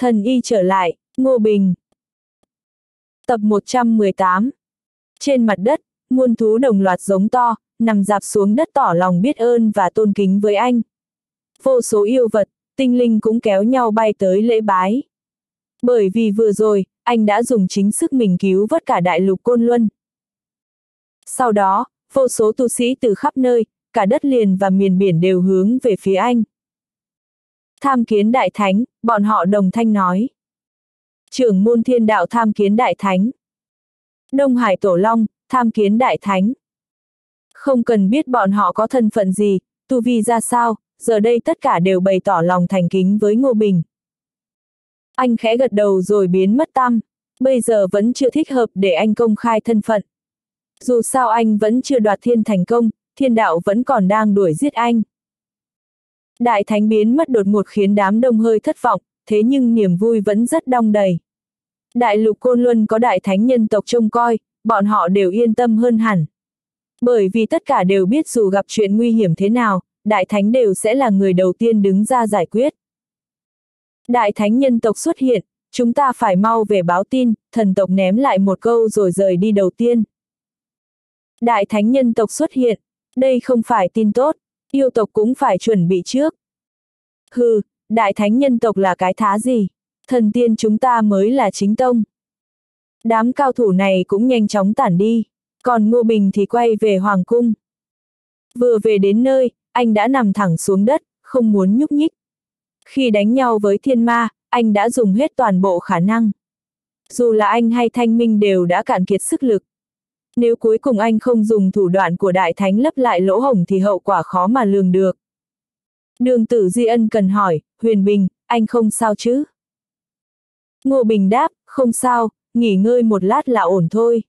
Thần y trở lại, Ngô Bình. Tập 118 Trên mặt đất, muôn thú đồng loạt giống to, nằm dạp xuống đất tỏ lòng biết ơn và tôn kính với anh. Vô số yêu vật, tinh linh cũng kéo nhau bay tới lễ bái. Bởi vì vừa rồi, anh đã dùng chính sức mình cứu vớt cả đại lục Côn Luân. Sau đó, vô số tu sĩ từ khắp nơi, cả đất liền và miền biển đều hướng về phía anh. Tham kiến đại thánh, bọn họ đồng thanh nói. Trưởng môn thiên đạo tham kiến đại thánh. Đông Hải Tổ Long, tham kiến đại thánh. Không cần biết bọn họ có thân phận gì, tu vi ra sao, giờ đây tất cả đều bày tỏ lòng thành kính với Ngô Bình. Anh khẽ gật đầu rồi biến mất tâm, bây giờ vẫn chưa thích hợp để anh công khai thân phận. Dù sao anh vẫn chưa đoạt thiên thành công, thiên đạo vẫn còn đang đuổi giết anh. Đại thánh biến mất đột ngột khiến đám đông hơi thất vọng, thế nhưng niềm vui vẫn rất đong đầy. Đại lục Côn Luân có đại thánh nhân tộc trông coi, bọn họ đều yên tâm hơn hẳn. Bởi vì tất cả đều biết dù gặp chuyện nguy hiểm thế nào, đại thánh đều sẽ là người đầu tiên đứng ra giải quyết. Đại thánh nhân tộc xuất hiện, chúng ta phải mau về báo tin, thần tộc ném lại một câu rồi rời đi đầu tiên. Đại thánh nhân tộc xuất hiện, đây không phải tin tốt, yêu tộc cũng phải chuẩn bị trước. Hừ, đại thánh nhân tộc là cái thá gì? Thần tiên chúng ta mới là chính tông. Đám cao thủ này cũng nhanh chóng tản đi, còn Ngô Bình thì quay về Hoàng Cung. Vừa về đến nơi, anh đã nằm thẳng xuống đất, không muốn nhúc nhích. Khi đánh nhau với thiên ma, anh đã dùng hết toàn bộ khả năng. Dù là anh hay thanh minh đều đã cạn kiệt sức lực. Nếu cuối cùng anh không dùng thủ đoạn của đại thánh lấp lại lỗ hổng thì hậu quả khó mà lường được. Đường tử Di Ân cần hỏi, Huyền Bình, anh không sao chứ? Ngô Bình đáp, không sao, nghỉ ngơi một lát là ổn thôi.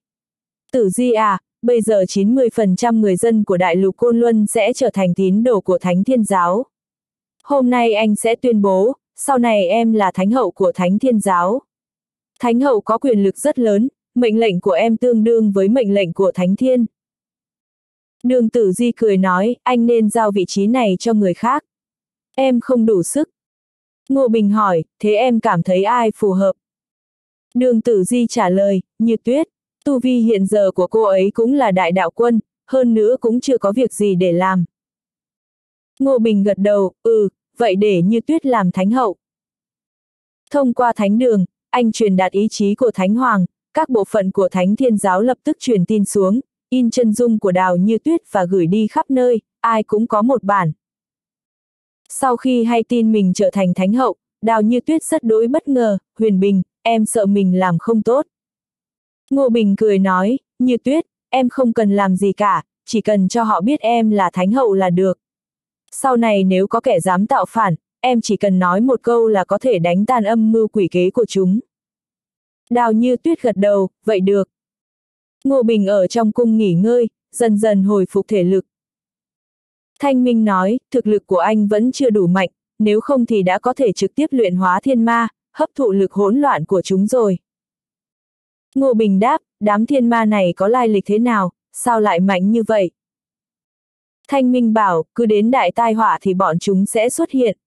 Tử Di à, bây giờ 90% người dân của Đại lục Côn Luân sẽ trở thành tín đồ của Thánh Thiên Giáo. Hôm nay anh sẽ tuyên bố, sau này em là Thánh Hậu của Thánh Thiên Giáo. Thánh Hậu có quyền lực rất lớn, mệnh lệnh của em tương đương với mệnh lệnh của Thánh Thiên. Đường tử di cười nói, anh nên giao vị trí này cho người khác. Em không đủ sức. Ngô Bình hỏi, thế em cảm thấy ai phù hợp? Đường tử di trả lời, như tuyết. Tu vi hiện giờ của cô ấy cũng là đại đạo quân, hơn nữa cũng chưa có việc gì để làm. Ngô Bình gật đầu, ừ, vậy để như tuyết làm thánh hậu. Thông qua thánh đường, anh truyền đạt ý chí của thánh hoàng, các bộ phận của thánh thiên giáo lập tức truyền tin xuống, in chân dung của đào như tuyết và gửi đi khắp nơi, ai cũng có một bản. Sau khi hay tin mình trở thành thánh hậu, đào như tuyết rất đối bất ngờ, huyền bình, em sợ mình làm không tốt. Ngô Bình cười nói, như tuyết, em không cần làm gì cả, chỉ cần cho họ biết em là thánh hậu là được. Sau này nếu có kẻ dám tạo phản, em chỉ cần nói một câu là có thể đánh tan âm mưu quỷ kế của chúng. Đào như tuyết gật đầu, vậy được. Ngô Bình ở trong cung nghỉ ngơi, dần dần hồi phục thể lực. Thanh Minh nói, thực lực của anh vẫn chưa đủ mạnh, nếu không thì đã có thể trực tiếp luyện hóa thiên ma, hấp thụ lực hỗn loạn của chúng rồi. Ngô Bình đáp, đám thiên ma này có lai lịch thế nào, sao lại mạnh như vậy? Thanh Minh bảo, cứ đến đại tai họa thì bọn chúng sẽ xuất hiện.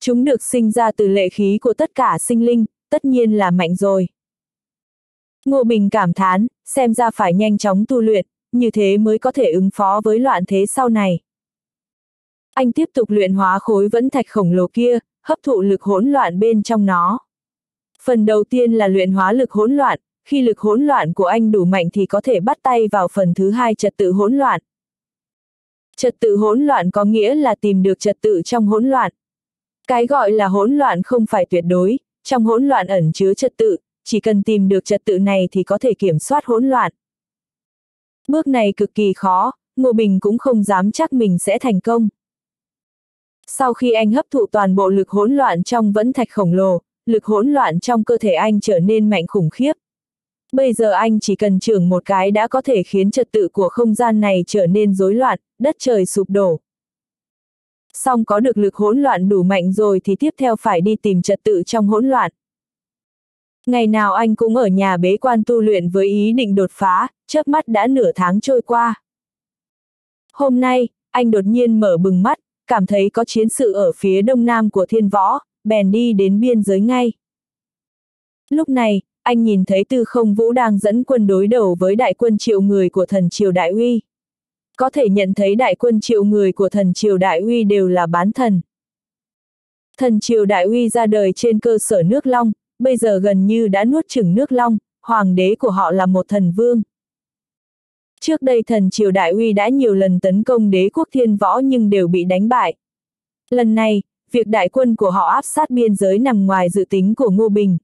Chúng được sinh ra từ lệ khí của tất cả sinh linh, tất nhiên là mạnh rồi. Ngô Bình cảm thán, xem ra phải nhanh chóng tu luyện, như thế mới có thể ứng phó với loạn thế sau này. Anh tiếp tục luyện hóa khối vẫn thạch khổng lồ kia, hấp thụ lực hỗn loạn bên trong nó. Phần đầu tiên là luyện hóa lực hỗn loạn, khi lực hỗn loạn của anh đủ mạnh thì có thể bắt tay vào phần thứ hai trật tự hỗn loạn. Trật tự hỗn loạn có nghĩa là tìm được trật tự trong hỗn loạn. Cái gọi là hỗn loạn không phải tuyệt đối, trong hỗn loạn ẩn chứa trật tự, chỉ cần tìm được trật tự này thì có thể kiểm soát hỗn loạn. Bước này cực kỳ khó, Ngô Bình cũng không dám chắc mình sẽ thành công. Sau khi anh hấp thụ toàn bộ lực hỗn loạn trong vẫn thạch khổng lồ, lực hỗn loạn trong cơ thể anh trở nên mạnh khủng khiếp. Bây giờ anh chỉ cần trưởng một cái đã có thể khiến trật tự của không gian này trở nên rối loạn, đất trời sụp đổ. Xong có được lực hỗn loạn đủ mạnh rồi thì tiếp theo phải đi tìm trật tự trong hỗn loạn. Ngày nào anh cũng ở nhà bế quan tu luyện với ý định đột phá, chớp mắt đã nửa tháng trôi qua. Hôm nay, anh đột nhiên mở bừng mắt, cảm thấy có chiến sự ở phía đông nam của thiên võ, bèn đi đến biên giới ngay. Lúc này, anh nhìn thấy Tư Không Vũ đang dẫn quân đối đầu với đại quân triệu người của thần triều Đại Uy. Có thể nhận thấy đại quân triệu người của thần triều Đại Uy đều là bán thần. Thần triều Đại Uy ra đời trên cơ sở nước Long, bây giờ gần như đã nuốt chửng nước Long, hoàng đế của họ là một thần vương. Trước đây thần triều Đại Uy đã nhiều lần tấn công đế quốc thiên võ nhưng đều bị đánh bại. Lần này, việc đại quân của họ áp sát biên giới nằm ngoài dự tính của Ngô Bình.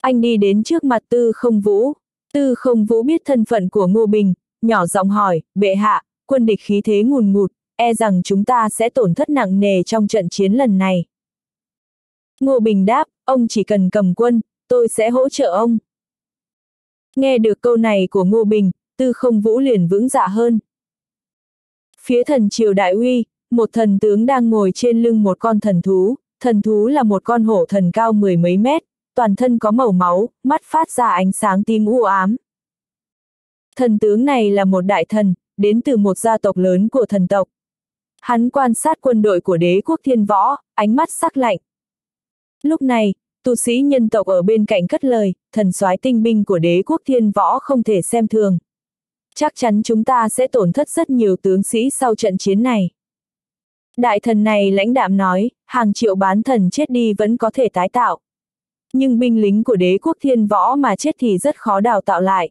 Anh đi đến trước mặt Tư Không Vũ. Tư Không Vũ biết thân phận của Ngô Bình, nhỏ giọng hỏi, bệ hạ, quân địch khí thế ngùn ngụt, e rằng chúng ta sẽ tổn thất nặng nề trong trận chiến lần này. Ngô Bình đáp, ông chỉ cần cầm quân, tôi sẽ hỗ trợ ông. Nghe được câu này của Ngô Bình, Tư Không Vũ liền vững dạ hơn. Phía thần triều đại uy, một thần tướng đang ngồi trên lưng một con thần thú, thần thú là một con hổ thần cao mười mấy mét, toàn thân có màu máu, mắt phát ra ánh sáng tím u ám. Thần tướng này là một đại thần, đến từ một gia tộc lớn của thần tộc. Hắn quan sát quân đội của đế quốc thiên võ, ánh mắt sắc lạnh. Lúc này, tu sĩ nhân tộc ở bên cạnh cất lời, thần soái tinh binh của đế quốc thiên võ không thể xem thường. Chắc chắn chúng ta sẽ tổn thất rất nhiều tướng sĩ sau trận chiến này. Đại thần này lãnh đạm nói, hàng triệu bán thần chết đi vẫn có thể tái tạo. Nhưng binh lính của đế quốc thiên võ mà chết thì rất khó đào tạo lại.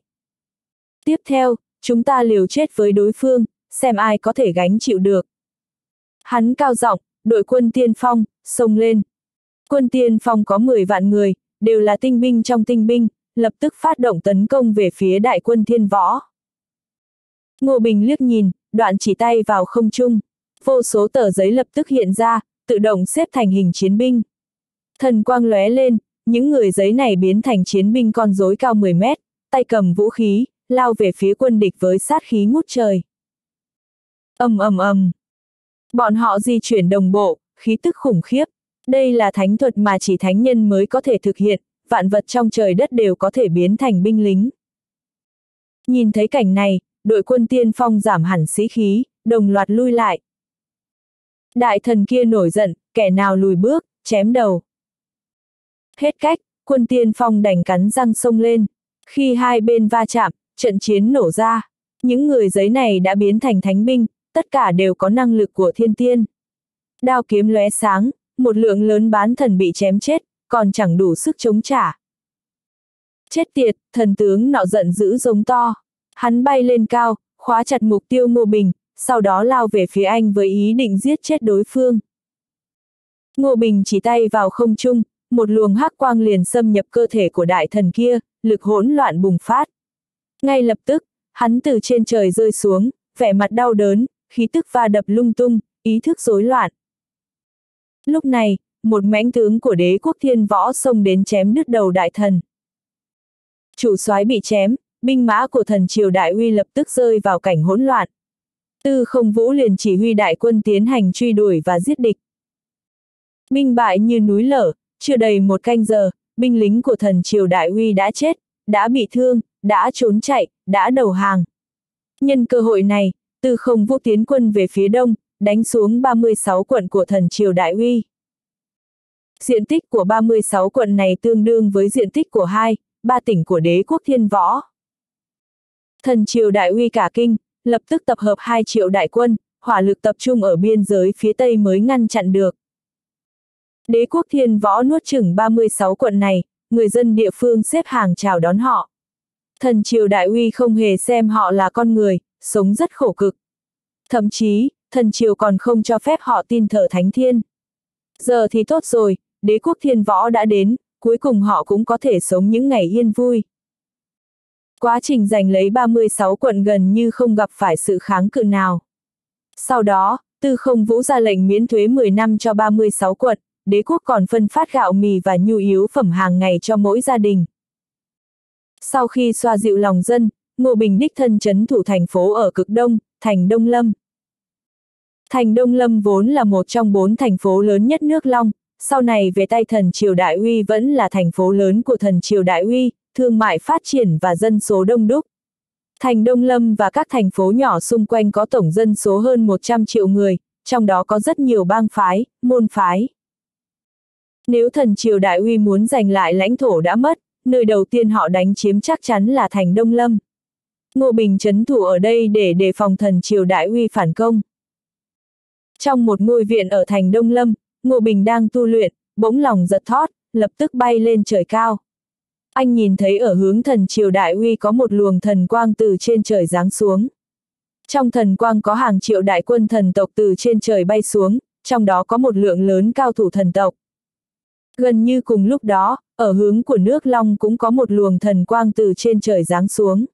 Tiếp theo, chúng ta liều chết với đối phương, xem ai có thể gánh chịu được. Hắn cao giọng, đội quân tiên phong, xông lên. Quân tiên phong có 10 vạn người, đều là tinh binh trong tinh binh, lập tức phát động tấn công về phía đại quân thiên võ. Ngô Bình liếc nhìn, đoạn chỉ tay vào không trung. Vô số tờ giấy lập tức hiện ra, tự động xếp thành hình chiến binh. Thần quang lóe lên, những người giấy này biến thành chiến binh con rối cao 10 mét, tay cầm vũ khí, lao về phía quân địch với sát khí ngút trời. ầm ầm ầm. Bọn họ di chuyển đồng bộ, khí tức khủng khiếp. Đây là thánh thuật mà chỉ thánh nhân mới có thể thực hiện, vạn vật trong trời đất đều có thể biến thành binh lính. Nhìn thấy cảnh này, đội quân tiên phong giảm hẳn sĩ khí, đồng loạt lui lại. Đại thần kia nổi giận, kẻ nào lùi bước, chém đầu. Hết cách, quân tiên phong đành cắn răng sông lên. Khi hai bên va chạm, trận chiến nổ ra. Những người giấy này đã biến thành thánh binh, tất cả đều có năng lực của thiên tiên. Đao kiếm lóe sáng, một lượng lớn bán thần bị chém chết, còn chẳng đủ sức chống trả. Chết tiệt, thần tướng nọ giận dữ giống to. Hắn bay lên cao, khóa chặt mục tiêu Ngô Bình, sau đó lao về phía anh với ý định giết chết đối phương. Ngô Bình chỉ tay vào không trung, một luồng hắc quang liền xâm nhập cơ thể của đại thần kia, lực hỗn loạn bùng phát. Ngay lập tức, hắn từ trên trời rơi xuống, vẻ mặt đau đớn, khí tức va đập lung tung, ý thức rối loạn. Lúc này, một mãnh tướng của đế quốc thiên võ xông đến chém đứt đầu đại thần. Chủ soái bị chém, binh mã của thần triều đại uy lập tức rơi vào cảnh hỗn loạn. Tư không vũ liền chỉ huy đại quân tiến hành truy đuổi và giết địch. Binh bại như núi lở, chưa đầy một canh giờ, binh lính của thần triều đại uy đã chết, đã bị thương, đã trốn chạy, đã đầu hàng. Nhân cơ hội này, tư không vũ tiến quân về phía đông, đánh xuống 36 quận của thần triều đại uy. Diện tích của 36 quận này tương đương với diện tích của hai, ba tỉnh của đế quốc thiên võ. Thần triều đại uy cả kinh, lập tức tập hợp 2 triệu đại quân, hỏa lực tập trung ở biên giới phía tây mới ngăn chặn được. Đế quốc thiên võ nuốt chừng 36 quận này, người dân địa phương xếp hàng chào đón họ. Thần triều đại uy không hề xem họ là con người, sống rất khổ cực. Thậm chí, thần triều còn không cho phép họ tin thờ thánh thiên. Giờ thì tốt rồi, đế quốc thiên võ đã đến, cuối cùng họ cũng có thể sống những ngày yên vui. Quá trình giành lấy 36 quận gần như không gặp phải sự kháng cự nào. Sau đó, Tư không vũ ra lệnh miễn thuế 10 năm cho 36 quận, đế quốc còn phân phát gạo mì và nhu yếu phẩm hàng ngày cho mỗi gia đình. Sau khi xoa dịu lòng dân, Ngô Bình đích thân chấn thủ thành phố ở cực đông, thành Đông Lâm. Thành Đông Lâm vốn là một trong bốn thành phố lớn nhất nước Long, sau này về tay thần Triều Đại Uy vẫn là thành phố lớn của thần Triều Đại Uy, thương mại phát triển và dân số đông đúc. Thành Đông Lâm và các thành phố nhỏ xung quanh có tổng dân số hơn 100 triệu người, trong đó có rất nhiều bang phái, môn phái. Nếu thần triều đại uy muốn giành lại lãnh thổ đã mất, nơi đầu tiên họ đánh chiếm chắc chắn là thành Đông Lâm. Ngô Bình chấn thủ ở đây để đề phòng thần triều đại uy phản công. Trong một ngôi viện ở thành Đông Lâm, Ngô Bình đang tu luyện, bỗng lòng giật thót, lập tức bay lên trời cao. Anh nhìn thấy ở hướng thần triều đại uy có một luồng thần quang từ trên trời giáng xuống. Trong thần quang có hàng triệu đại quân thần tộc từ trên trời bay xuống, trong đó có một lượng lớn cao thủ thần tộc. Gần như cùng lúc đó, ở hướng của nước Long cũng có một luồng thần quang từ trên trời giáng xuống.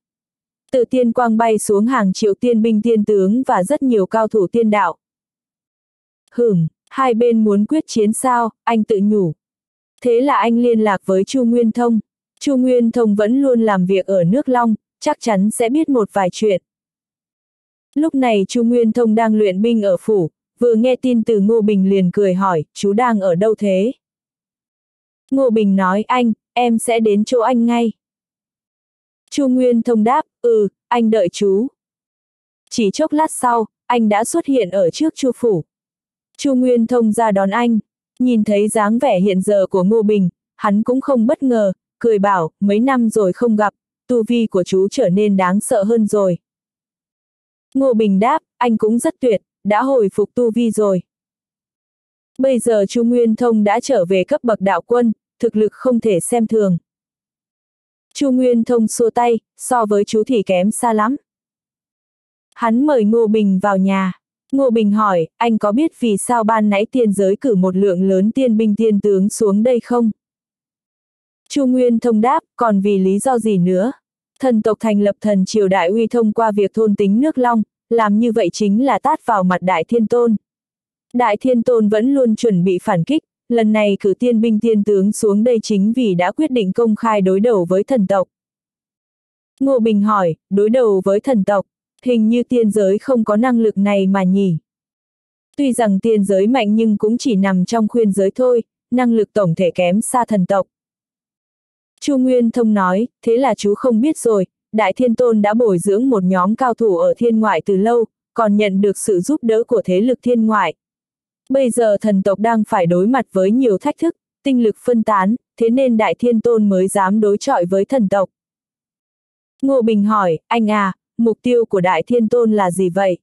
từ tiên quang bay xuống hàng triệu tiên binh tiên tướng và rất nhiều cao thủ tiên đạo. Hửm, hai bên muốn quyết chiến sao, anh tự nhủ. Thế là anh liên lạc với Chu Nguyên Thông. Chu Nguyên Thông vẫn luôn làm việc ở nước Long, chắc chắn sẽ biết một vài chuyện. Lúc này Chu Nguyên Thông đang luyện binh ở phủ, vừa nghe tin từ Ngô Bình liền cười hỏi, chú đang ở đâu thế? Ngô Bình nói anh, em sẽ đến chỗ anh ngay. Chu Nguyên Thông đáp, ừ, anh đợi chú. Chỉ chốc lát sau, anh đã xuất hiện ở trước Chu phủ. Chu Nguyên Thông ra đón anh, nhìn thấy dáng vẻ hiện giờ của Ngô Bình, hắn cũng không bất ngờ, cười bảo, mấy năm rồi không gặp, tu vi của chú trở nên đáng sợ hơn rồi. Ngô Bình đáp, anh cũng rất tuyệt, đã hồi phục tu vi rồi. Bây giờ Chu Nguyên Thông đã trở về cấp bậc đạo quân, thực lực không thể xem thường. Chu Nguyên Thông xua tay, so với chú thì kém xa lắm. Hắn mời Ngô Bình vào nhà. Ngô Bình hỏi, anh có biết vì sao ban nãy tiên giới cử một lượng lớn tiên binh tiên tướng xuống đây không? Chu Nguyên Thông đáp, còn vì lý do gì nữa? Thần tộc thành lập thần triều đại uy thông qua việc thôn tính nước long, làm như vậy chính là tát vào mặt đại thiên tôn. Đại thiên tôn vẫn luôn chuẩn bị phản kích, lần này cử tiên binh tiên tướng xuống đây chính vì đã quyết định công khai đối đầu với thần tộc. Ngô Bình hỏi, đối đầu với thần tộc, hình như tiên giới không có năng lực này mà nhỉ. Tuy rằng tiên giới mạnh nhưng cũng chỉ nằm trong khuyên giới thôi, năng lực tổng thể kém xa thần tộc. Chu Nguyên Thông nói, thế là chú không biết rồi, Đại Thiên Tôn đã bồi dưỡng một nhóm cao thủ ở thiên ngoại từ lâu, còn nhận được sự giúp đỡ của thế lực thiên ngoại. Bây giờ thần tộc đang phải đối mặt với nhiều thách thức, tinh lực phân tán, thế nên Đại Thiên Tôn mới dám đối chọi với thần tộc. Ngô Bình hỏi, anh à, mục tiêu của Đại Thiên Tôn là gì vậy?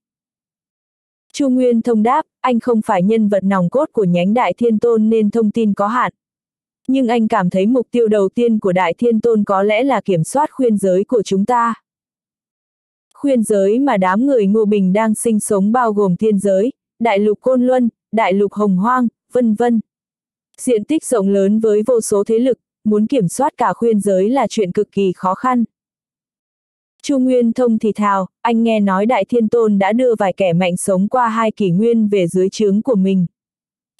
Chu Nguyên thông đáp, anh không phải nhân vật nòng cốt của nhánh Đại Thiên Tôn nên thông tin có hạn. Nhưng anh cảm thấy mục tiêu đầu tiên của Đại Thiên Tôn có lẽ là kiểm soát khuyên giới của chúng ta. Khuyên giới mà đám người Ngô Bình đang sinh sống bao gồm thiên giới, đại lục Côn Luân, đại lục Hồng Hoang, vân vân. Diện tích rộng lớn với vô số thế lực, muốn kiểm soát cả khuyên giới là chuyện cực kỳ khó khăn. Chu Nguyên Thông thì thào, anh nghe nói Đại Thiên Tôn đã đưa vài kẻ mạnh sống qua hai kỷ nguyên về dưới trướng của mình.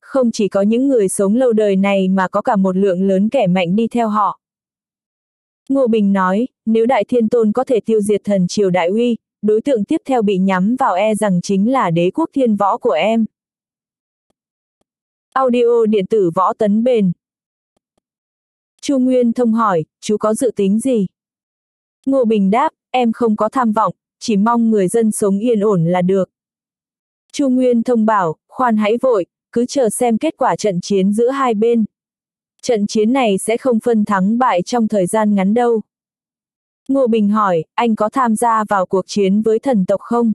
Không chỉ có những người sống lâu đời này mà có cả một lượng lớn kẻ mạnh đi theo họ. Ngô Bình nói, nếu Đại Thiên Tôn có thể tiêu diệt thần triều Đại Uy, đối tượng tiếp theo bị nhắm vào e rằng chính là đế quốc thiên võ của em. Audio điện tử võ tấn bền. Chu Nguyên thông hỏi, chú có dự tính gì? Ngô Bình đáp, em không có tham vọng, chỉ mong người dân sống yên ổn là được. Chu Nguyên thông bảo, khoan hãy vội, cứ chờ xem kết quả trận chiến giữa hai bên. Trận chiến này sẽ không phân thắng bại trong thời gian ngắn đâu. Ngô Bình hỏi, anh có tham gia vào cuộc chiến với thần tộc không?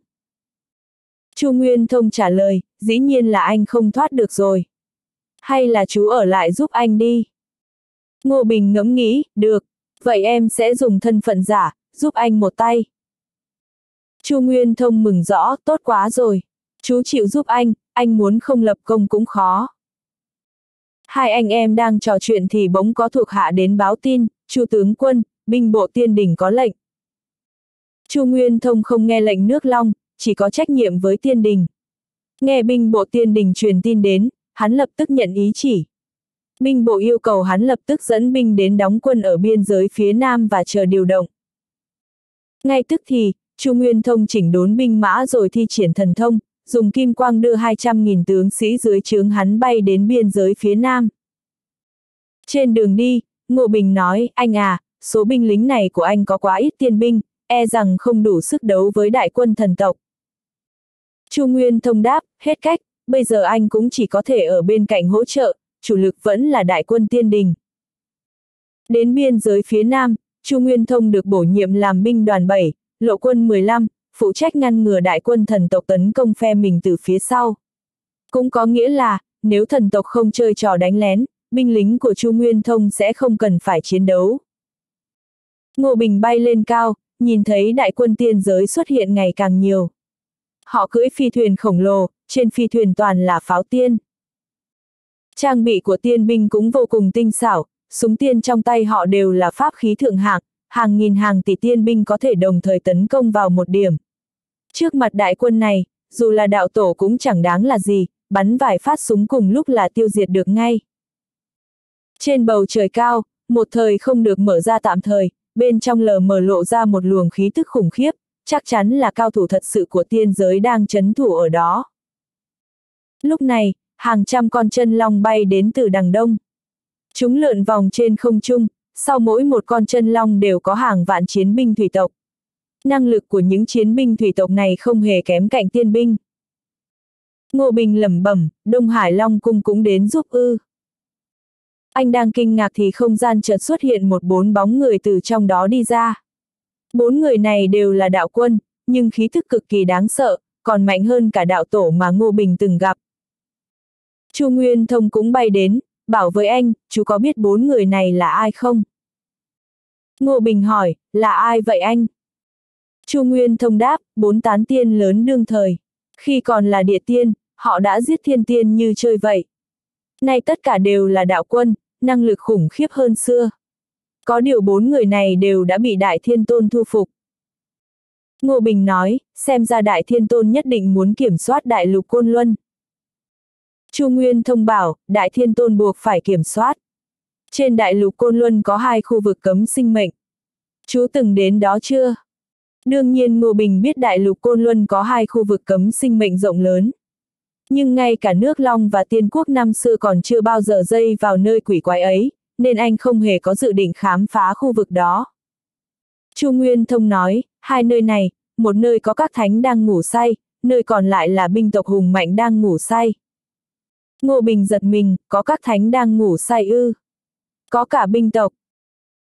Chu Nguyên Thông trả lời, dĩ nhiên là anh không thoát được rồi. Hay là chú ở lại giúp anh đi? Ngô Bình ngẫm nghĩ, được, vậy em sẽ dùng thân phận giả, giúp anh một tay. Chu Nguyên Thông mừng rõ, tốt quá rồi. Chú chịu giúp anh, anh muốn không lập công cũng khó. Hai anh em đang trò chuyện thì bỗng có thuộc hạ đến báo tin, Chu tướng quân, binh bộ tiên đỉnh có lệnh. Chu Nguyên Thông không nghe lệnh nước long, chỉ có trách nhiệm với tiên đình. Nghe binh bộ tiên đình truyền tin đến, hắn lập tức nhận ý chỉ. Binh bộ yêu cầu hắn lập tức dẫn binh đến đóng quân ở biên giới phía nam và chờ điều động. Ngay tức thì, Chu Nguyên Thông chỉnh đốn binh mã rồi thi triển thần thông, dùng kim quang đưa 200.000 tướng sĩ dưới trướng hắn bay đến biên giới phía nam. Trên đường đi, Ngô Bình nói, anh à, số binh lính này của anh có quá ít tiên binh, e rằng không đủ sức đấu với đại quân thần tộc. Chu Nguyên thông đáp, hết cách, bây giờ anh cũng chỉ có thể ở bên cạnh hỗ trợ, chủ lực vẫn là đại quân tiên đình. Đến biên giới phía Nam, Chu Nguyên Thông được bổ nhiệm làm binh đoàn 7, lộ quân 15, phụ trách ngăn ngừa đại quân thần tộc tấn công phe mình từ phía sau. Cũng có nghĩa là, nếu thần tộc không chơi trò đánh lén, binh lính của Chu Nguyên Thông sẽ không cần phải chiến đấu. Ngô Bình bay lên cao, nhìn thấy đại quân tiên giới xuất hiện ngày càng nhiều. Họ cưỡi phi thuyền khổng lồ, trên phi thuyền toàn là pháo tiên. Trang bị của tiên binh cũng vô cùng tinh xảo, súng tiên trong tay họ đều là pháp khí thượng hạng, hàng nghìn hàng tỷ tiên binh có thể đồng thời tấn công vào một điểm. Trước mặt đại quân này, dù là đạo tổ cũng chẳng đáng là gì, bắn vài phát súng cùng lúc là tiêu diệt được ngay. Trên bầu trời cao, một thời không được mở ra tạm thời, bên trong lờ mờ lộ ra một luồng khí tức khủng khiếp, chắc chắn là cao thủ thật sự của tiên giới đang chấn thủ ở đó. Lúc này, hàng trăm con chân long bay đến từ đằng đông. Chúng lượn vòng trên không trung, sau mỗi một con chân long đều có hàng vạn chiến binh thủy tộc. Năng lực của những chiến binh thủy tộc này không hề kém cạnh tiên binh. Ngô Bình lẩm bẩm, Đông Hải Long Cung cũng đến giúp ư. Anh đang kinh ngạc thì không gian chợt xuất hiện một bốn bóng người từ trong đó đi ra. Bốn người này đều là đạo quân, nhưng khí thức cực kỳ đáng sợ, còn mạnh hơn cả đạo tổ mà Ngô Bình từng gặp. Chu Nguyên Thông cũng bay đến, bảo với anh, chú có biết bốn người này là ai không? Ngô Bình hỏi, là ai vậy anh? Chu Nguyên Thông đáp, bốn tán tiên lớn đương thời. Khi còn là địa tiên, họ đã giết thiên tiên như chơi vậy. Nay tất cả đều là đạo quân, năng lực khủng khiếp hơn xưa. Có điều bốn người này đều đã bị Đại Thiên Tôn thu phục. Ngô Bình nói, xem ra Đại Thiên Tôn nhất định muốn kiểm soát Đại Lục Côn Luân. Chu Nguyên thông bảo, Đại Thiên Tôn buộc phải kiểm soát. Trên Đại Lục Côn Luân có hai khu vực cấm sinh mệnh. Chú từng đến đó chưa? Đương nhiên Ngô Bình biết Đại Lục Côn Luân có hai khu vực cấm sinh mệnh rộng lớn. Nhưng ngay cả nước Long và Tiên Quốc năm xưa còn chưa bao giờ dây vào nơi quỷ quái ấy, nên anh không hề có dự định khám phá khu vực đó. Chu Nguyên Thông nói, hai nơi này, một nơi có các thánh đang ngủ say, nơi còn lại là binh tộc hùng mạnh đang ngủ say. Ngô Bình giật mình, có các thánh đang ngủ say ư. Có cả binh tộc.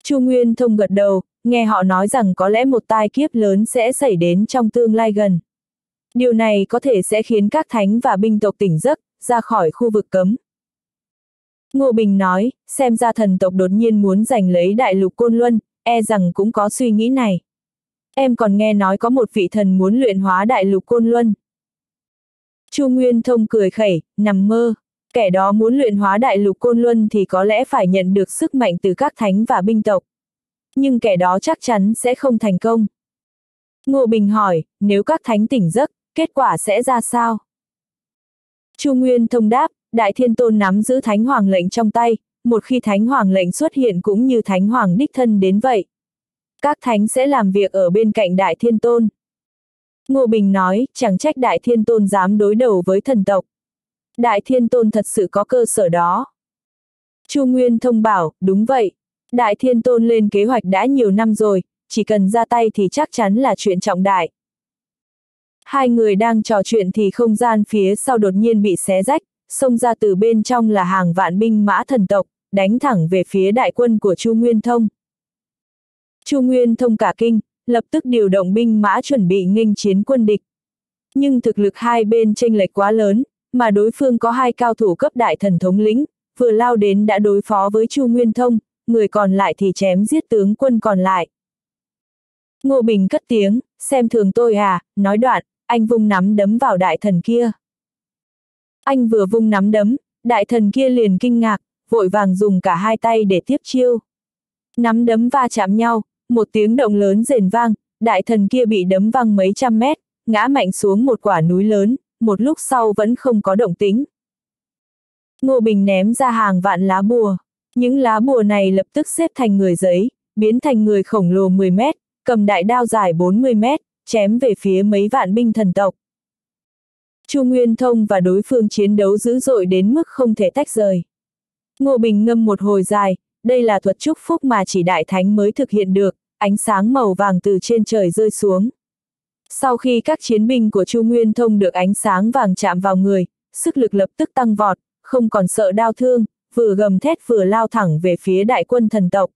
Chu Nguyên Thông gật đầu, nghe họ nói rằng có lẽ một tai kiếp lớn sẽ xảy đến trong tương lai gần. Điều này có thể sẽ khiến các thánh và binh tộc tỉnh giấc, ra khỏi khu vực cấm. Ngô Bình nói, xem ra thần tộc đột nhiên muốn giành lấy đại lục côn luân, e rằng cũng có suy nghĩ này. Em còn nghe nói có một vị thần muốn luyện hóa đại lục côn luân. Chu Nguyên Thông cười khẩy, nằm mơ. Kẻ đó muốn luyện hóa đại lục côn luân thì có lẽ phải nhận được sức mạnh từ các thánh và binh tộc. Nhưng kẻ đó chắc chắn sẽ không thành công. Ngô Bình hỏi, nếu các thánh tỉnh giấc, kết quả sẽ ra sao? Chu Nguyên thông đáp, Đại Thiên Tôn nắm giữ Thánh Hoàng lệnh trong tay, một khi Thánh Hoàng lệnh xuất hiện cũng như Thánh Hoàng đích thân đến vậy. Các thánh sẽ làm việc ở bên cạnh Đại Thiên Tôn. Ngô Bình nói, chẳng trách Đại Thiên Tôn dám đối đầu với thần tộc. Đại Thiên Tôn thật sự có cơ sở đó. Chu Nguyên thông bảo, đúng vậy. Đại Thiên Tôn lên kế hoạch đã nhiều năm rồi, chỉ cần ra tay thì chắc chắn là chuyện trọng đại. Hai người đang trò chuyện thì không gian phía sau đột nhiên bị xé rách, xông ra từ bên trong là hàng vạn binh mã thần tộc, đánh thẳng về phía đại quân của Chu Nguyên Thông. Chu Nguyên Thông cả kinh, lập tức điều động binh mã chuẩn bị nghênh chiến quân địch. Nhưng thực lực hai bên tranh lệch quá lớn, mà đối phương có hai cao thủ cấp đại thần thống lĩnh, vừa lao đến đã đối phó với Chu Nguyên Thông, người còn lại thì chém giết tướng quân còn lại. Ngô Bình cất tiếng, xem thường tôi à, nói đoạn, anh vung nắm đấm vào đại thần kia. Anh vừa vung nắm đấm, đại thần kia liền kinh ngạc, vội vàng dùng cả hai tay để tiếp chiêu. Nắm đấm va chạm nhau, một tiếng động lớn rền vang, đại thần kia bị đấm văng mấy trăm mét, ngã mạnh xuống một quả núi lớn, một lúc sau vẫn không có động tĩnh. Ngô Bình ném ra hàng vạn lá bùa. Những lá bùa này lập tức xếp thành người giấy, biến thành người khổng lồ 10 mét, cầm đại đao dài 40 mét, chém về phía mấy vạn binh thần tộc. Chu Nguyên Thông và đối phương chiến đấu dữ dội đến mức không thể tách rời. Ngô Bình ngâm một hồi dài, đây là thuật chúc phúc mà chỉ đại thánh mới thực hiện được, ánh sáng màu vàng từ trên trời rơi xuống. Sau khi các chiến binh của Chu Nguyên Thông được ánh sáng vàng chạm vào người, sức lực lập tức tăng vọt, không còn sợ đau thương, vừa gầm thét vừa lao thẳng về phía đại quân thần tộc.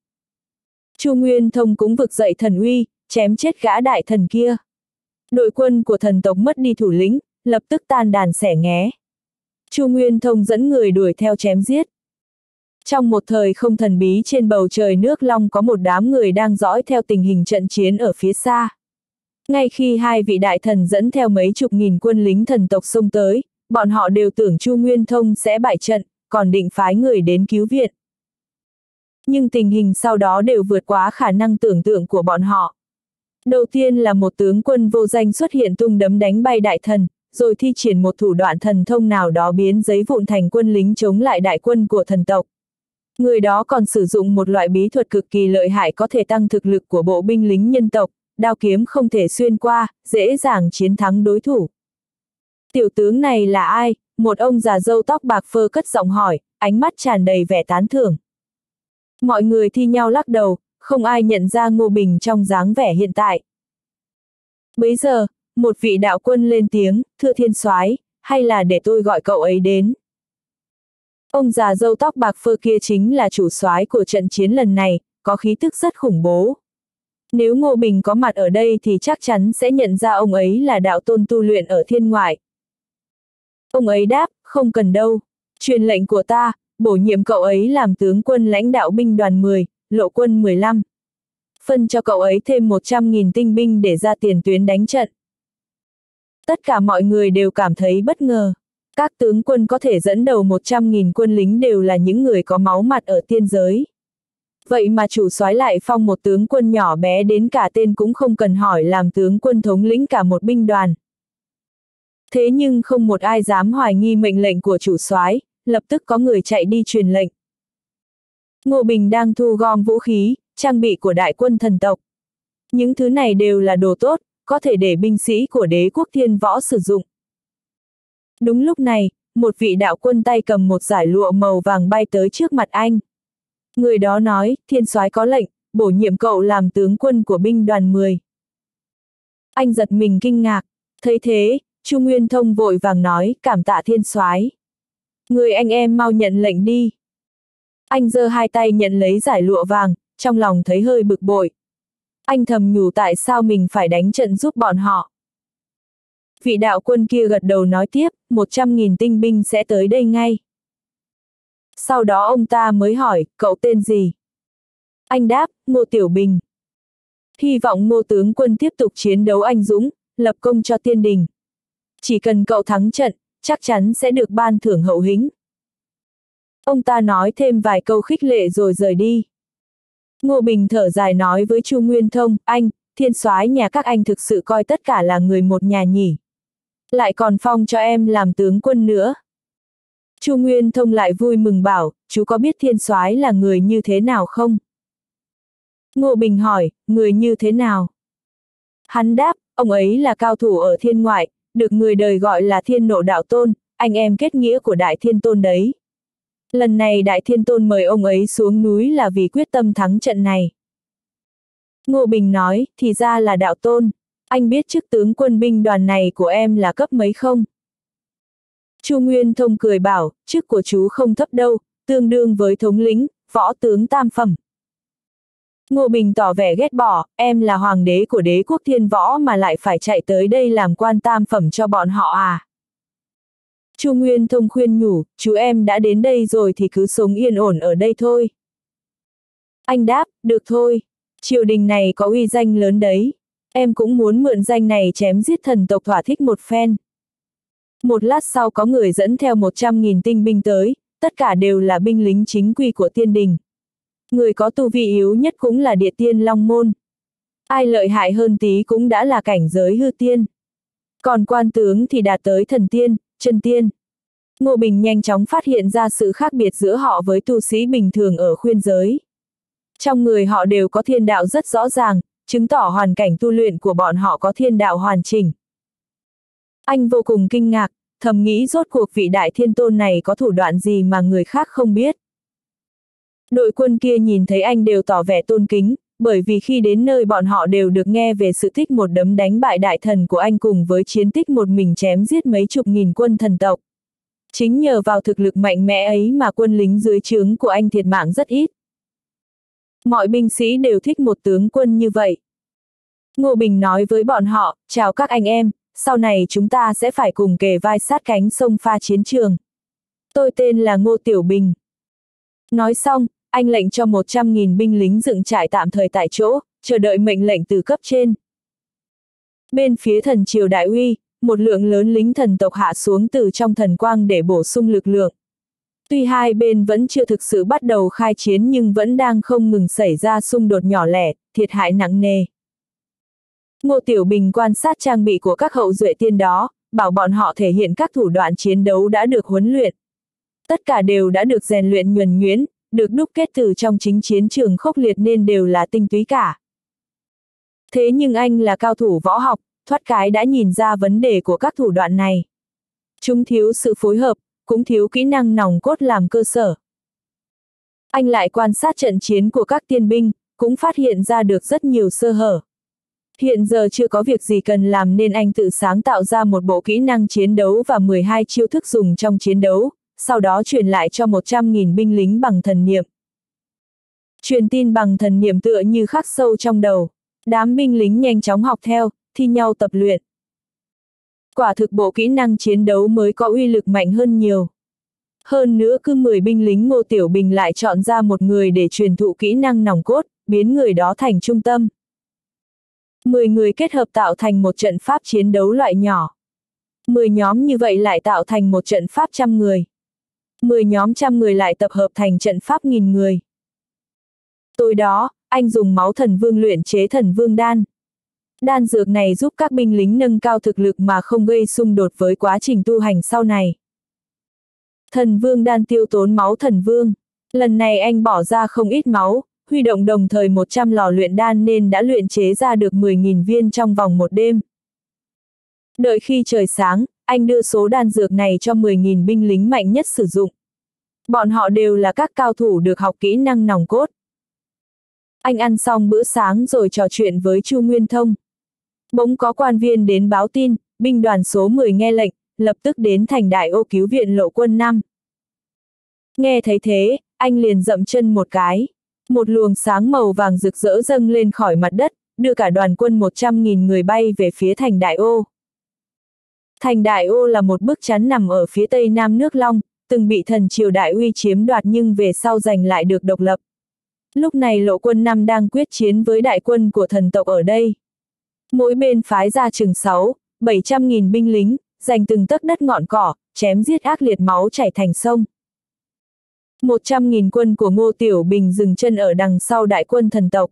Chu Nguyên Thông cũng vực dậy thần uy, chém chết gã đại thần kia. Đội quân của thần tộc mất đi thủ lĩnh, lập tức tan đàn xẻ nghé. Chu Nguyên Thông dẫn người đuổi theo chém giết. Trong một thời không thần bí trên bầu trời nước long có một đám người đang dõi theo tình hình trận chiến ở phía xa. Ngay khi hai vị đại thần dẫn theo mấy chục nghìn quân lính thần tộc xông tới, bọn họ đều tưởng Chu Nguyên Thông sẽ bại trận, còn định phái người đến cứu viện. Nhưng tình hình sau đó đều vượt quá khả năng tưởng tượng của bọn họ. Đầu tiên là một tướng quân vô danh xuất hiện tung đấm đánh bay đại thần, rồi thi triển một thủ đoạn thần thông nào đó biến giấy vụn thành quân lính chống lại đại quân của thần tộc. Người đó còn sử dụng một loại bí thuật cực kỳ lợi hại có thể tăng thực lực của bộ binh lính nhân tộc, đao kiếm không thể xuyên qua, dễ dàng chiến thắng đối thủ. Tiểu tướng này là ai? Một ông già dâu tóc bạc phơ cất giọng hỏi, ánh mắt tràn đầy vẻ tán thưởng. Mọi người thi nhau lắc đầu, không ai nhận ra Ngô Bình trong dáng vẻ hiện tại. Bấy giờ, một vị đạo quân lên tiếng, thưa thiên soái, hay là để tôi gọi cậu ấy đến. Ông già dâu tóc bạc phơ kia chính là chủ soái của trận chiến lần này, có khí tức rất khủng bố. Nếu Ngô Bình có mặt ở đây thì chắc chắn sẽ nhận ra ông ấy là đạo tôn tu luyện ở thiên ngoại. Ông ấy đáp, không cần đâu. Truyền lệnh của ta, bổ nhiệm cậu ấy làm tướng quân lãnh đạo binh đoàn 10, lộ quân 15. Phân cho cậu ấy thêm 100.000 tinh binh để ra tiền tuyến đánh trận. Tất cả mọi người đều cảm thấy bất ngờ. Các tướng quân có thể dẫn đầu 100.000 quân lính đều là những người có máu mặt ở tiên giới. Vậy mà chủ soái lại phong một tướng quân nhỏ bé đến cả tên cũng không cần hỏi làm tướng quân thống lĩnh cả một binh đoàn. Thế nhưng không một ai dám hoài nghi mệnh lệnh của chủ soái, lập tức có người chạy đi truyền lệnh. Ngô Bình đang thu gom vũ khí, trang bị của đại quân thần tộc. Những thứ này đều là đồ tốt, có thể để binh sĩ của đế quốc thiên võ sử dụng. Đúng lúc này, một vị đạo quân tay cầm một giải lụa màu vàng bay tới trước mặt anh. Người đó nói, thiên soái có lệnh, bổ nhiệm cậu làm tướng quân của binh đoàn 10. Anh giật mình kinh ngạc, thấy thế, Chu Nguyên Thông vội vàng nói, cảm tạ thiên soái. Người anh em mau nhận lệnh đi. Anh giơ hai tay nhận lấy giải lụa vàng, trong lòng thấy hơi bực bội. Anh thầm nhủ tại sao mình phải đánh trận giúp bọn họ. Vị đạo quân kia gật đầu nói tiếp, 100.000 tinh binh sẽ tới đây ngay. Sau đó ông ta mới hỏi, cậu tên gì? Anh đáp, Ngô Tiểu Bình. Hy vọng ngô tướng quân tiếp tục chiến đấu anh dũng, lập công cho tiên đình. Chỉ cần cậu thắng trận, chắc chắn sẽ được ban thưởng hậu hĩnh. Ông ta nói thêm vài câu khích lệ rồi rời đi. Ngô Bình thở dài nói với Chu Nguyên Thông, anh, thiên soái nhà các anh thực sự coi tất cả là người một nhà nhỉ. Lại còn phong cho em làm tướng quân nữa. Chu Nguyên Thông lại vui mừng bảo, chú có biết thiên soái là người như thế nào không? Ngô Bình hỏi, người như thế nào? Hắn đáp, ông ấy là cao thủ ở thiên ngoại, được người đời gọi là thiên nộ đạo tôn, anh em kết nghĩa của đại thiên tôn đấy. Lần này đại thiên tôn mời ông ấy xuống núi là vì quyết tâm thắng trận này. Ngô Bình nói, thì ra là đạo tôn, anh biết chức tướng quân binh đoàn này của em là cấp mấy không? Chu Nguyên Thông cười bảo, chức của chú không thấp đâu, tương đương với thống lĩnh, võ tướng tam phẩm. Ngô Bình tỏ vẻ ghét bỏ, em là hoàng đế của đế quốc thiên võ mà lại phải chạy tới đây làm quan tam phẩm cho bọn họ à. Chu Nguyên Thông khuyên nhủ, chú em đã đến đây rồi thì cứ sống yên ổn ở đây thôi. Anh đáp, được thôi, triều đình này có uy danh lớn đấy, em cũng muốn mượn danh này chém giết thần tộc thỏa thích một phen. Một lát sau có người dẫn theo 100.000 tinh binh tới, tất cả đều là binh lính chính quy của tiên đình. Người có tu vi yếu nhất cũng là địa tiên long môn. Ai lợi hại hơn tí cũng đã là cảnh giới hư tiên. Còn quan tướng thì đạt tới thần tiên, chân tiên. Ngô Bình nhanh chóng phát hiện ra sự khác biệt giữa họ với tu sĩ bình thường ở khuyên giới. Trong người họ đều có thiên đạo rất rõ ràng, chứng tỏ hoàn cảnh tu luyện của bọn họ có thiên đạo hoàn chỉnh. Anh vô cùng kinh ngạc, thầm nghĩ rốt cuộc vị đại thiên tôn này có thủ đoạn gì mà người khác không biết. Đội quân kia nhìn thấy anh đều tỏ vẻ tôn kính, bởi vì khi đến nơi bọn họ đều được nghe về sự tích một đấm đánh bại đại thần của anh cùng với chiến tích một mình chém giết mấy chục nghìn quân thần tộc. Chính nhờ vào thực lực mạnh mẽ ấy mà quân lính dưới trướng của anh thiệt mạng rất ít. Mọi binh sĩ đều thích một tướng quân như vậy. Ngô Bình nói với bọn họ, chào các anh em, sau này chúng ta sẽ phải cùng kề vai sát cánh sông pha chiến trường. Tôi tên là Ngô Tiểu Bình. Nói xong, anh lệnh cho 100.000 binh lính dựng trại tạm thời tại chỗ, chờ đợi mệnh lệnh từ cấp trên. Bên phía thần triều đại uy, một lượng lớn lính thần tộc hạ xuống từ trong thần quang để bổ sung lực lượng. Tuy hai bên vẫn chưa thực sự bắt đầu khai chiến nhưng vẫn đang không ngừng xảy ra xung đột nhỏ lẻ, thiệt hại nặng nề. Ngô Tiểu Bình quan sát trang bị của các hậu duệ tiên đó, bảo bọn họ thể hiện các thủ đoạn chiến đấu đã được huấn luyện. Tất cả đều đã được rèn luyện nhuần nhuyễn, được đúc kết từ trong chính chiến trường khốc liệt nên đều là tinh túy cả. Thế nhưng anh là cao thủ võ học, thoát cái đã nhìn ra vấn đề của các thủ đoạn này. Chúng thiếu sự phối hợp, cũng thiếu kỹ năng nòng cốt làm cơ sở. Anh lại quan sát trận chiến của các tiên binh, cũng phát hiện ra được rất nhiều sơ hở. Hiện giờ chưa có việc gì cần làm nên anh tự sáng tạo ra một bộ kỹ năng chiến đấu và 12 chiêu thức dùng trong chiến đấu, sau đó truyền lại cho 100.000 binh lính bằng thần niệm. Truyền tin bằng thần niệm tựa như khắc sâu trong đầu. Đám binh lính nhanh chóng học theo, thi nhau tập luyện. Quả thực bộ kỹ năng chiến đấu mới có uy lực mạnh hơn nhiều. Hơn nữa cứ 10 binh lính Ngô Tiểu Bình lại chọn ra một người để truyền thụ kỹ năng nòng cốt, biến người đó thành trung tâm. 10 người kết hợp tạo thành một trận pháp chiến đấu loại nhỏ. 10 nhóm như vậy lại tạo thành một trận pháp trăm người. 10 nhóm trăm người lại tập hợp thành trận pháp nghìn người. Tối đó, anh dùng máu thần vương luyện chế thần vương đan. Đan dược này giúp các binh lính nâng cao thực lực mà không gây xung đột với quá trình tu hành sau này. Thần vương đan tiêu tốn máu thần vương. Lần này anh bỏ ra không ít máu, huy động đồng thời 100 lò luyện đan nên đã luyện chế ra được 10.000 viên trong vòng một đêm. Đợi khi trời sáng, anh đưa số đan dược này cho 10.000 binh lính mạnh nhất sử dụng. Bọn họ đều là các cao thủ được học kỹ năng nòng cốt. Anh ăn xong bữa sáng rồi trò chuyện với Chu Nguyên Thông. Bỗng có quan viên đến báo tin, binh đoàn số 10 nghe lệnh, lập tức đến thành đại ô cứu viện lộ quân năm. Nghe thấy thế, anh liền dậm chân một cái. Một luồng sáng màu vàng rực rỡ dâng lên khỏi mặt đất, đưa cả đoàn quân 100.000 người bay về phía thành đại ô. Thành đại ô là một bức chắn nằm ở phía tây nam nước Long, từng bị thần triều đại uy chiếm đoạt nhưng về sau giành lại được độc lập. Lúc này lộ quân năm đang quyết chiến với đại quân của thần tộc ở đây. Mỗi bên phái ra chừng 6, 700 nghìn binh lính, giành từng tấc đất ngọn cỏ, chém giết ác liệt máu chảy thành sông. 100 nghìn quân của Ngô Tiểu Bình dừng chân ở đằng sau đại quân thần tộc.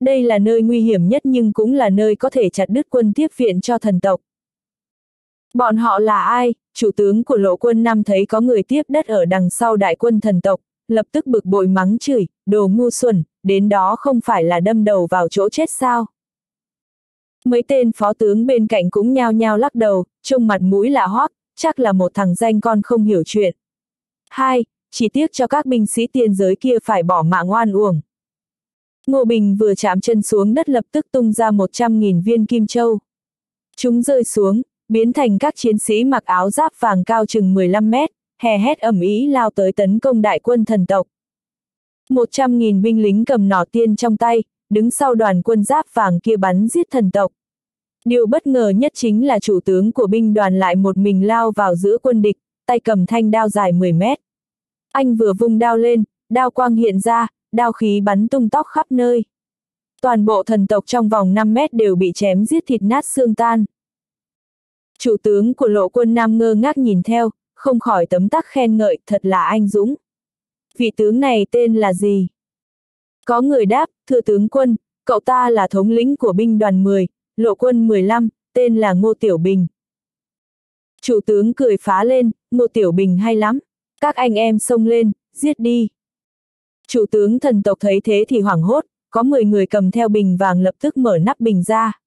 Đây là nơi nguy hiểm nhất nhưng cũng là nơi có thể chặt đứt quân tiếp viện cho thần tộc. Bọn họ là ai? Chủ tướng của lộ quân năm thấy có người tiếp đất ở đằng sau đại quân thần tộc, lập tức bực bội mắng chửi, đồ ngu xuẩn, đến đó không phải là đâm đầu vào chỗ chết sao? Mấy tên phó tướng bên cạnh cũng nhao nhao lắc đầu, trông mặt mũi lạ hót, chắc là một thằng danh con không hiểu chuyện. Hai, chỉ tiếc cho các binh sĩ tiên giới kia phải bỏ mạng oan uổng. Ngô Bình vừa chạm chân xuống đất lập tức tung ra 100.000 viên kim châu. Chúng rơi xuống, biến thành các chiến sĩ mặc áo giáp vàng cao chừng 15 mét, hè hét ẩm ý lao tới tấn công đại quân thần tộc. 100.000 binh lính cầm nỏ tiên trong tay, đứng sau đoàn quân giáp vàng kia bắn giết thần tộc. Điều bất ngờ nhất chính là chủ tướng của binh đoàn lại một mình lao vào giữa quân địch, tay cầm thanh đao dài 10 mét. Anh vừa vung đao lên, đao quang hiện ra, đao khí bắn tung tóc khắp nơi. Toàn bộ thần tộc trong vòng 5 mét đều bị chém giết thịt nát xương tan. Chủ tướng của lộ quân Nam ngơ ngác nhìn theo, không khỏi tấm tắc khen ngợi, thật là anh dũng. Vị tướng này tên là gì? Có người đáp, thưa tướng quân, cậu ta là thống lĩnh của binh đoàn 10, lộ quân 15, tên là Ngô Tiểu Bình. Chủ tướng cười phá lên, Ngô Tiểu Bình hay lắm, các anh em xông lên, giết đi. Chủ tướng thần tộc thấy thế thì hoảng hốt, có 10 người cầm theo bình vàng lập tức mở nắp bình ra.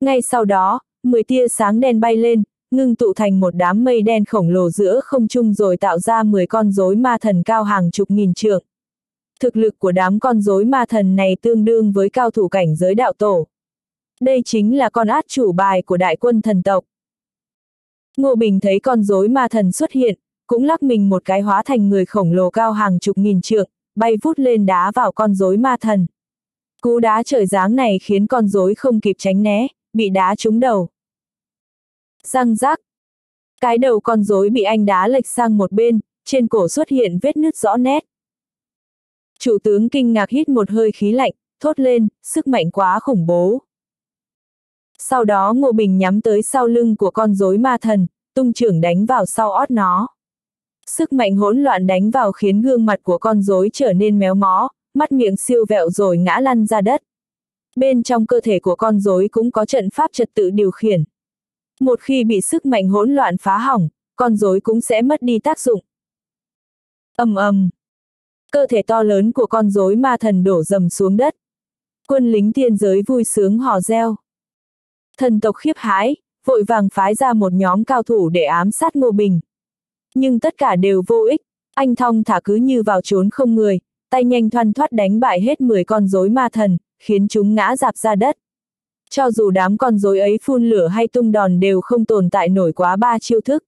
Ngay sau đó, 10 tia sáng đen bay lên, ngưng tụ thành một đám mây đen khổng lồ giữa không trung rồi tạo ra 10 con rối ma thần cao hàng chục nghìn trượng. Thực lực của đám con rối ma thần này tương đương với cao thủ cảnh giới đạo tổ. Đây chính là con át chủ bài của đại quân thần tộc. Ngô Bình thấy con rối ma thần xuất hiện, cũng lắc mình một cái hóa thành người khổng lồ cao hàng chục nghìn trượng, bay vút lên đá vào con rối ma thần. Cú đá trời giáng này khiến con rối không kịp tránh né, bị đá trúng đầu. Răng rác. Cái đầu con rối bị anh đá lệch sang một bên, trên cổ xuất hiện vết nứt rõ nét. Chủ tướng kinh ngạc hít một hơi khí lạnh, thốt lên, sức mạnh quá khủng bố. Sau đó Ngô Bình nhắm tới sau lưng của con rối ma thần, tung trưởng đánh vào sau ót nó. Sức mạnh hỗn loạn đánh vào khiến gương mặt của con rối trở nên méo mó, mắt miệng siêu vẹo rồi ngã lăn ra đất. Bên trong cơ thể của con rối cũng có trận pháp trật tự điều khiển. Một khi bị sức mạnh hỗn loạn phá hỏng, con rối cũng sẽ mất đi tác dụng. ầm ầm, cơ thể to lớn của con rối ma thần đổ dầm xuống đất. Quân lính thiên giới vui sướng hò reo. Thần tộc khiếp hãi, vội vàng phái ra một nhóm cao thủ để ám sát Ngô Bình. Nhưng tất cả đều vô ích, anh thong thả cứ như vào trốn không người, tay nhanh thoăn thoát đánh bại hết 10 con rối ma thần, khiến chúng ngã dạp ra đất. Cho dù đám con rối ấy phun lửa hay tung đòn đều không tồn tại nổi quá ba chiêu thức.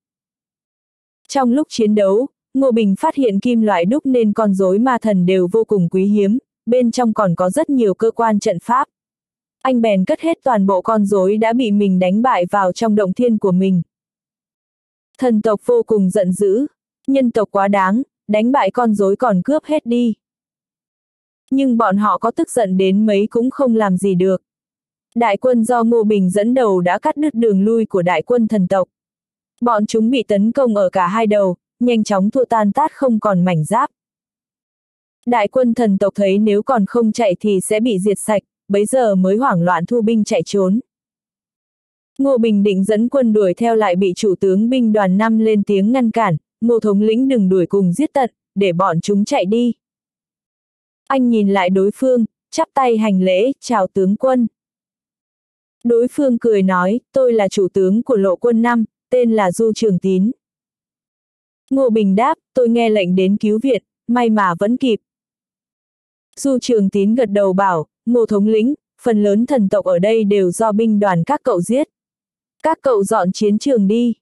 Trong lúc chiến đấu, Ngô Bình phát hiện kim loại đúc nên con rối ma thần đều vô cùng quý hiếm, bên trong còn có rất nhiều cơ quan trận pháp. Anh bèn cất hết toàn bộ con rối đã bị mình đánh bại vào trong động thiên của mình. Thần tộc vô cùng giận dữ, nhân tộc quá đáng, đánh bại con rối còn cướp hết đi. Nhưng bọn họ có tức giận đến mấy cũng không làm gì được. Đại quân do Ngô Bình dẫn đầu đã cắt đứt đường lui của đại quân thần tộc. Bọn chúng bị tấn công ở cả hai đầu, nhanh chóng thua tan tát không còn mảnh giáp. Đại quân thần tộc thấy nếu còn không chạy thì sẽ bị diệt sạch, bấy giờ mới hoảng loạn thu binh chạy trốn. Ngô Bình định dẫn quân đuổi theo lại bị chủ tướng binh đoàn 5 lên tiếng ngăn cản, ngô thống lĩnh đừng đuổi cùng giết tận, để bọn chúng chạy đi. Anh nhìn lại đối phương, chắp tay hành lễ, chào tướng quân. Đối phương cười nói, tôi là chủ tướng của lộ quân 5, tên là Du Trường Tín. Ngô Bình đáp, tôi nghe lệnh đến cứu viện, may mà vẫn kịp. Du Trường Tín gật đầu bảo, Ngô Thống lĩnh, phần lớn thần tộc ở đây đều do binh đoàn các cậu giết. Các cậu dọn chiến trường đi.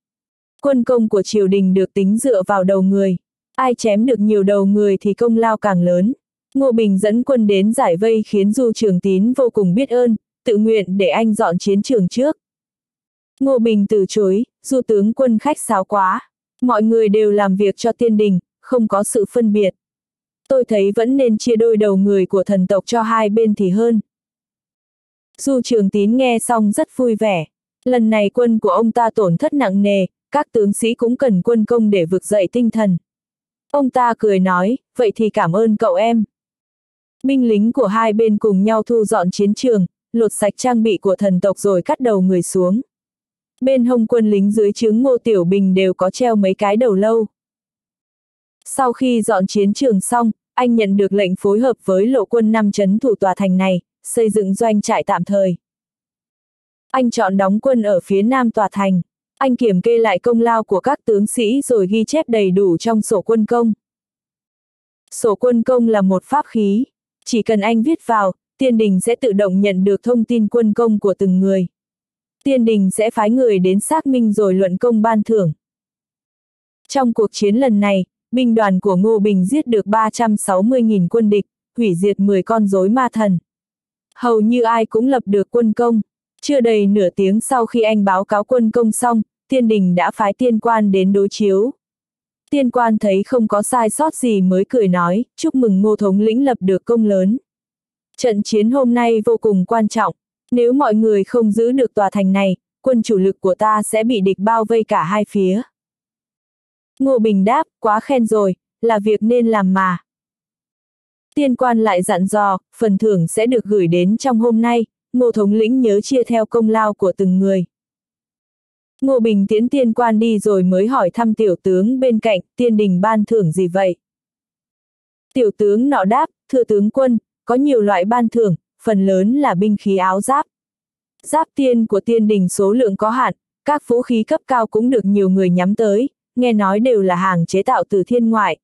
Quân công của triều đình được tính dựa vào đầu người. Ai chém được nhiều đầu người thì công lao càng lớn. Ngô Bình dẫn quân đến giải vây khiến Du Trường Tín vô cùng biết ơn, tự nguyện để anh dọn chiến trường trước. Ngô Bình từ chối, Du tướng quân khách sáo quá. Mọi người đều làm việc cho tiên đình, không có sự phân biệt. Tôi thấy vẫn nên chia đôi đầu người của thần tộc cho hai bên thì hơn. Du Trường Tín nghe xong rất vui vẻ. Lần này quân của ông ta tổn thất nặng nề, các tướng sĩ cũng cần quân công để vực dậy tinh thần. Ông ta cười nói, vậy thì cảm ơn cậu em. Binh lính của hai bên cùng nhau thu dọn chiến trường, lột sạch trang bị của thần tộc rồi cắt đầu người xuống. Bên hông quân lính dưới trướng Ngô Tiểu Bình đều có treo mấy cái đầu lâu. Sau khi dọn chiến trường xong, anh nhận được lệnh phối hợp với lộ quân năm chấn thủ tòa thành này, xây dựng doanh trại tạm thời. Anh chọn đóng quân ở phía nam tòa thành. Anh kiểm kê lại công lao của các tướng sĩ rồi ghi chép đầy đủ trong sổ quân công. Sổ quân công là một pháp khí. Chỉ cần anh viết vào, tiên đình sẽ tự động nhận được thông tin quân công của từng người. Tiên đình sẽ phái người đến xác minh rồi luận công ban thưởng. Trong cuộc chiến lần này, binh đoàn của Ngô Bình giết được 360.000 quân địch, hủy diệt 10 con rối ma thần. Hầu như ai cũng lập được quân công. Chưa đầy nửa tiếng sau khi anh báo cáo quân công xong, tiên đình đã phái tiên quan đến đối chiếu. Tiên quan thấy không có sai sót gì mới cười nói, chúc mừng ngô thống lĩnh lập được công lớn. Trận chiến hôm nay vô cùng quan trọng, nếu mọi người không giữ được tòa thành này, quân chủ lực của ta sẽ bị địch bao vây cả hai phía. Ngô Bình đáp, quá khen rồi, là việc nên làm mà. Tiên quan lại dặn dò, phần thưởng sẽ được gửi đến trong hôm nay, ngô thống lĩnh nhớ chia theo công lao của từng người. Ngô Bình tiễn tiên quan đi rồi mới hỏi thăm tiểu tướng bên cạnh, tiên đình ban thưởng gì vậy? Tiểu tướng nọ đáp, thưa tướng quân, có nhiều loại ban thưởng, phần lớn là binh khí áo giáp. Giáp tiên của tiên đình số lượng có hạn, các vũ khí cấp cao cũng được nhiều người nhắm tới, nghe nói đều là hàng chế tạo từ thiên ngoại.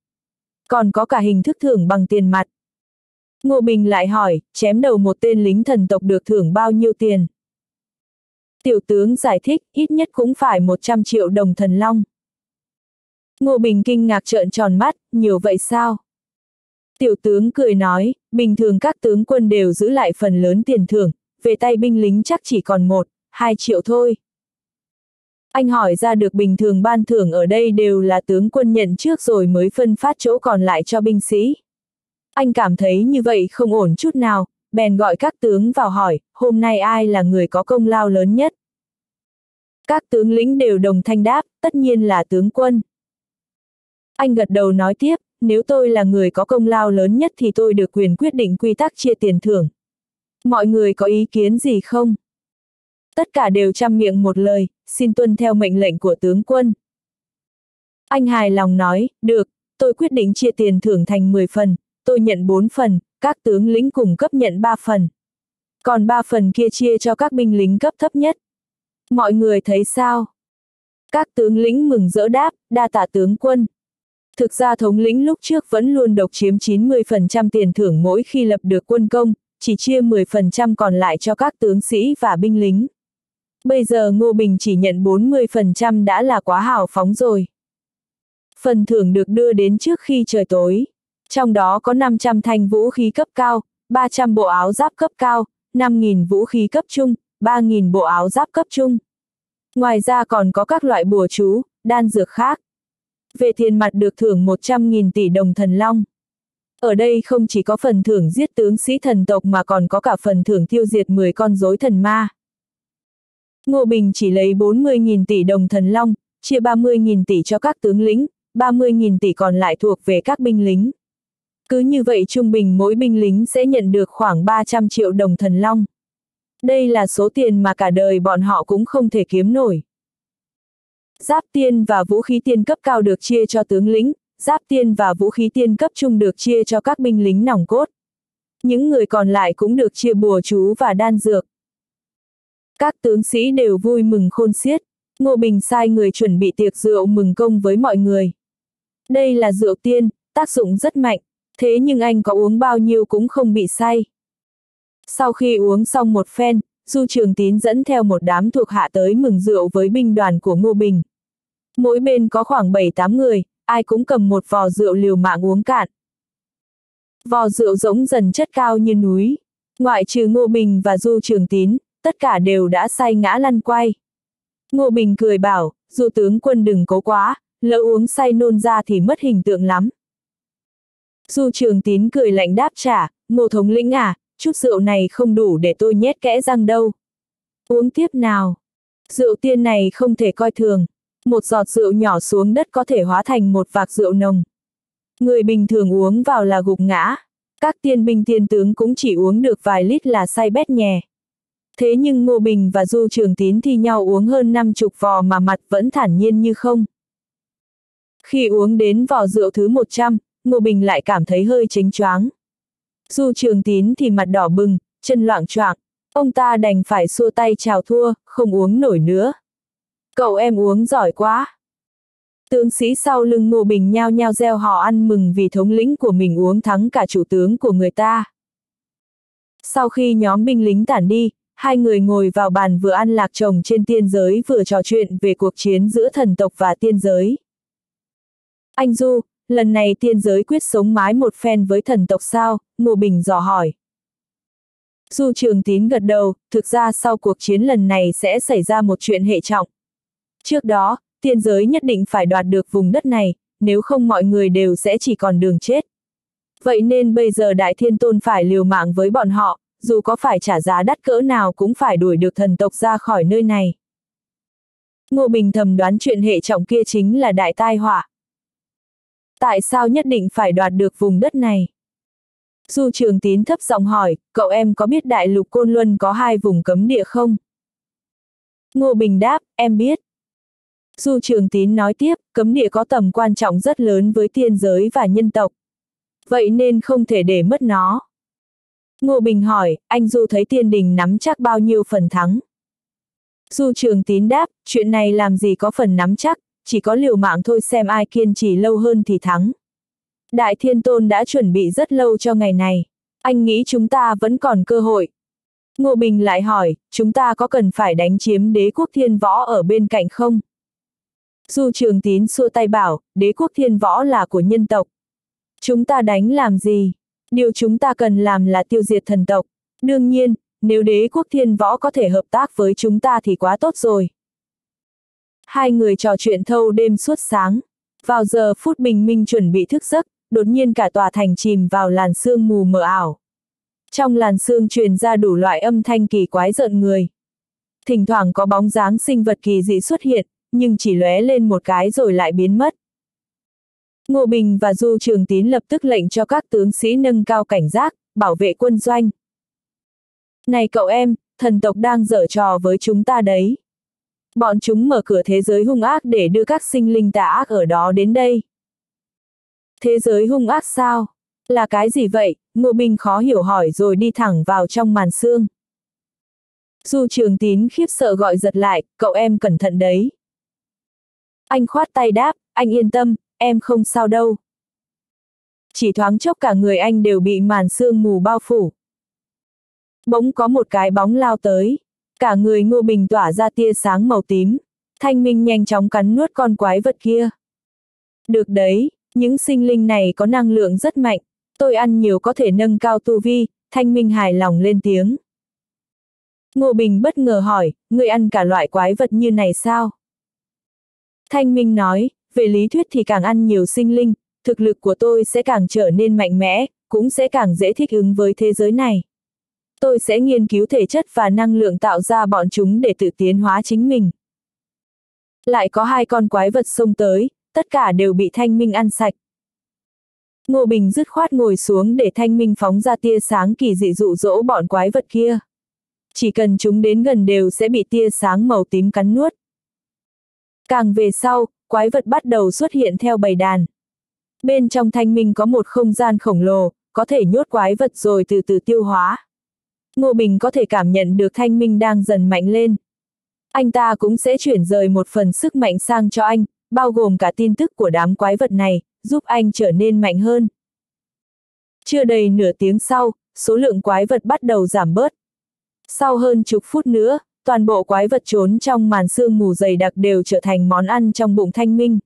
Còn có cả hình thức thưởng bằng tiền mặt. Ngô Bình lại hỏi, chém đầu một tên lính thần tộc được thưởng bao nhiêu tiền? Tiểu tướng giải thích, ít nhất cũng phải 100 triệu đồng thần long. Ngô Bình kinh ngạc trợn tròn mắt, nhiều vậy sao? Tiểu tướng cười nói, bình thường các tướng quân đều giữ lại phần lớn tiền thưởng, về tay binh lính chắc chỉ còn một, hai triệu thôi. Anh hỏi ra được bình thường ban thưởng ở đây đều là tướng quân nhận trước rồi mới phân phát chỗ còn lại cho binh sĩ. Anh cảm thấy như vậy không ổn chút nào, bèn gọi các tướng vào hỏi, hôm nay ai là người có công lao lớn nhất? Các tướng lĩnh đều đồng thanh đáp, tất nhiên là tướng quân. Anh gật đầu nói tiếp, nếu tôi là người có công lao lớn nhất thì tôi được quyền quyết định quy tắc chia tiền thưởng. Mọi người có ý kiến gì không? Tất cả đều chăm miệng một lời, xin tuân theo mệnh lệnh của tướng quân. Anh hài lòng nói, được, tôi quyết định chia tiền thưởng thành 10 phần, tôi nhận 4 phần, các tướng lĩnh cùng cấp nhận 3 phần. Còn 3 phần kia chia cho các binh lính cấp thấp nhất. Mọi người thấy sao? Các tướng lĩnh mừng rỡ đáp, đa tạ tướng quân. Thực ra thống lĩnh lúc trước vẫn luôn độc chiếm 90% tiền thưởng mỗi khi lập được quân công, chỉ chia 10% còn lại cho các tướng sĩ và binh lính. Bây giờ Ngô Bình chỉ nhận 40% đã là quá hào phóng rồi. Phần thưởng được đưa đến trước khi trời tối. Trong đó có 500 thanh vũ khí cấp cao, 300 bộ áo giáp cấp cao, 5.000 vũ khí cấp trung, 3.000 bộ áo giáp cấp trung. Ngoài ra còn có các loại bùa chú, đan dược khác. Về tiền mặt được thưởng 100.000 tỷ đồng thần long. Ở đây không chỉ có phần thưởng giết tướng sĩ thần tộc mà còn có cả phần thưởng tiêu diệt 10 con rối thần ma. Ngô Bình chỉ lấy 40.000 tỷ đồng thần long, chia 30.000 tỷ cho các tướng lĩnh, 30.000 tỷ còn lại thuộc về các binh lính. Cứ như vậy trung bình mỗi binh lính sẽ nhận được khoảng 300 triệu đồng thần long. Đây là số tiền mà cả đời bọn họ cũng không thể kiếm nổi. Giáp tiên và vũ khí tiên cấp cao được chia cho tướng lĩnh, giáp tiên và vũ khí tiên cấp trung được chia cho các binh lính nòng cốt. Những người còn lại cũng được chia bùa chú và đan dược. Các tướng sĩ đều vui mừng khôn xiết, Ngô Bình sai người chuẩn bị tiệc rượu mừng công với mọi người. Đây là rượu tiên, tác dụng rất mạnh, thế nhưng anh có uống bao nhiêu cũng không bị say. Sau khi uống xong một phen, Du Trường Tín dẫn theo một đám thuộc hạ tới mừng rượu với binh đoàn của Ngô Bình. Mỗi bên có khoảng 7-8 người, ai cũng cầm một vò rượu liều mạng uống cạn. Vò rượu giống dần chất cao như núi. Ngoại trừ Ngô Bình và Du Trường Tín, tất cả đều đã say ngã lăn quay. Ngô Bình cười bảo, Du tướng quân đừng cố quá, lỡ uống say nôn ra thì mất hình tượng lắm. Du Trường Tín cười lạnh đáp trả, Ngô Thống lĩnh à, chút rượu này không đủ để tôi nhét kẽ răng đâu. Uống tiếp nào. Rượu tiên này không thể coi thường. Một giọt rượu nhỏ xuống đất có thể hóa thành một vạc rượu nồng. Người bình thường uống vào là gục ngã. Các tiên binh tiên tướng cũng chỉ uống được vài lít là say bét nhè. Thế nhưng Ngô Bình và Du Trường Tín thi nhau uống hơn năm chục vò mà mặt vẫn thản nhiên như không. Khi uống đến vò rượu thứ 100, Ngô Bình lại cảm thấy hơi chánh choáng. Du Trường Tín thì mặt đỏ bừng, chân loạn choạng, ông ta đành phải xua tay chào thua, không uống nổi nữa. Cậu em uống giỏi quá. Tướng sĩ sau lưng Ngô Bình nhao nhao gieo họ ăn mừng vì thống lĩnh của mình uống thắng cả chủ tướng của người ta. Sau khi nhóm binh lính tản đi, hai người ngồi vào bàn vừa ăn lạc chồng trên tiên giới vừa trò chuyện về cuộc chiến giữa thần tộc và tiên giới. Anh Du, lần này tiên giới quyết sống mái một phen với thần tộc sao, Ngô Bình dò hỏi. Du Trường Tín gật đầu, thực ra sau cuộc chiến lần này sẽ xảy ra một chuyện hệ trọng. Trước đó, tiên giới nhất định phải đoạt được vùng đất này, nếu không mọi người đều sẽ chỉ còn đường chết. Vậy nên bây giờ Đại Thiên Tôn phải liều mạng với bọn họ, dù có phải trả giá đắt cỡ nào cũng phải đuổi được thần tộc ra khỏi nơi này. Ngô Bình thầm đoán chuyện hệ trọng kia chính là đại tai họa. Tại sao nhất định phải đoạt được vùng đất này? Du Trường Tín thấp giọng hỏi, cậu em có biết đại lục Côn Luân có hai vùng cấm địa không? Ngô Bình đáp, em biết. Du Trường Tín nói tiếp, cấm địa có tầm quan trọng rất lớn với tiên giới và nhân tộc. Vậy nên không thể để mất nó. Ngô Bình hỏi, anh Du thấy tiên đình nắm chắc bao nhiêu phần thắng? Du Trường Tín đáp, chuyện này làm gì có phần nắm chắc, chỉ có liều mạng thôi xem ai kiên trì lâu hơn thì thắng. Đại Thiên Tôn đã chuẩn bị rất lâu cho ngày này. Anh nghĩ chúng ta vẫn còn cơ hội. Ngô Bình lại hỏi, chúng ta có cần phải đánh chiếm đế quốc thiên võ ở bên cạnh không? Du Trường Tín xua tay bảo, đế quốc thiên võ là của nhân tộc. Chúng ta đánh làm gì? Điều chúng ta cần làm là tiêu diệt thần tộc. Đương nhiên, nếu đế quốc thiên võ có thể hợp tác với chúng ta thì quá tốt rồi. Hai người trò chuyện thâu đêm suốt sáng. Vào giờ phút bình minh chuẩn bị thức giấc, đột nhiên cả tòa thành chìm vào làn sương mù mờ ảo. Trong làn sương truyền ra đủ loại âm thanh kỳ quái rợn người. Thỉnh thoảng có bóng dáng sinh vật kỳ dị xuất hiện, nhưng chỉ lóe lên một cái rồi lại biến mất. Ngô Bình và Du Trường Tín lập tức lệnh cho các tướng sĩ nâng cao cảnh giác, bảo vệ quân doanh. Này cậu em, thần tộc đang dở trò với chúng ta đấy. Bọn chúng mở cửa thế giới hung ác để đưa các sinh linh tà ác ở đó đến đây. Thế giới hung ác sao? Là cái gì vậy? Ngô Bình khó hiểu hỏi rồi đi thẳng vào trong màn xương. Du Trường Tín khiếp sợ gọi giật lại, cậu em cẩn thận đấy. Anh khoát tay đáp, anh yên tâm, em không sao đâu. Chỉ thoáng chốc cả người anh đều bị màn sương mù bao phủ. Bỗng có một cái bóng lao tới. Cả người Ngô Bình tỏa ra tia sáng màu tím. Thanh Minh nhanh chóng cắn nuốt con quái vật kia. Được đấy, những sinh linh này có năng lượng rất mạnh. Tôi ăn nhiều có thể nâng cao tu vi, Thanh Minh hài lòng lên tiếng. Ngô Bình bất ngờ hỏi, người ăn cả loại quái vật như này sao? Thanh Minh nói, về lý thuyết thì càng ăn nhiều sinh linh, thực lực của tôi sẽ càng trở nên mạnh mẽ, cũng sẽ càng dễ thích ứng với thế giới này. Tôi sẽ nghiên cứu thể chất và năng lượng tạo ra bọn chúng để tự tiến hóa chính mình. Lại có hai con quái vật xông tới, tất cả đều bị Thanh Minh ăn sạch. Ngô Bình dứt khoát ngồi xuống để Thanh Minh phóng ra tia sáng kỳ dị dụ dỗ bọn quái vật kia. Chỉ cần chúng đến gần đều sẽ bị tia sáng màu tím cắn nuốt. Càng về sau, quái vật bắt đầu xuất hiện theo bầy đàn. Bên trong thanh minh có một không gian khổng lồ, có thể nhốt quái vật rồi từ từ tiêu hóa. Ngô Bình có thể cảm nhận được thanh minh đang dần mạnh lên. Anh ta cũng sẽ chuyển rời một phần sức mạnh sang cho anh, bao gồm cả tin tức của đám quái vật này, giúp anh trở nên mạnh hơn. Chưa đầy nửa tiếng sau, số lượng quái vật bắt đầu giảm bớt. Sau hơn chục phút nữa, toàn bộ quái vật trốn trong màn sương mù dày đặc đều trở thành món ăn trong bụng thanh minh.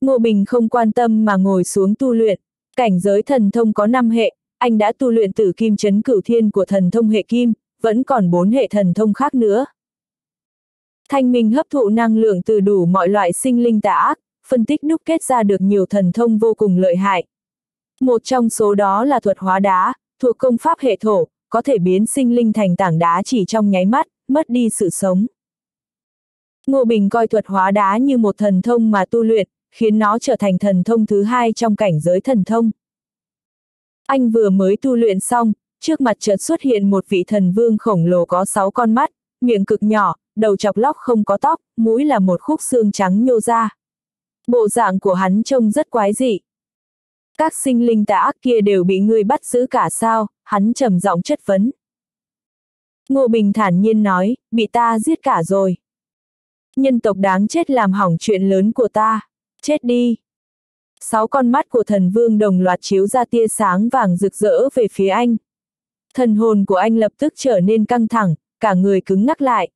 Ngô Bình không quan tâm mà ngồi xuống tu luyện, cảnh giới thần thông có 5 hệ, anh đã tu luyện tử kim chấn cửu thiên của thần thông hệ kim, vẫn còn bốn hệ thần thông khác nữa. Thanh minh hấp thụ năng lượng từ đủ mọi loại sinh linh tà ác, phân tích đúc kết ra được nhiều thần thông vô cùng lợi hại. Một trong số đó là thuật hóa đá, thuộc công pháp hệ thổ, có thể biến sinh linh thành tảng đá chỉ trong nháy mắt, mất đi sự sống. Ngô Bình coi thuật hóa đá như một thần thông mà tu luyện, khiến nó trở thành thần thông thứ hai trong cảnh giới thần thông. Anh vừa mới tu luyện xong, trước mặt chợt xuất hiện một vị thần vương khổng lồ có sáu con mắt, miệng cực nhỏ, đầu chọc lóc không có tóc, mũi là một khúc xương trắng nhô ra. Bộ dạng của hắn trông rất quái dị. Các sinh linh tà ác kia đều bị ngươi bắt giữ cả sao, hắn trầm giọng chất vấn. Ngô Bình thản nhiên nói, bị ta giết cả rồi. Nhân tộc đáng chết làm hỏng chuyện lớn của ta, chết đi. Sáu con mắt của thần vương đồng loạt chiếu ra tia sáng vàng rực rỡ về phía anh. Thần hồn của anh lập tức trở nên căng thẳng, cả người cứng ngắc lại.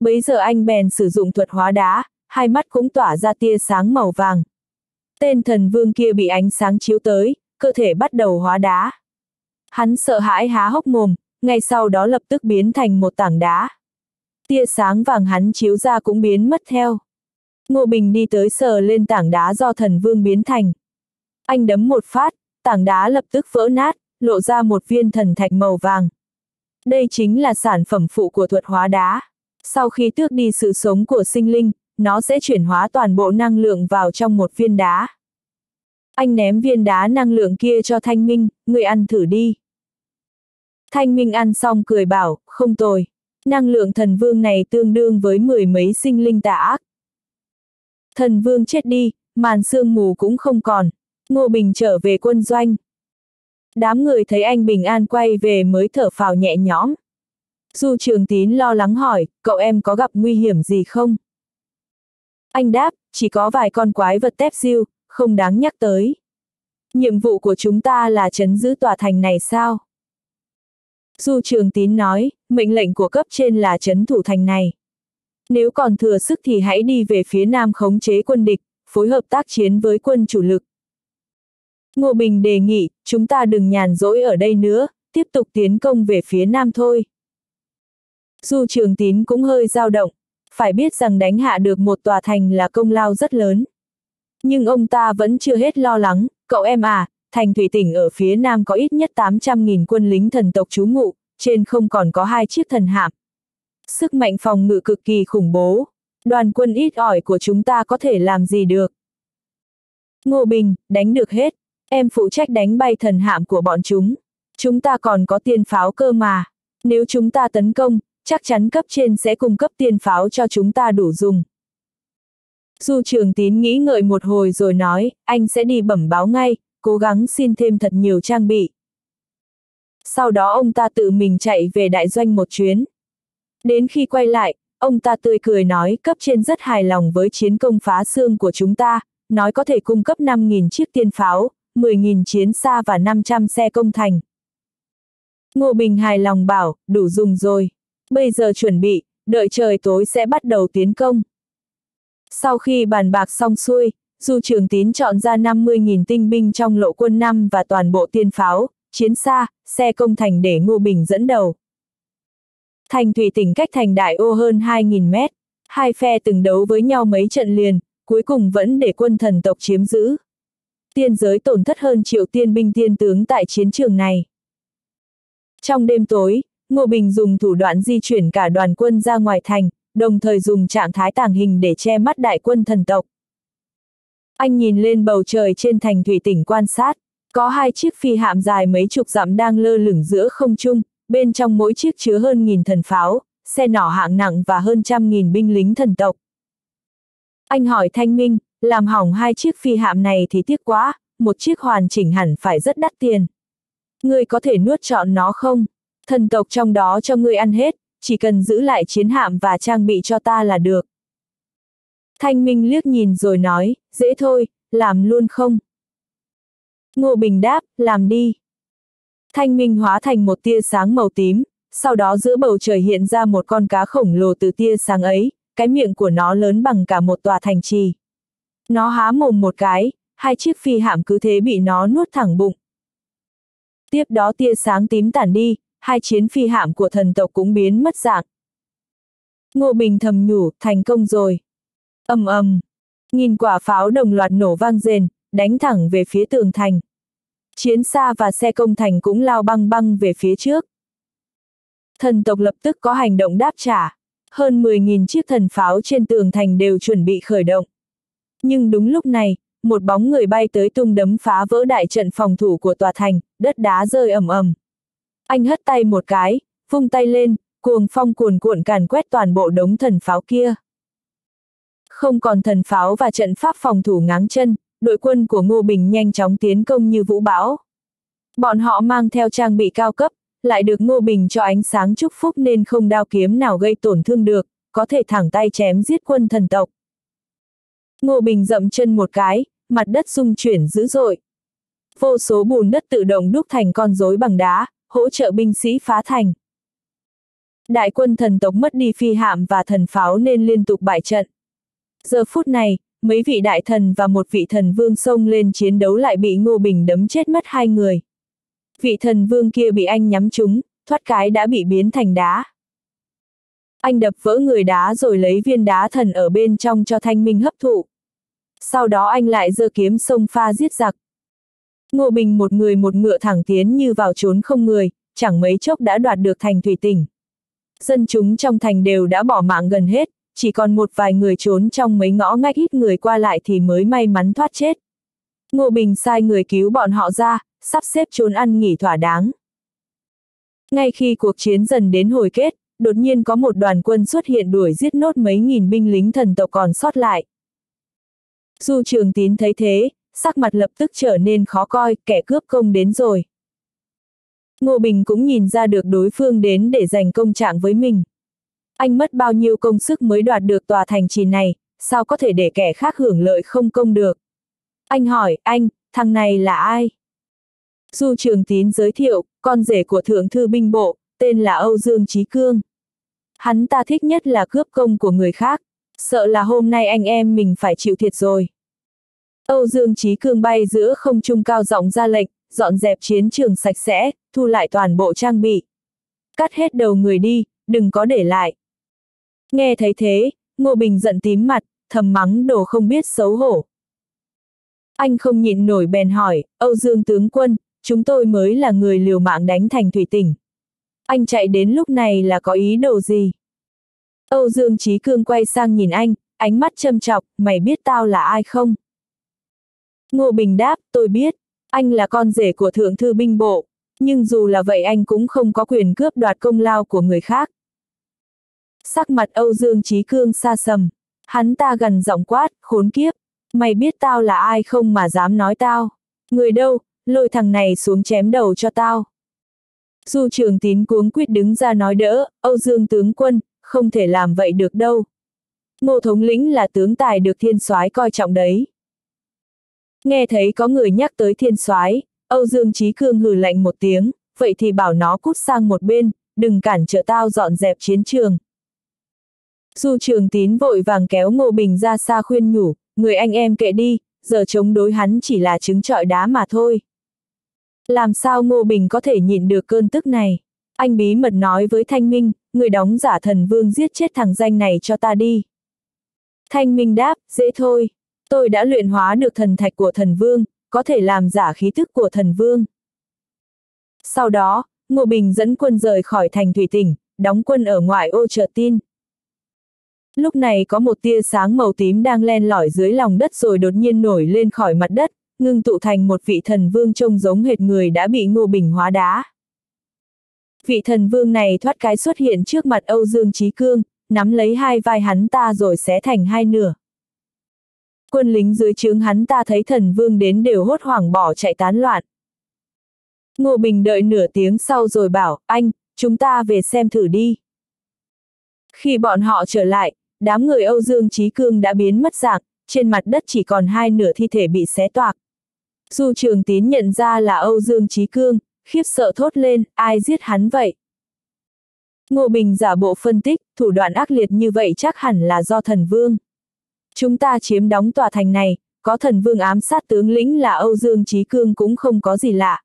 Bấy giờ anh bèn sử dụng thuật hóa đá, hai mắt cũng tỏa ra tia sáng màu vàng. Tên thần vương kia bị ánh sáng chiếu tới, cơ thể bắt đầu hóa đá. Hắn sợ hãi há hốc mồm, ngay sau đó lập tức biến thành một tảng đá. Tia sáng vàng hắn chiếu ra cũng biến mất theo. Ngô Bình đi tới sờ lên tảng đá do thần vương biến thành. Anh đấm một phát, tảng đá lập tức vỡ nát, lộ ra một viên thần thạch màu vàng. Đây chính là sản phẩm phụ của thuật hóa đá. Sau khi tước đi sự sống của sinh linh, nó sẽ chuyển hóa toàn bộ năng lượng vào trong một viên đá. Anh ném viên đá năng lượng kia cho Thanh Minh, người ăn thử đi. Thanh Minh ăn xong cười bảo, không tồi. Năng lượng thần vương này tương đương với mười mấy sinh linh tà ác. Thần vương chết đi, màn sương mù cũng không còn. Ngô Bình trở về quân doanh. Đám người thấy anh bình an quay về mới thở phào nhẹ nhõm. Du Trường Tín lo lắng hỏi, cậu em có gặp nguy hiểm gì không? Anh đáp, chỉ có vài con quái vật tép diêu, không đáng nhắc tới. Nhiệm vụ của chúng ta là chấn giữ tòa thành này sao? Du Trường Tín nói, mệnh lệnh của cấp trên là chấn thủ thành này. Nếu còn thừa sức thì hãy đi về phía nam khống chế quân địch, phối hợp tác chiến với quân chủ lực. Ngô Bình đề nghị, chúng ta đừng nhàn rỗi ở đây nữa, tiếp tục tiến công về phía nam thôi. Du Trường Tín cũng hơi dao động, phải biết rằng đánh hạ được một tòa thành là công lao rất lớn. Nhưng ông ta vẫn chưa hết lo lắng, cậu em à, thành thủy tỉnh ở phía nam có ít nhất 800.000 quân lính thần tộc trú ngụ, trên không còn có hai chiếc thần hạm. Sức mạnh phòng ngự cực kỳ khủng bố, đoàn quân ít ỏi của chúng ta có thể làm gì được. Ngô Bình, đánh được hết, em phụ trách đánh bay thần hạm của bọn chúng. Chúng ta còn có tiền pháo cơ mà. Nếu chúng ta tấn công, chắc chắn cấp trên sẽ cung cấp tiền pháo cho chúng ta đủ dùng. Du trường tín nghĩ ngợi một hồi rồi nói, anh sẽ đi bẩm báo ngay, cố gắng xin thêm thật nhiều trang bị. Sau đó ông ta tự mình chạy về đại doanh một chuyến. Đến khi quay lại, ông ta tươi cười nói cấp trên rất hài lòng với chiến công phá xương của chúng ta, nói có thể cung cấp 5.000 chiếc tiên pháo, 10.000 chiến xa và 500 xe công thành. Ngô Bình hài lòng bảo, đủ dùng rồi. Bây giờ chuẩn bị, đợi trời tối sẽ bắt đầu tiến công. Sau khi bàn bạc xong xuôi, Du Trường Tín chọn ra 50.000 tinh binh trong lộ quân năm và toàn bộ tiên pháo, chiến xa, xe công thành để Ngô Bình dẫn đầu. Thành thủy tỉnh cách thành đại ô hơn 2.000 mét, hai phe từng đấu với nhau mấy trận liền, cuối cùng vẫn để quân thần tộc chiếm giữ. Tiên giới tổn thất hơn triệu tiên binh tiên tướng tại chiến trường này. Trong đêm tối, Ngô Bình dùng thủ đoạn di chuyển cả đoàn quân ra ngoài thành, đồng thời dùng trạng thái tàng hình để che mắt đại quân thần tộc. Anh nhìn lên bầu trời trên thành thủy tỉnh quan sát, có hai chiếc phi hạm dài mấy chục dặm đang lơ lửng giữa không trung, bên trong mỗi chiếc chứa hơn nghìn thần pháo, xe nỏ hạng nặng và hơn trăm nghìn binh lính thần tộc. Anh hỏi Thanh Minh, làm hỏng hai chiếc phi hạm này thì tiếc quá, một chiếc hoàn chỉnh hẳn phải rất đắt tiền. Ngươi có thể nuốt trọn nó không? Thần tộc trong đó cho ngươi ăn hết, chỉ cần giữ lại chiến hạm và trang bị cho ta là được. Thanh Minh liếc nhìn rồi nói, dễ thôi, làm luôn không? Ngô Bình đáp, làm đi. Thanh Minh hóa thành một tia sáng màu tím, sau đó giữa bầu trời hiện ra một con cá khổng lồ từ tia sáng ấy, cái miệng của nó lớn bằng cả một tòa thành trì. Nó há mồm một cái, hai chiếc phi hạm cứ thế bị nó nuốt thẳng bụng. Tiếp đó tia sáng tím tản đi, hai chiến phi hạm của thần tộc cũng biến mất dạng. Ngô Bình thầm nhủ, thành công rồi. ầm ầm, nghìn quả pháo đồng loạt nổ vang rền, đánh thẳng về phía tường thành. Chiến xa và xe công thành cũng lao băng băng về phía trước. Thần tộc lập tức có hành động đáp trả. Hơn 10.000 chiếc thần pháo trên tường thành đều chuẩn bị khởi động. Nhưng đúng lúc này, một bóng người bay tới tung đấm phá vỡ đại trận phòng thủ của tòa thành, đất đá rơi ầm ầm. Anh hất tay một cái, vung tay lên, cuồng phong cuồn cuộn càn quét toàn bộ đống thần pháo kia. Không còn thần pháo và trận pháp phòng thủ ngáng chân, đội quân của Ngô Bình nhanh chóng tiến công như vũ bão. Bọn họ mang theo trang bị cao cấp, lại được Ngô Bình cho ánh sáng chúc phúc nên không đao kiếm nào gây tổn thương được, có thể thẳng tay chém giết quân thần tộc. Ngô Bình dậm chân một cái, mặt đất rung chuyển dữ dội. Vô số bùn đất tự động đúc thành con rối bằng đá, hỗ trợ binh sĩ phá thành. Đại quân thần tộc mất đi phi hạm và thần pháo nên liên tục bại trận. Giờ phút này, mấy vị đại thần và một vị thần vương xông lên chiến đấu lại bị Ngô Bình đấm chết mất hai người. Vị thần vương kia bị anh nhắm trúng, thoát cái đã bị biến thành đá. Anh đập vỡ người đá rồi lấy viên đá thần ở bên trong cho thanh minh hấp thụ. Sau đó anh lại giơ kiếm sông pha giết giặc. Ngô Bình một người một ngựa thẳng tiến như vào trốn không người, chẳng mấy chốc đã đoạt được thành thủy tỉnh. Dân chúng trong thành đều đã bỏ mạng gần hết, chỉ còn một vài người trốn trong mấy ngõ ngách ít người qua lại thì mới may mắn thoát chết. Ngô Bình sai người cứu bọn họ ra, sắp xếp trốn ăn nghỉ thỏa đáng. Ngay khi cuộc chiến dần đến hồi kết, đột nhiên có một đoàn quân xuất hiện đuổi giết nốt mấy nghìn binh lính thần tộc còn sót lại. Du Trường Tín thấy thế, sắc mặt lập tức trở nên khó coi, kẻ cướp công đến rồi. Ngô Bình cũng nhìn ra được đối phương đến để giành công trạng với mình. Anh mất bao nhiêu công sức mới đoạt được tòa thành trì này, sao có thể để kẻ khác hưởng lợi không công được? Anh hỏi, anh, thằng này là ai? Du Trường Tín giới thiệu, con rể của Thượng Thư Binh Bộ, tên là Âu Dương Trí Cương. Hắn ta thích nhất là cướp công của người khác, sợ là hôm nay anh em mình phải chịu thiệt rồi. Âu Dương Chí Cương bay giữa không trung cao giọng ra lệnh, dọn dẹp chiến trường sạch sẽ, thu lại toàn bộ trang bị. Cắt hết đầu người đi, đừng có để lại. Nghe thấy thế, Ngô Bình giận tím mặt, thầm mắng đồ không biết xấu hổ. Anh không nhịn nổi bèn hỏi, Âu Dương tướng quân, chúng tôi mới là người liều mạng đánh thành thủy tỉnh. Anh chạy đến lúc này là có ý đồ gì? Âu Dương Chí Cương quay sang nhìn anh, ánh mắt châm chọc, mày biết tao là ai không? Ngô Bình đáp, tôi biết, anh là con rể của thượng thư binh bộ, nhưng dù là vậy anh cũng không có quyền cướp đoạt công lao của người khác. Sắc mặt Âu Dương Chí Cương xa sầm, hắn ta gần giọng quát, khốn kiếp, mày biết tao là ai không mà dám nói tao. Người đâu, lôi thằng này xuống chém đầu cho tao. Du trường tín cuống quyết đứng ra nói đỡ, Âu Dương tướng quân, không thể làm vậy được đâu. Ngô thống lĩnh là tướng tài được thiên soái coi trọng đấy. Nghe thấy có người nhắc tới thiên soái, Âu Dương Chí Cương hừ lạnh một tiếng, vậy thì bảo nó cút sang một bên, đừng cản trở tao dọn dẹp chiến trường. Du trường tín vội vàng kéo Ngô Bình ra xa khuyên nhủ, người anh em kệ đi, giờ chống đối hắn chỉ là trứng trọi đá mà thôi. Làm sao Ngô Bình có thể nhịn được cơn tức này? Anh bí mật nói với Thanh Minh, người đóng giả thần vương giết chết thằng danh này cho ta đi. Thanh Minh đáp, dễ thôi. Tôi đã luyện hóa được thần thạch của thần vương, có thể làm giả khí thức của thần vương. Sau đó, Ngô Bình dẫn quân rời khỏi thành thủy tỉnh, đóng quân ở ngoại ô chờ tin. Lúc này có một tia sáng màu tím đang len lỏi dưới lòng đất rồi đột nhiên nổi lên khỏi mặt đất, ngưng tụ thành một vị thần vương trông giống hệt người đã bị Ngô Bình hóa đá. Vị thần vương này thoát cái xuất hiện trước mặt Âu Dương Trí Cương, nắm lấy hai vai hắn ta rồi xé thành hai nửa. Quân lính dưới trướng hắn ta thấy thần vương đến đều hốt hoảng bỏ chạy tán loạn. Ngô Bình đợi nửa tiếng sau rồi bảo, anh, chúng ta về xem thử đi. Khi bọn họ trở lại, đám người Âu Dương Trí Cương đã biến mất dạng, trên mặt đất chỉ còn hai nửa thi thể bị xé toạc. Du Trường Tín nhận ra là Âu Dương Trí Cương, khiếp sợ thốt lên, ai giết hắn vậy? Ngô Bình giả bộ phân tích, thủ đoạn ác liệt như vậy chắc hẳn là do thần vương. Chúng ta chiếm đóng tòa thành này, có thần vương ám sát tướng lĩnh là Âu Dương Trí Cương cũng không có gì lạ.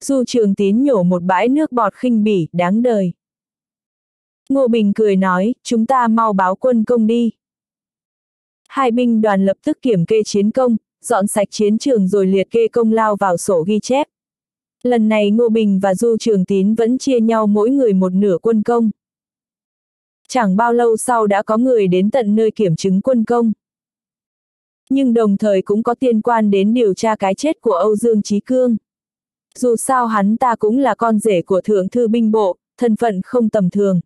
Du Trường Tín nhổ một bãi nước bọt khinh bỉ, đáng đời. Ngô Bình cười nói, chúng ta mau báo quân công đi. Hai binh đoàn lập tức kiểm kê chiến công, dọn sạch chiến trường rồi liệt kê công lao vào sổ ghi chép. Lần này Ngô Bình và Du Trường Tín vẫn chia nhau mỗi người một nửa quân công. Chẳng bao lâu sau đã có người đến tận nơi kiểm chứng quân công. Nhưng đồng thời cũng có tiên quan đến điều tra cái chết của Âu Dương Trí Cương. Dù sao hắn ta cũng là con rể của Thượng Thư Binh Bộ, thân phận không tầm thường.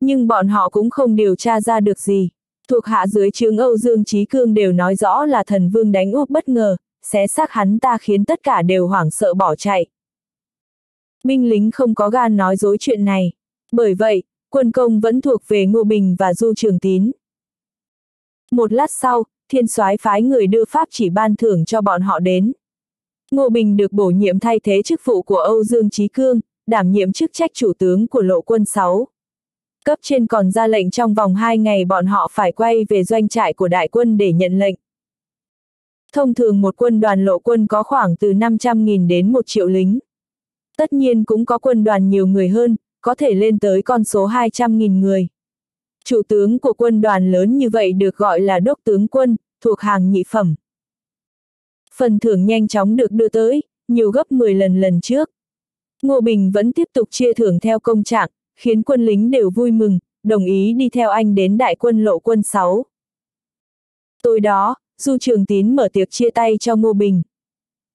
Nhưng bọn họ cũng không điều tra ra được gì. Thuộc hạ dưới trướng Âu Dương Trí Cương đều nói rõ là thần vương đánh úp bất ngờ, xé xác hắn ta khiến tất cả đều hoảng sợ bỏ chạy. Binh lính không có gan nói dối chuyện này. Bởi vậy, quân công vẫn thuộc về Ngô Bình và Du Trường Tín. Một lát sau, thiên soái phái người đưa pháp chỉ ban thưởng cho bọn họ đến. Ngô Bình được bổ nhiệm thay thế chức vụ của Âu Dương Trí Cương, đảm nhiệm chức trách chủ tướng của lộ quân 6. Cấp trên còn ra lệnh trong vòng 2 ngày bọn họ phải quay về doanh trại của đại quân để nhận lệnh. Thông thường một quân đoàn lộ quân có khoảng từ 500.000 đến 1 triệu lính. Tất nhiên cũng có quân đoàn nhiều người hơn, có thể lên tới con số 200.000 người. Chủ tướng của quân đoàn lớn như vậy được gọi là đốc tướng quân, thuộc hàng nhị phẩm. Phần thưởng nhanh chóng được đưa tới, nhiều gấp 10 lần lần trước. Ngô Bình vẫn tiếp tục chia thưởng theo công trạng, khiến quân lính đều vui mừng, đồng ý đi theo anh đến đại quân lộ quân 6. Tối đó, Du Trường Tín mở tiệc chia tay cho Ngô Bình.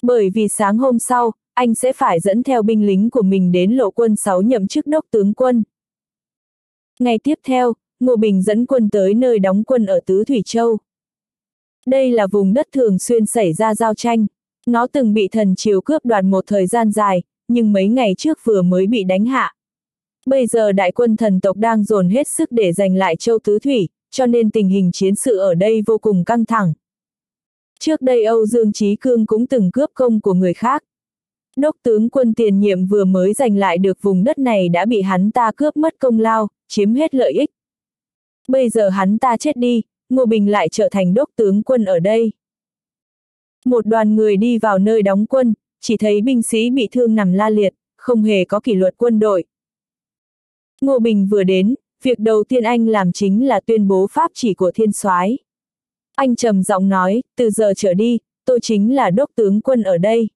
Bởi vì sáng hôm sau, anh sẽ phải dẫn theo binh lính của mình đến lộ quân 6 nhậm chức đốc tướng quân. Ngày tiếp theo, Ngô Bình dẫn quân tới nơi đóng quân ở Tứ Thủy Châu. Đây là vùng đất thường xuyên xảy ra giao tranh. Nó từng bị thần triều cướp đoạt một thời gian dài, nhưng mấy ngày trước vừa mới bị đánh hạ. Bây giờ đại quân thần tộc đang dồn hết sức để giành lại châu Tứ Thủy, cho nên tình hình chiến sự ở đây vô cùng căng thẳng. Trước đây Âu Dương Trí Cương cũng từng cướp công của người khác. Đốc tướng quân tiền nhiệm vừa mới giành lại được vùng đất này đã bị hắn ta cướp mất công lao, chiếm hết lợi ích. Bây giờ hắn ta chết đi, Ngô Bình lại trở thành đốc tướng quân ở đây. Một đoàn người đi vào nơi đóng quân, chỉ thấy binh sĩ bị thương nằm la liệt, không hề có kỷ luật quân đội. Ngô Bình vừa đến, việc đầu tiên anh làm chính là tuyên bố pháp chỉ của thiên soái. Anh trầm giọng nói, từ giờ trở đi, tôi chính là đốc tướng quân ở đây.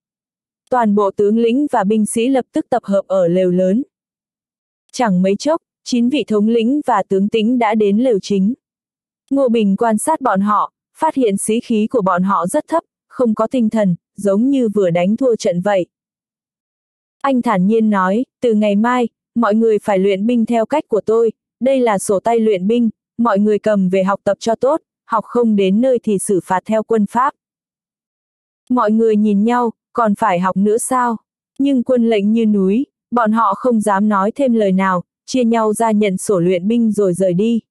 Toàn bộ tướng lĩnh và binh sĩ lập tức tập hợp ở lều lớn. Chẳng mấy chốc, chín vị thống lĩnh và tướng tính đã đến lều chính. Ngô Bình quan sát bọn họ, phát hiện sĩ khí của bọn họ rất thấp, không có tinh thần, giống như vừa đánh thua trận vậy. Anh thản nhiên nói, từ ngày mai, mọi người phải luyện binh theo cách của tôi, đây là sổ tay luyện binh, mọi người cầm về học tập cho tốt, học không đến nơi thì xử phạt theo quân pháp. Mọi người nhìn nhau, còn phải học nữa sao? Nhưng quân lệnh như núi, bọn họ không dám nói thêm lời nào, chia nhau ra nhận sổ luyện binh rồi rời đi.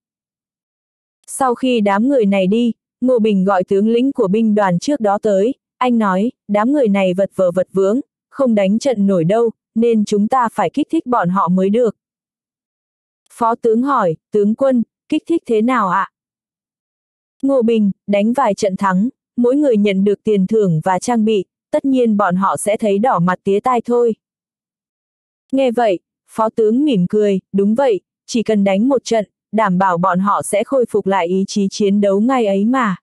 Sau khi đám người này đi, Ngô Bình gọi tướng lĩnh của binh đoàn trước đó tới, anh nói, đám người này vật vờ vật vướng, không đánh trận nổi đâu, nên chúng ta phải kích thích bọn họ mới được. Phó tướng hỏi, tướng quân, kích thích thế nào ạ? À? Ngô Bình, đánh vài trận thắng, mỗi người nhận được tiền thưởng và trang bị, tất nhiên bọn họ sẽ thấy đỏ mặt tía tai thôi. Nghe vậy, phó tướng mỉm cười, đúng vậy, chỉ cần đánh một trận, đảm bảo bọn họ sẽ khôi phục lại ý chí chiến đấu ngay ấy mà.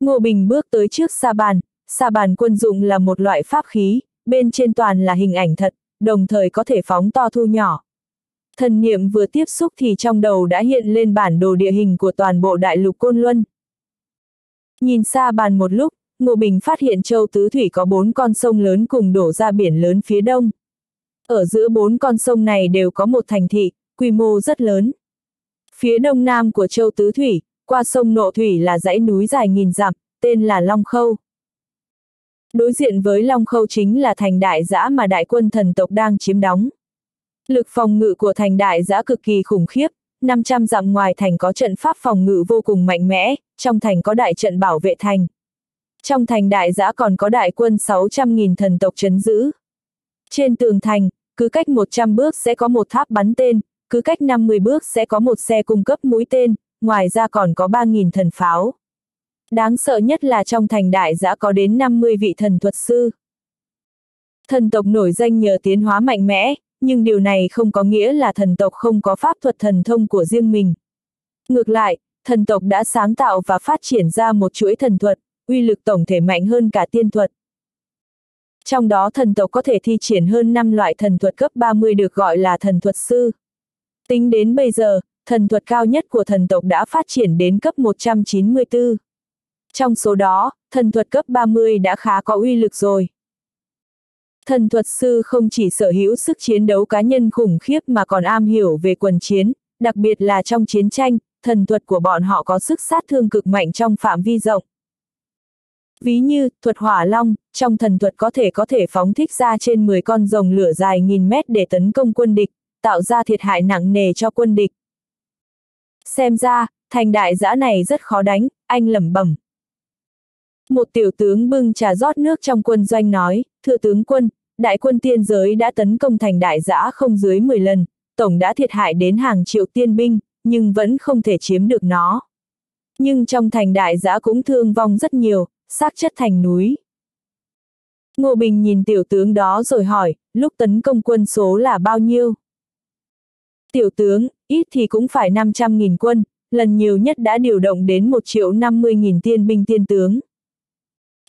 Ngô Bình bước tới trước sa bàn, sa bàn quân dụng là một loại pháp khí, bên trên toàn là hình ảnh thật, đồng thời có thể phóng to thu nhỏ. Thần niệm vừa tiếp xúc thì trong đầu đã hiện lên bản đồ địa hình của toàn bộ đại lục Côn Luân. Nhìn xa bàn một lúc, Ngô Bình phát hiện châu Tứ Thủy có bốn con sông lớn cùng đổ ra biển lớn phía đông. Ở giữa bốn con sông này đều có một thành thị, quy mô rất lớn. Phía đông nam của châu Tứ Thủy, qua sông Nộ Thủy là dãy núi dài nghìn dặm, tên là Long Khâu. Đối diện với Long Khâu chính là thành đại giã mà đại quân thần tộc đang chiếm đóng. Lực phòng ngự của thành đại giã cực kỳ khủng khiếp, 500 dặm ngoài thành có trận pháp phòng ngự vô cùng mạnh mẽ, trong thành có đại trận bảo vệ thành. Trong thành đại giã còn có đại quân 600.000 thần tộc chấn giữ. Trên tường thành, cứ cách 100 bước sẽ có một tháp bắn tên, cứ cách 50 bước sẽ có một xe cung cấp mũi tên, ngoài ra còn có 3.000 thần pháo. Đáng sợ nhất là trong thành đại giã có đến 50 vị thần thuật sư. Thần tộc nổi danh nhờ tiến hóa mạnh mẽ, nhưng điều này không có nghĩa là thần tộc không có pháp thuật thần thông của riêng mình. Ngược lại, thần tộc đã sáng tạo và phát triển ra một chuỗi thần thuật, uy lực tổng thể mạnh hơn cả tiên thuật. Trong đó thần tộc có thể thi triển hơn 5 loại thần thuật cấp 30 được gọi là thần thuật sư. Tính đến bây giờ, thần thuật cao nhất của thần tộc đã phát triển đến cấp 194. Trong số đó, thần thuật cấp 30 đã khá có uy lực rồi. Thần thuật sư không chỉ sở hữu sức chiến đấu cá nhân khủng khiếp mà còn am hiểu về quần chiến, đặc biệt là trong chiến tranh, thần thuật của bọn họ có sức sát thương cực mạnh trong phạm vi rộng. Ví như, thuật hỏa long, trong thần thuật có thể có thể phóng thích ra trên 10 con rồng lửa dài nghìn mét để tấn công quân địch, tạo ra thiệt hại nặng nề cho quân địch. Xem ra, thành đại giã này rất khó đánh, anh lẩm bẩm. Một tiểu tướng bưng trà rót nước trong quân doanh nói, thưa tướng quân, đại quân tiên giới đã tấn công thành đại giã không dưới 10 lần, tổng đã thiệt hại đến hàng triệu tiên binh, nhưng vẫn không thể chiếm được nó. Nhưng trong thành đại giã cũng thương vong rất nhiều, xác chất thành núi. Ngô Bình nhìn tiểu tướng đó rồi hỏi, lúc tấn công quân số là bao nhiêu? Tiểu tướng, ít thì cũng phải 500.000 quân, lần nhiều nhất đã điều động đến 1 triệu 50.000 tiên binh tiên tướng.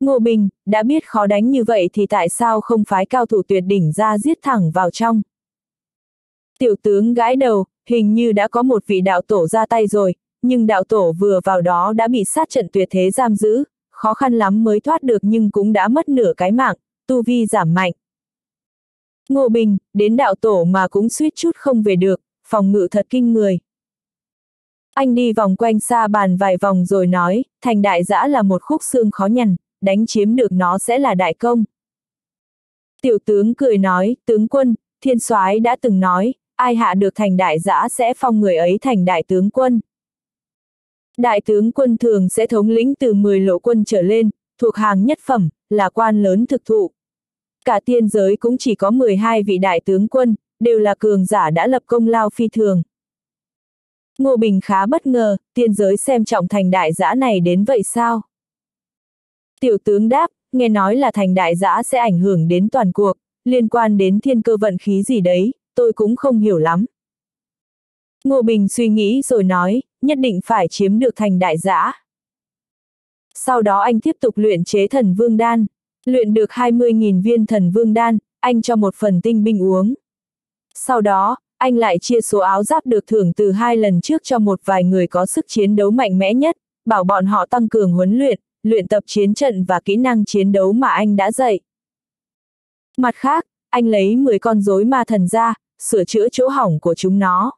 Ngô Bình, đã biết khó đánh như vậy thì tại sao không phái cao thủ tuyệt đỉnh ra giết thẳng vào trong? Tiểu tướng gãi đầu, hình như đã có một vị đạo tổ ra tay rồi, nhưng đạo tổ vừa vào đó đã bị sát trận tuyệt thế giam giữ, khó khăn lắm mới thoát được nhưng cũng đã mất nửa cái mạng, tu vi giảm mạnh. Ngô Bình, đến đạo tổ mà cũng suýt chút không về được, phòng ngự thật kinh người. Anh đi vòng quanh xa bàn vài vòng rồi nói, thành đại giã là một khúc xương khó nhằn, đánh chiếm được nó sẽ là đại công. Tiểu tướng cười nói, tướng quân, thiên soái đã từng nói, ai hạ được thành đại giã sẽ phong người ấy thành đại tướng quân. Đại tướng quân thường sẽ thống lĩnh từ 10 lộ quân trở lên, thuộc hàng nhất phẩm, là quan lớn thực thụ. cả tiên giới cũng chỉ có 12 vị đại tướng quân, đều là cường giả đã lập công lao phi thường. Ngô Bình khá bất ngờ, tiên giới xem trọng thành đại giã này đến vậy sao? Tiểu tướng đáp, nghe nói là thành đại giã sẽ ảnh hưởng đến toàn cuộc, liên quan đến thiên cơ vận khí gì đấy, tôi cũng không hiểu lắm. Ngô Bình suy nghĩ rồi nói, nhất định phải chiếm được thành đại giã. Sau đó anh tiếp tục luyện chế thần vương đan. Luyện được 20.000 viên thần vương đan, anh cho một phần tinh binh uống. Sau đó, anh lại chia số áo giáp được thưởng từ hai lần trước cho một vài người có sức chiến đấu mạnh mẽ nhất, bảo bọn họ tăng cường huấn luyện, luyện tập chiến trận và kỹ năng chiến đấu mà anh đã dạy. Mặt khác, anh lấy 10 con rối ma thần ra, sửa chữa chỗ hỏng của chúng nó.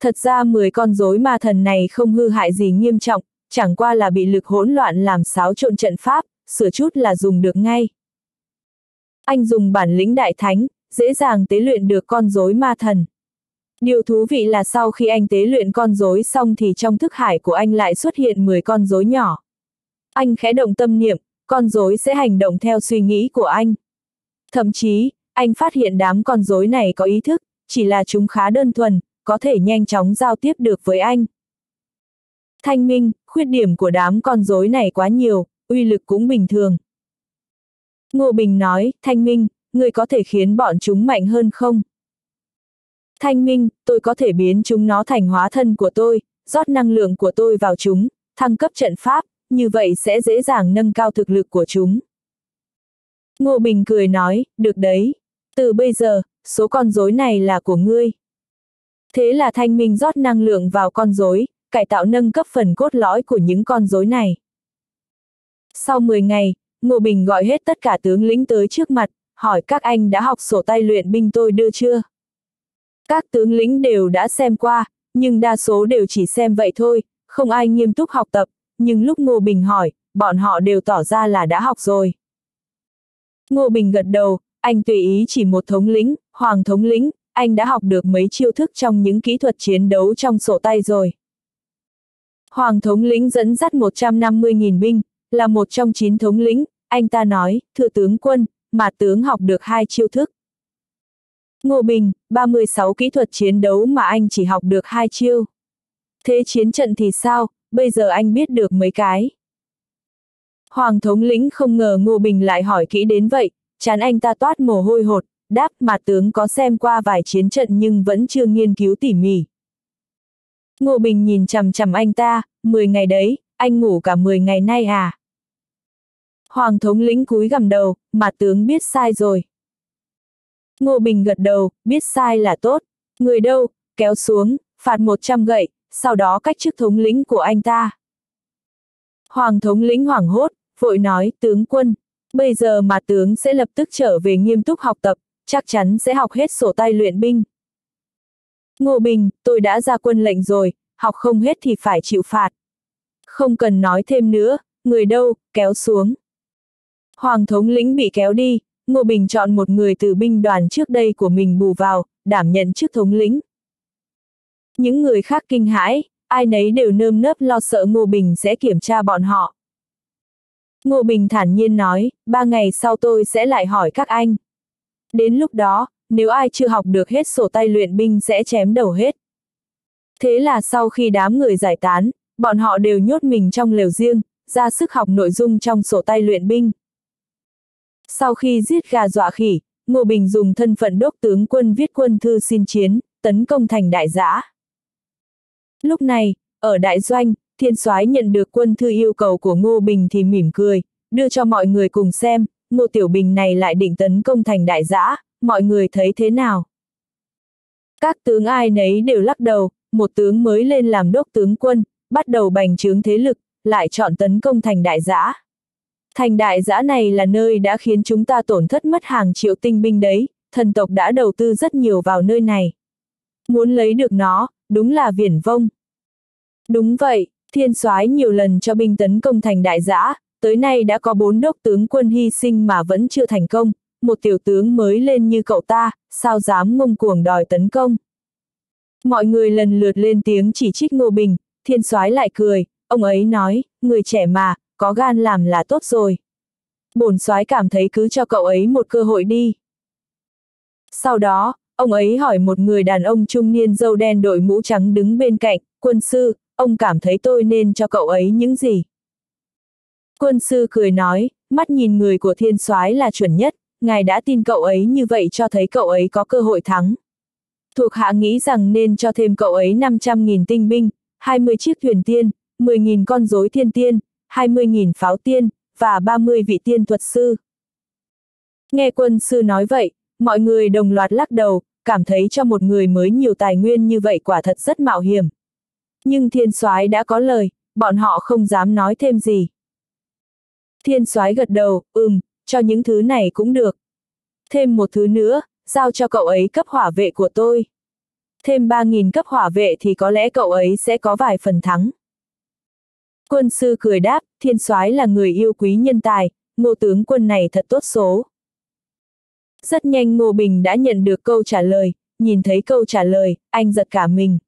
Thật ra 10 con rối ma thần này không hư hại gì nghiêm trọng, chẳng qua là bị lực hỗn loạn làm xáo trộn trận pháp, sửa chút là dùng được ngay. Anh dùng bản lĩnh đại thánh, dễ dàng tế luyện được con rối ma thần. Điều thú vị là sau khi anh tế luyện con rối xong thì trong thức hải của anh lại xuất hiện 10 con rối nhỏ. Anh khẽ động tâm niệm, con rối sẽ hành động theo suy nghĩ của anh. Thậm chí, anh phát hiện đám con rối này có ý thức, chỉ là chúng khá đơn thuần, có thể nhanh chóng giao tiếp được với anh. Thanh minh, khuyết điểm của đám con rối này quá nhiều, uy lực cũng bình thường. Ngô Bình nói, Thanh Minh, người có thể khiến bọn chúng mạnh hơn không? Thanh Minh, tôi có thể biến chúng nó thành hóa thân của tôi, rót năng lượng của tôi vào chúng, thăng cấp trận pháp, như vậy sẽ dễ dàng nâng cao thực lực của chúng. Ngô Bình cười nói, được đấy. Từ bây giờ, số con rối này là của ngươi. Thế là Thanh Minh rót năng lượng vào con rối, cải tạo nâng cấp phần cốt lõi của những con rối này. Sau 10 ngày, Ngô Bình gọi hết tất cả tướng lĩnh tới trước mặt, hỏi các anh đã học sổ tay luyện binh tôi đưa chưa? Các tướng lĩnh đều đã xem qua, nhưng đa số đều chỉ xem vậy thôi, không ai nghiêm túc học tập, nhưng lúc Ngô Bình hỏi, bọn họ đều tỏ ra là đã học rồi. Ngô Bình gật đầu, anh tùy ý chỉ một thống lĩnh, hoàng thống lĩnh, anh đã học được mấy chiêu thức trong những kỹ thuật chiến đấu trong sổ tay rồi. Hoàng thống lĩnh dẫn dắt 150.000 binh, là một trong chín thống lĩnh, anh ta nói, thưa tướng quân, mà tướng học được hai chiêu thức. Ngô Bình, 36 kỹ thuật chiến đấu mà anh chỉ học được hai chiêu. Thế chiến trận thì sao, bây giờ anh biết được mấy cái. Hoàng thống lĩnh không ngờ Ngô Bình lại hỏi kỹ đến vậy, chán anh ta toát mồ hôi hột, đáp mà tướng có xem qua vài chiến trận nhưng vẫn chưa nghiên cứu tỉ mỉ. Ngô Bình nhìn chằm chằm anh ta, 10 ngày đấy, anh ngủ cả 10 ngày nay à? Hoàng thống lĩnh cúi gằm đầu, mà tướng biết sai rồi. Ngô Bình gật đầu, biết sai là tốt. Người đâu, kéo xuống, phạt 100 gậy, sau đó cách chức thống lĩnh của anh ta. Hoàng thống lĩnh hoảng hốt, vội nói, tướng quân, bây giờ mà tướng sẽ lập tức trở về nghiêm túc học tập, chắc chắn sẽ học hết sổ tay luyện binh. Ngô Bình, tôi đã ra quân lệnh rồi, học không hết thì phải chịu phạt. Không cần nói thêm nữa, người đâu, kéo xuống. Hoàng thống lĩnh bị kéo đi, Ngô Bình chọn một người từ binh đoàn trước đây của mình bù vào, đảm nhận chức thống lĩnh. Những người khác kinh hãi, ai nấy đều nơm nớp lo sợ Ngô Bình sẽ kiểm tra bọn họ. Ngô Bình thản nhiên nói, ba ngày sau tôi sẽ lại hỏi các anh. Đến lúc đó, nếu ai chưa học được hết sổ tay luyện binh sẽ chém đầu hết. Thế là sau khi đám người giải tán, bọn họ đều nhốt mình trong lều riêng, ra sức học nội dung trong sổ tay luyện binh. Sau khi giết gà dọa khỉ, Ngô Bình dùng thân phận đốc tướng quân viết quân thư xin chiến, tấn công thành đại giã. Lúc này, ở đại doanh, thiên soái nhận được quân thư yêu cầu của Ngô Bình thì mỉm cười, đưa cho mọi người cùng xem, Ngô Tiểu Bình này lại định tấn công thành đại giã, mọi người thấy thế nào? Các tướng ai nấy đều lắc đầu, một tướng mới lên làm đốc tướng quân, bắt đầu bành trướng thế lực, lại chọn tấn công thành đại giã. Thành đại giã này là nơi đã khiến chúng ta tổn thất mất hàng triệu tinh binh đấy, thần tộc đã đầu tư rất nhiều vào nơi này. Muốn lấy được nó, đúng là viển vông. Đúng vậy, thiên soái nhiều lần cho binh tấn công thành đại giã, tới nay đã có bốn đốc tướng quân hy sinh mà vẫn chưa thành công, một tiểu tướng mới lên như cậu ta, sao dám ngông cuồng đòi tấn công. Mọi người lần lượt lên tiếng chỉ trích Ngô Bình, thiên soái lại cười, ông ấy nói, người trẻ mà, có gan làm là tốt rồi. bổn soái cảm thấy cứ cho cậu ấy một cơ hội đi. Sau đó, ông ấy hỏi một người đàn ông trung niên dâu đen đội mũ trắng đứng bên cạnh, quân sư, ông cảm thấy tôi nên cho cậu ấy những gì? Quân sư cười nói, mắt nhìn người của thiên soái là chuẩn nhất, ngài đã tin cậu ấy như vậy cho thấy cậu ấy có cơ hội thắng. Thuộc hạ nghĩ rằng nên cho thêm cậu ấy 500.000 tinh binh, 20 chiếc thuyền tiên, 10.000 con rối thiên tiên, 20.000 pháo tiên, và 30 vị tiên thuật sư. Nghe quân sư nói vậy, mọi người đồng loạt lắc đầu, cảm thấy cho một người mới nhiều tài nguyên như vậy quả thật rất mạo hiểm. Nhưng thiên soái đã có lời, bọn họ không dám nói thêm gì. Thiên soái gật đầu, ừm, cho những thứ này cũng được. Thêm một thứ nữa, giao cho cậu ấy cấp hỏa vệ của tôi. Thêm 3.000 cấp hỏa vệ thì có lẽ cậu ấy sẽ có vài phần thắng. Quân sư cười đáp, thiên soái là người yêu quý nhân tài, ngô tướng quân này thật tốt số. Rất nhanh Ngô Bình đã nhận được câu trả lời, nhìn thấy câu trả lời, anh giật cả mình.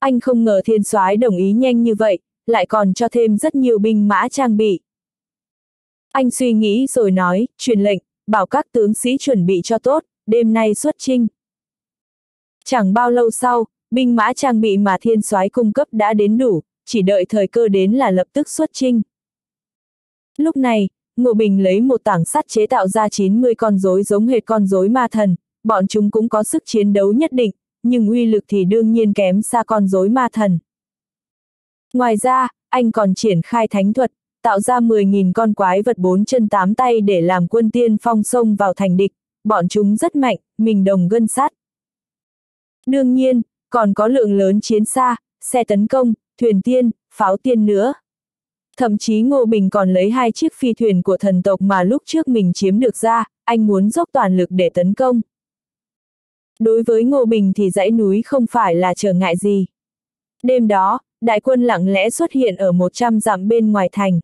Anh không ngờ thiên soái đồng ý nhanh như vậy, lại còn cho thêm rất nhiều binh mã trang bị. Anh suy nghĩ rồi nói, truyền lệnh, bảo các tướng sĩ chuẩn bị cho tốt, đêm nay xuất chinh. Chẳng bao lâu sau, binh mã trang bị mà thiên soái cung cấp đã đến đủ, chỉ đợi thời cơ đến là lập tức xuất chinh. Lúc này, Ngô Bình lấy một tảng sắt chế tạo ra 90 con rối giống hệt con rối ma thần, bọn chúng cũng có sức chiến đấu nhất định, nhưng uy lực thì đương nhiên kém xa con rối ma thần. Ngoài ra, anh còn triển khai thánh thuật, tạo ra 10.000 con quái vật bốn chân tám tay để làm quân tiên phong sông vào thành địch, bọn chúng rất mạnh, mình đồng gân sát. Đương nhiên, còn có lượng lớn chiến xa, xe tấn công, thuyền tiên, pháo tiên nữa. Thậm chí Ngô Bình còn lấy hai chiếc phi thuyền của thần tộc mà lúc trước mình chiếm được ra, anh muốn dốc toàn lực để tấn công. Đối với Ngô Bình thì dãy núi không phải là trở ngại gì. Đêm đó, đại quân lặng lẽ xuất hiện ở 100 dặm bên ngoài thành.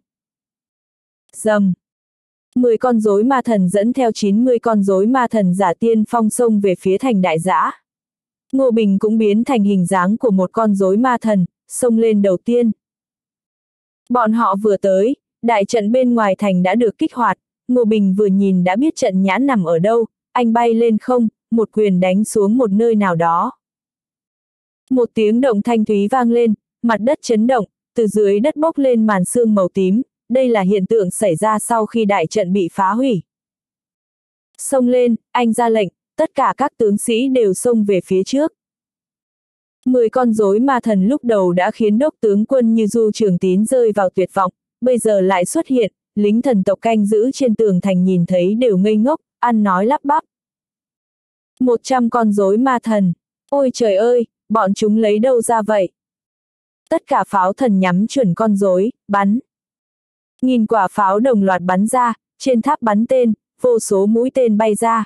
Dầm. 10 con rối ma thần dẫn theo 90 con rối ma thần giả tiên phong sông về phía thành đại giã. Ngô Bình cũng biến thành hình dáng của một con rối ma thần, xông lên đầu tiên. Bọn họ vừa tới, đại trận bên ngoài thành đã được kích hoạt, Ngô Bình vừa nhìn đã biết trận nhãn nằm ở đâu, anh bay lên không, một quyền đánh xuống một nơi nào đó. Một tiếng động thanh thúy vang lên, mặt đất chấn động, từ dưới đất bốc lên màn sương màu tím, đây là hiện tượng xảy ra sau khi đại trận bị phá hủy. Xông lên, anh ra lệnh, tất cả các tướng sĩ đều xông về phía trước. Mười con rối ma thần lúc đầu đã khiến đốc tướng quân như Du Trường Tín rơi vào tuyệt vọng, bây giờ lại xuất hiện, lính thần tộc canh giữ trên tường thành nhìn thấy đều ngây ngốc, ăn nói lắp bắp. Một trăm con rối ma thần. Ôi trời ơi, bọn chúng lấy đâu ra vậy? Tất cả pháo thần nhắm chuẩn con rối, bắn. Nghìn quả pháo đồng loạt bắn ra, trên tháp bắn tên, vô số mũi tên bay ra.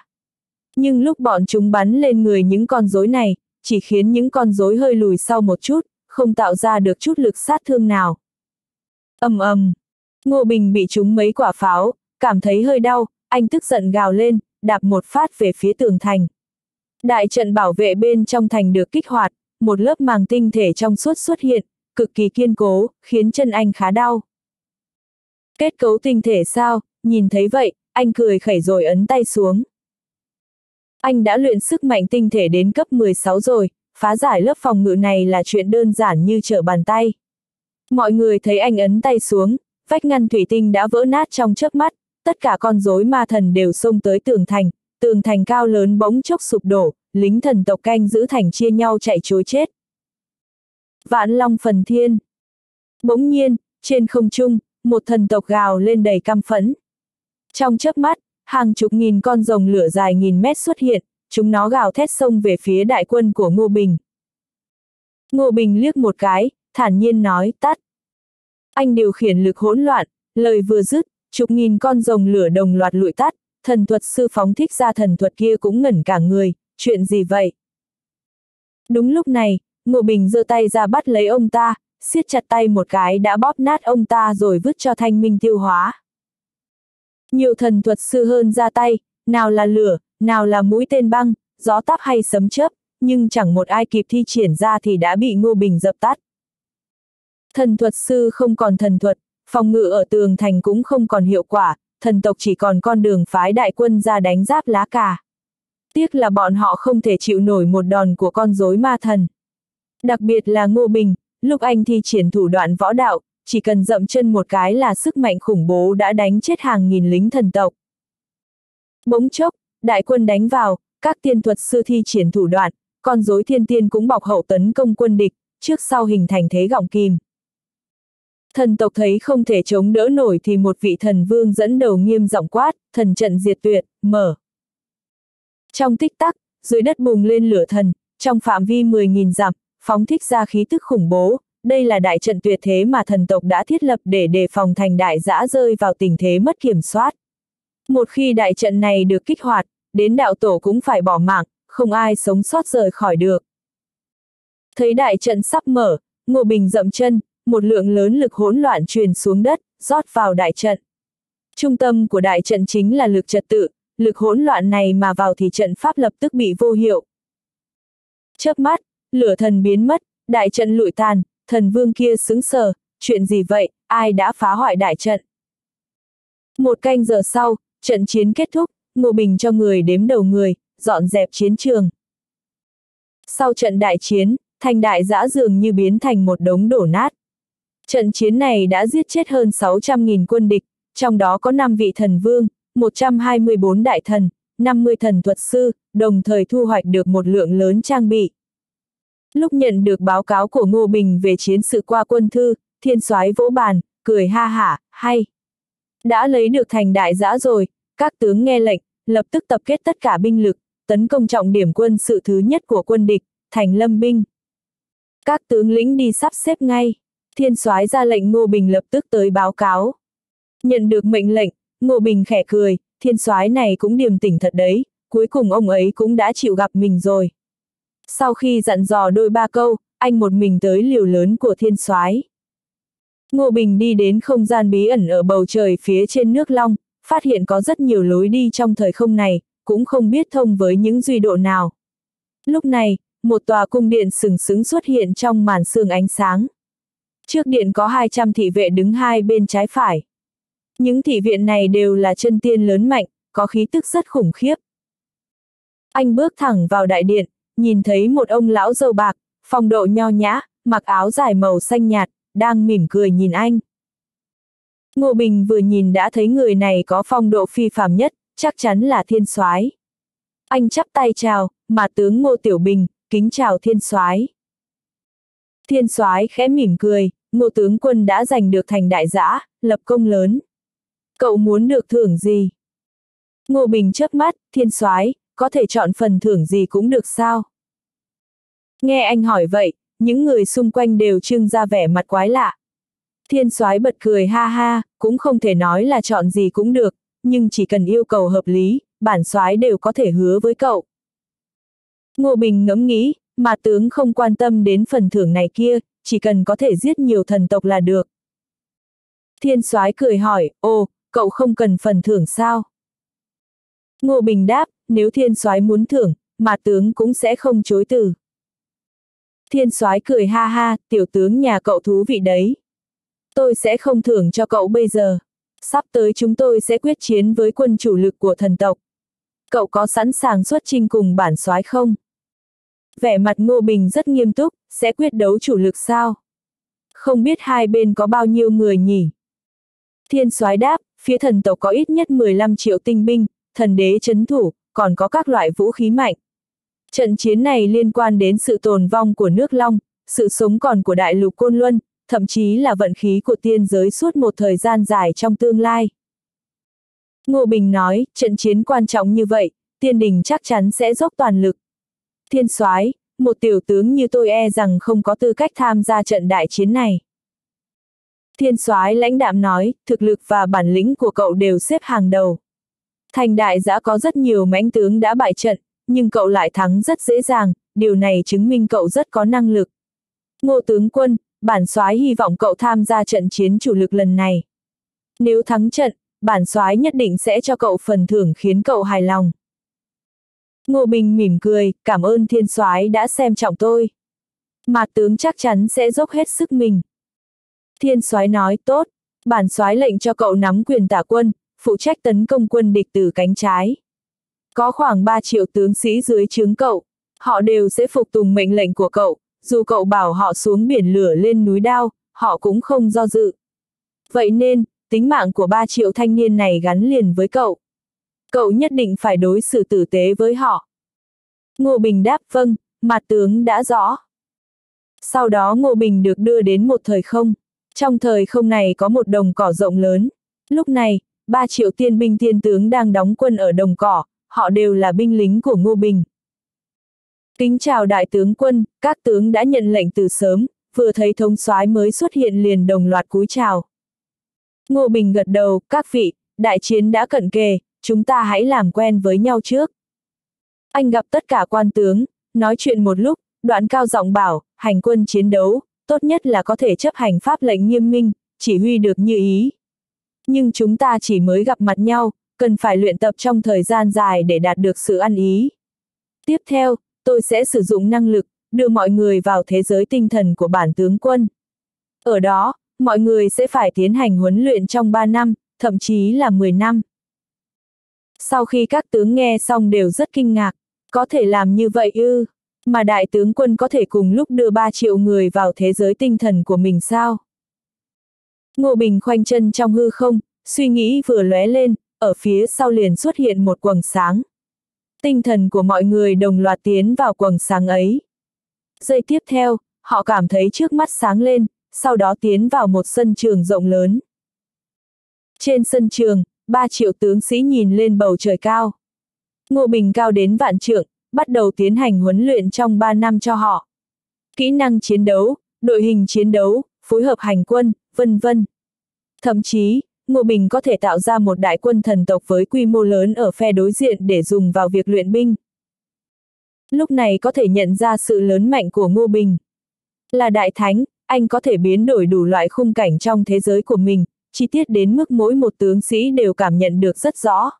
Nhưng lúc bọn chúng bắn lên người những con rối này, chỉ khiến những con rối hơi lùi sau một chút, không tạo ra được chút lực sát thương nào. ầm ầm, Ngô Bình bị trúng mấy quả pháo, cảm thấy hơi đau, anh tức giận gào lên, đạp một phát về phía tường thành. Đại trận bảo vệ bên trong thành được kích hoạt, một lớp màng tinh thể trong suốt xuất hiện, cực kỳ kiên cố, khiến chân anh khá đau. Kết cấu tinh thể sao, nhìn thấy vậy, anh cười khẩy rồi ấn tay xuống. Anh đã luyện sức mạnh tinh thể đến cấp 16 rồi, phá giải lớp phòng ngự này là chuyện đơn giản như trở bàn tay. Mọi người thấy anh ấn tay xuống, vách ngăn thủy tinh đã vỡ nát trong chớp mắt, tất cả con rối ma thần đều xông tới tường thành, tường thành cao lớn bỗng chốc sụp đổ, lính thần tộc canh giữ thành chia nhau chạy chối chết. Vạn Long phần thiên. Bỗng nhiên, trên không trung, một thần tộc gào lên đầy căm phẫn. Trong chớp mắt, hàng chục nghìn con rồng lửa dài nghìn mét xuất hiện, chúng nó gào thét xông về phía đại quân của Ngô Bình. Ngô Bình liếc một cái, thản nhiên nói, tắt. Anh điều khiển lực hỗn loạn, lời vừa dứt, chục nghìn con rồng lửa đồng loạt lụi tắt, thần thuật sư phóng thích ra thần thuật kia cũng ngẩn cả người, chuyện gì vậy? Đúng lúc này, Ngô Bình giơ tay ra bắt lấy ông ta, siết chặt tay một cái đã bóp nát ông ta rồi vứt cho thanh minh tiêu hóa. Nhiều thần thuật sư hơn ra tay, nào là lửa, nào là mũi tên băng, gió táp hay sấm chớp, nhưng chẳng một ai kịp thi triển ra thì đã bị Ngô Bình dập tắt. Thần thuật sư không còn thần thuật, phòng ngự ở tường thành cũng không còn hiệu quả, thần tộc chỉ còn con đường phái đại quân ra đánh giáp lá cà. Tiếc là bọn họ không thể chịu nổi một đòn của con rối ma thần. Đặc biệt là Ngô Bình, lúc anh thi triển thủ đoạn võ đạo, chỉ cần dậm chân một cái là sức mạnh khủng bố đã đánh chết hàng nghìn lính thần tộc. Bỗng chốc, đại quân đánh vào, các tiên thuật sư thi triển thủ đoạn, con rối thiên tiên cũng bọc hậu tấn công quân địch, trước sau hình thành thế gọng kìm. Thần tộc thấy không thể chống đỡ nổi thì một vị thần vương dẫn đầu nghiêm giọng quát, thần trận diệt tuyệt, mở. Trong tích tắc, dưới đất bùng lên lửa thần, trong phạm vi 10.000 dặm, phóng thích ra khí tức khủng bố, đây là đại trận tuyệt thế mà thần tộc đã thiết lập để đề phòng thành đại giã rơi vào tình thế mất kiểm soát. Một khi đại trận này được kích hoạt, đến đạo tổ cũng phải bỏ mạng, không ai sống sót rời khỏi được. Thấy đại trận sắp mở, Ngô Bình dậm chân, một lượng lớn lực hỗn loạn truyền xuống đất, rót vào đại trận. Trung tâm của đại trận chính là lực trật tự, lực hỗn loạn này mà vào thì trận pháp lập tức bị vô hiệu. Chớp mắt, lửa thần biến mất, đại trận lụi tàn, thần vương kia sững sờ, chuyện gì vậy, ai đã phá hoại đại trận? Một canh giờ sau, trận chiến kết thúc, Ngô Bình cho người đếm đầu người, dọn dẹp chiến trường. Sau trận đại chiến, thành đại giã dường như biến thành một đống đổ nát. Trận chiến này đã giết chết hơn 600.000 quân địch, trong đó có 5 vị thần vương, 124 đại thần, 50 thần thuật sư, đồng thời thu hoạch được một lượng lớn trang bị. Lúc nhận được báo cáo của Ngô Bình về chiến sự qua quân thư, thiên soái vỗ bàn, cười ha hả, hay. Đã lấy được thành đại giã rồi, các tướng nghe lệnh, lập tức tập kết tất cả binh lực, tấn công trọng điểm quân sự thứ nhất của quân địch, thành lâm binh. Các tướng lĩnh đi sắp xếp ngay, thiên soái ra lệnh Ngô Bình lập tức tới báo cáo. Nhận được mệnh lệnh, Ngô Bình khẽ cười, thiên soái này cũng điềm tỉnh thật đấy, cuối cùng ông ấy cũng đã chịu gặp mình rồi. Sau khi dặn dò đôi ba câu, anh một mình tới liều lớn của thiên soái. Ngô Bình đi đến không gian bí ẩn ở bầu trời phía trên nước long, phát hiện có rất nhiều lối đi trong thời không này, cũng không biết thông với những duy độ nào. Lúc này, một tòa cung điện sừng sững xuất hiện trong màn sương ánh sáng. Trước điện có 200 thị vệ đứng hai bên trái phải. Những thị viện này đều là chân tiên lớn mạnh, có khí tức rất khủng khiếp. Anh bước thẳng vào đại điện, nhìn thấy một ông lão dâu bạc, phong độ nho nhã, mặc áo dài màu xanh nhạt, đang mỉm cười nhìn anh. Ngô Bình vừa nhìn đã thấy người này có phong độ phi phàm nhất, chắc chắn là thiên soái. Anh chắp tay chào, mà tướng Ngô Tiểu Bình, kính chào thiên soái. Thiên soái khẽ mỉm cười, Ngô tướng quân đã giành được thành đại giã, lập công lớn. Cậu muốn được thưởng gì? Ngô Bình chớp mắt, thiên soái, có thể chọn phần thưởng gì cũng được sao? Nghe anh hỏi vậy, những người xung quanh đều trưng ra vẻ mặt quái lạ. Thiên soái bật cười ha ha, cũng không thể nói là chọn gì cũng được, nhưng chỉ cần yêu cầu hợp lý, bản soái đều có thể hứa với cậu. Ngô Bình ngẫm nghĩ, mà tướng không quan tâm đến phần thưởng này kia, chỉ cần có thể giết nhiều thần tộc là được. Thiên soái cười hỏi, ồ, cậu không cần phần thưởng sao? Ngô Bình đáp, nếu thiên soái muốn thưởng, mà tướng cũng sẽ không chối từ. Thiên soái cười ha ha, tiểu tướng nhà cậu thú vị đấy. Tôi sẽ không thưởng cho cậu bây giờ. Sắp tới chúng tôi sẽ quyết chiến với quân chủ lực của thần tộc. Cậu có sẵn sàng xuất chinh cùng bản soái không? Vẻ mặt Ngô Bình rất nghiêm túc, sẽ quyết đấu chủ lực sao? Không biết hai bên có bao nhiêu người nhỉ? Thiên soái đáp, phía thần tộc có ít nhất 15 triệu tinh binh, thần đế chấn thủ, còn có các loại vũ khí mạnh. Trận chiến này liên quan đến sự tồn vong của nước Long, sự sống còn của đại lục Côn Luân, thậm chí là vận khí của tiên giới suốt một thời gian dài trong tương lai. Ngô Bình nói, trận chiến quan trọng như vậy, tiên đình chắc chắn sẽ dốc toàn lực. Thiên soái, một tiểu tướng như tôi e rằng không có tư cách tham gia trận đại chiến này. Thiên soái lãnh đạm nói, thực lực và bản lĩnh của cậu đều xếp hàng đầu. Thành đại giã có rất nhiều mãnh tướng đã bại trận, nhưng cậu lại thắng rất dễ dàng, điều này chứng minh cậu rất có năng lực. Ngô tướng quân, bản soái hy vọng cậu tham gia trận chiến chủ lực lần này. Nếu thắng trận, bản soái nhất định sẽ cho cậu phần thưởng khiến cậu hài lòng. Ngô Bình mỉm cười, cảm ơn thiên soái đã xem trọng tôi. Mạc tướng chắc chắn sẽ dốc hết sức mình. Thiên soái nói, tốt, bản soái lệnh cho cậu nắm quyền tả quân, phụ trách tấn công quân địch từ cánh trái. Có khoảng 3 triệu tướng sĩ dưới trướng cậu, họ đều sẽ phục tùng mệnh lệnh của cậu, dù cậu bảo họ xuống biển lửa lên núi đao, họ cũng không do dự. Vậy nên, tính mạng của 3 triệu thanh niên này gắn liền với cậu. Cậu nhất định phải đối xử tử tế với họ. Ngô Bình đáp vâng, mặt tướng đã rõ. Sau đó Ngô Bình được đưa đến một thời không. Trong thời không này có một đồng cỏ rộng lớn. Lúc này, 3 triệu tiên binh tiên tướng đang đóng quân ở đồng cỏ, họ đều là binh lính của Ngô Bình. Kính chào đại tướng quân, các tướng đã nhận lệnh từ sớm, vừa thấy thống soái mới xuất hiện liền đồng loạt cúi chào. Ngô Bình gật đầu, các vị, đại chiến đã cận kề, chúng ta hãy làm quen với nhau trước. Anh gặp tất cả quan tướng, nói chuyện một lúc, đoạn cao giọng bảo, hành quân chiến đấu, tốt nhất là có thể chấp hành pháp lệnh nghiêm minh, chỉ huy được như ý. Nhưng chúng ta chỉ mới gặp mặt nhau, cần phải luyện tập trong thời gian dài để đạt được sự ăn ý. Tiếp theo, tôi sẽ sử dụng năng lực, đưa mọi người vào thế giới tinh thần của bản tướng quân. Ở đó, mọi người sẽ phải tiến hành huấn luyện trong 3 năm, thậm chí là 10 năm. Sau khi các tướng nghe xong đều rất kinh ngạc, có thể làm như vậy ư, mà đại tướng quân có thể cùng lúc đưa 3 triệu người vào thế giới tinh thần của mình sao? Ngô Bình khoanh chân trong hư không, suy nghĩ vừa lóe lên, ở phía sau liền xuất hiện một quầng sáng. Tinh thần của mọi người đồng loạt tiến vào quầng sáng ấy. Giây tiếp theo, họ cảm thấy trước mắt sáng lên, sau đó tiến vào một sân trường rộng lớn. Trên sân trường, ba triệu tướng sĩ nhìn lên bầu trời cao. Ngô Bình cao đến vạn trượng, bắt đầu tiến hành huấn luyện trong 3 năm cho họ. Kỹ năng chiến đấu, đội hình chiến đấu, phối hợp hành quân, vân vân. Thậm chí, Ngô Bình có thể tạo ra một đại quân thần tộc với quy mô lớn ở phe đối diện để dùng vào việc luyện binh. Lúc này có thể nhận ra sự lớn mạnh của Ngô Bình. Là đại thánh, anh có thể biến đổi đủ loại khung cảnh trong thế giới của mình, chi tiết đến mức mỗi một tướng sĩ đều cảm nhận được rất rõ.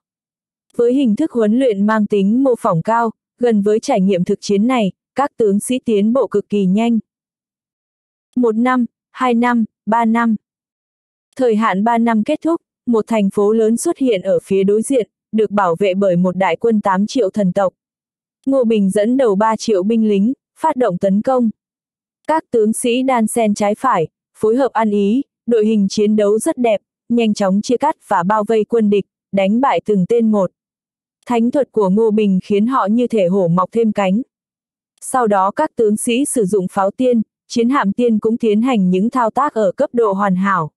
Với hình thức huấn luyện mang tính mô phỏng cao, gần với trải nghiệm thực chiến này, các tướng sĩ tiến bộ cực kỳ nhanh. Một năm, hai năm, ba năm. Thời hạn ba năm kết thúc, một thành phố lớn xuất hiện ở phía đối diện, được bảo vệ bởi một đại quân 8 triệu thần tộc. Ngô Bình dẫn đầu 3 triệu binh lính, phát động tấn công. Các tướng sĩ đan xen trái phải, phối hợp ăn ý, đội hình chiến đấu rất đẹp, nhanh chóng chia cắt và bao vây quân địch, đánh bại từng tên một. Thánh thuật của Ngô Bình khiến họ như thể hổ mọc thêm cánh. Sau đó các tướng sĩ sử dụng pháo tiên, chiến hạm tiên cũng tiến hành những thao tác ở cấp độ hoàn hảo.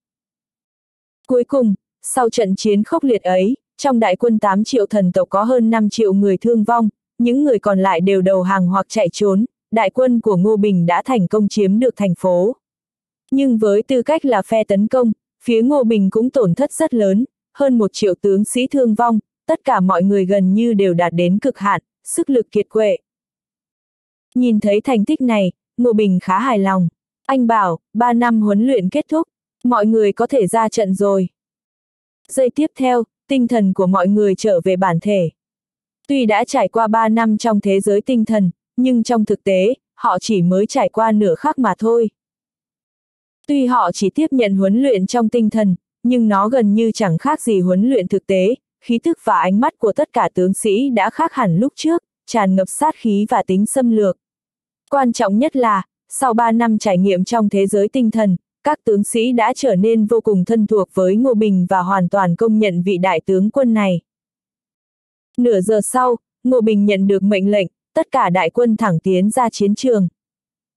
Cuối cùng, sau trận chiến khốc liệt ấy, trong đại quân 8 triệu thần tộc có hơn 5 triệu người thương vong, những người còn lại đều đầu hàng hoặc chạy trốn, đại quân của Ngô Bình đã thành công chiếm được thành phố. Nhưng với tư cách là phe tấn công, phía Ngô Bình cũng tổn thất rất lớn, hơn một triệu tướng sĩ thương vong, tất cả mọi người gần như đều đạt đến cực hạn, sức lực kiệt quệ. Nhìn thấy thành tích này, Ngô Bình khá hài lòng. Anh bảo, 3 năm huấn luyện kết thúc, mọi người có thể ra trận rồi. Giây tiếp theo, tinh thần của mọi người trở về bản thể. Tuy đã trải qua 3 năm trong thế giới tinh thần, nhưng trong thực tế, họ chỉ mới trải qua nửa khắc mà thôi. Tuy họ chỉ tiếp nhận huấn luyện trong tinh thần, nhưng nó gần như chẳng khác gì huấn luyện thực tế, khí thức và ánh mắt của tất cả tướng sĩ đã khác hẳn lúc trước, tràn ngập sát khí và tính xâm lược. Quan trọng nhất là, sau 3 năm trải nghiệm trong thế giới tinh thần, các tướng sĩ đã trở nên vô cùng thân thuộc với Ngô Bình và hoàn toàn công nhận vị đại tướng quân này. Nửa giờ sau, Ngô Bình nhận được mệnh lệnh, tất cả đại quân thẳng tiến ra chiến trường.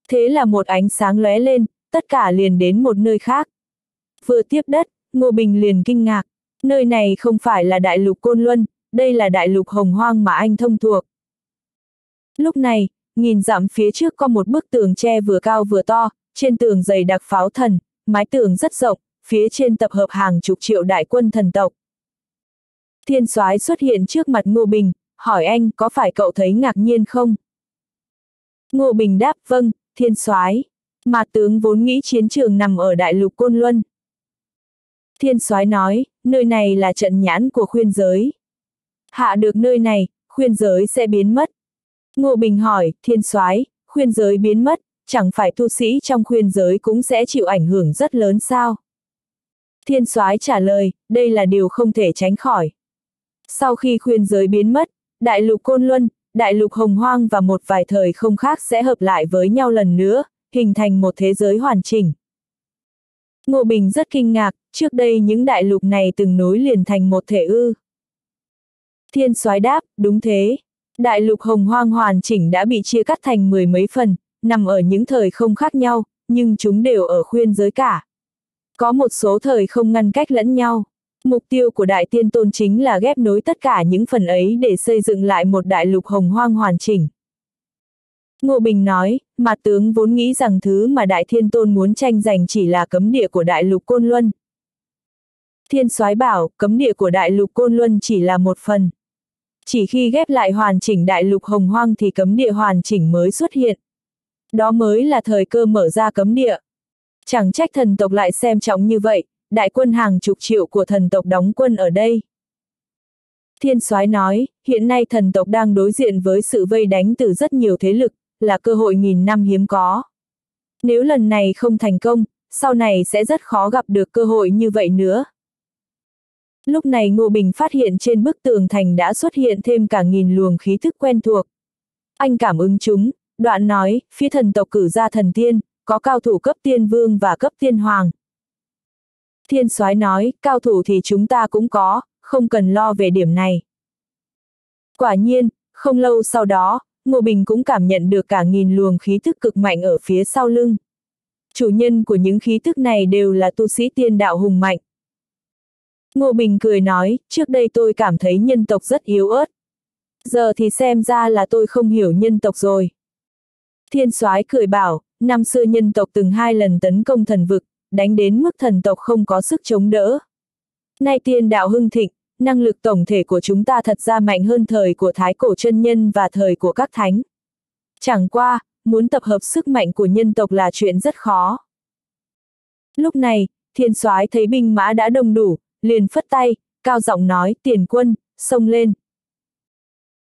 Thế là một ánh sáng lóe lên, tất cả liền đến một nơi khác. Vừa tiếp đất, Ngô Bình liền kinh ngạc, nơi này không phải là đại lục Côn Luân, đây là đại lục Hồng Hoang mà anh thông thuộc. Lúc này, nhìn dặm phía trước có một bức tường tre vừa cao vừa to, trên tường dày đặc pháo thần, mái tường rất rộng, phía trên tập hợp hàng chục triệu đại quân thần tộc. Thiên soái xuất hiện trước mặt Ngô Bình, hỏi anh có phải cậu thấy ngạc nhiên không? Ngô Bình đáp vâng, thiên soái. Mà tướng vốn nghĩ chiến trường nằm ở đại lục Côn Luân. Thiên soái nói, nơi này là trận nhãn của khuyên giới. Hạ được nơi này, khuyên giới sẽ biến mất. Ngô Bình hỏi, thiên soái, khuyên giới biến mất, chẳng phải tu sĩ trong khuyên giới cũng sẽ chịu ảnh hưởng rất lớn sao? Thiên soái trả lời, đây là điều không thể tránh khỏi. Sau khi khuyên giới biến mất, đại lục Côn Luân, đại lục Hồng Hoang và một vài thời không khác sẽ hợp lại với nhau lần nữa, hình thành một thế giới hoàn chỉnh. Ngô Bình rất kinh ngạc, trước đây những đại lục này từng nối liền thành một thể ư. Thiên soái đáp, đúng thế. Đại lục hồng hoang hoàn chỉnh đã bị chia cắt thành mười mấy phần, nằm ở những thời không khác nhau, nhưng chúng đều ở khuyên giới cả. Có một số thời không ngăn cách lẫn nhau. Mục tiêu của Đại Tiên Tôn chính là ghép nối tất cả những phần ấy để xây dựng lại một đại lục hồng hoang hoàn chỉnh. Ngô Bình nói, mà tướng vốn nghĩ rằng thứ mà Đại Thiên Tôn muốn tranh giành chỉ là cấm địa của đại lục Côn Luân. Thiên soái bảo, cấm địa của đại lục Côn Luân chỉ là một phần. Chỉ khi ghép lại hoàn chỉnh đại lục hồng hoang thì cấm địa hoàn chỉnh mới xuất hiện. Đó mới là thời cơ mở ra cấm địa. Chẳng trách thần tộc lại xem trọng như vậy, đại quân hàng chục triệu của thần tộc đóng quân ở đây. Thiên soái nói, hiện nay thần tộc đang đối diện với sự vây đánh từ rất nhiều thế lực, là cơ hội nghìn năm hiếm có. Nếu lần này không thành công, sau này sẽ rất khó gặp được cơ hội như vậy nữa. Lúc này Ngô Bình phát hiện trên bức tường thành đã xuất hiện thêm cả nghìn luồng khí thức quen thuộc. Anh cảm ứng chúng, đoạn nói, phía thần tộc cử ra thần tiên, có cao thủ cấp tiên vương và cấp tiên hoàng. Thiên soái nói, cao thủ thì chúng ta cũng có, không cần lo về điểm này. Quả nhiên, không lâu sau đó, Ngô Bình cũng cảm nhận được cả nghìn luồng khí thức cực mạnh ở phía sau lưng. Chủ nhân của những khí thức này đều là tu sĩ tiên đạo hùng mạnh. Ngô Bình cười nói, trước đây tôi cảm thấy nhân tộc rất yếu ớt. Giờ thì xem ra là tôi không hiểu nhân tộc rồi. Thiên soái cười bảo, năm xưa nhân tộc từng hai lần tấn công thần vực, đánh đến mức thần tộc không có sức chống đỡ. Nay tiên đạo hưng thịnh, năng lực tổng thể của chúng ta thật ra mạnh hơn thời của thái cổ chân nhân và thời của các thánh. Chẳng qua, muốn tập hợp sức mạnh của nhân tộc là chuyện rất khó. Lúc này, thiên soái thấy binh mã đã đông đủ, liền phất tay, cao giọng nói tiền quân, xông lên.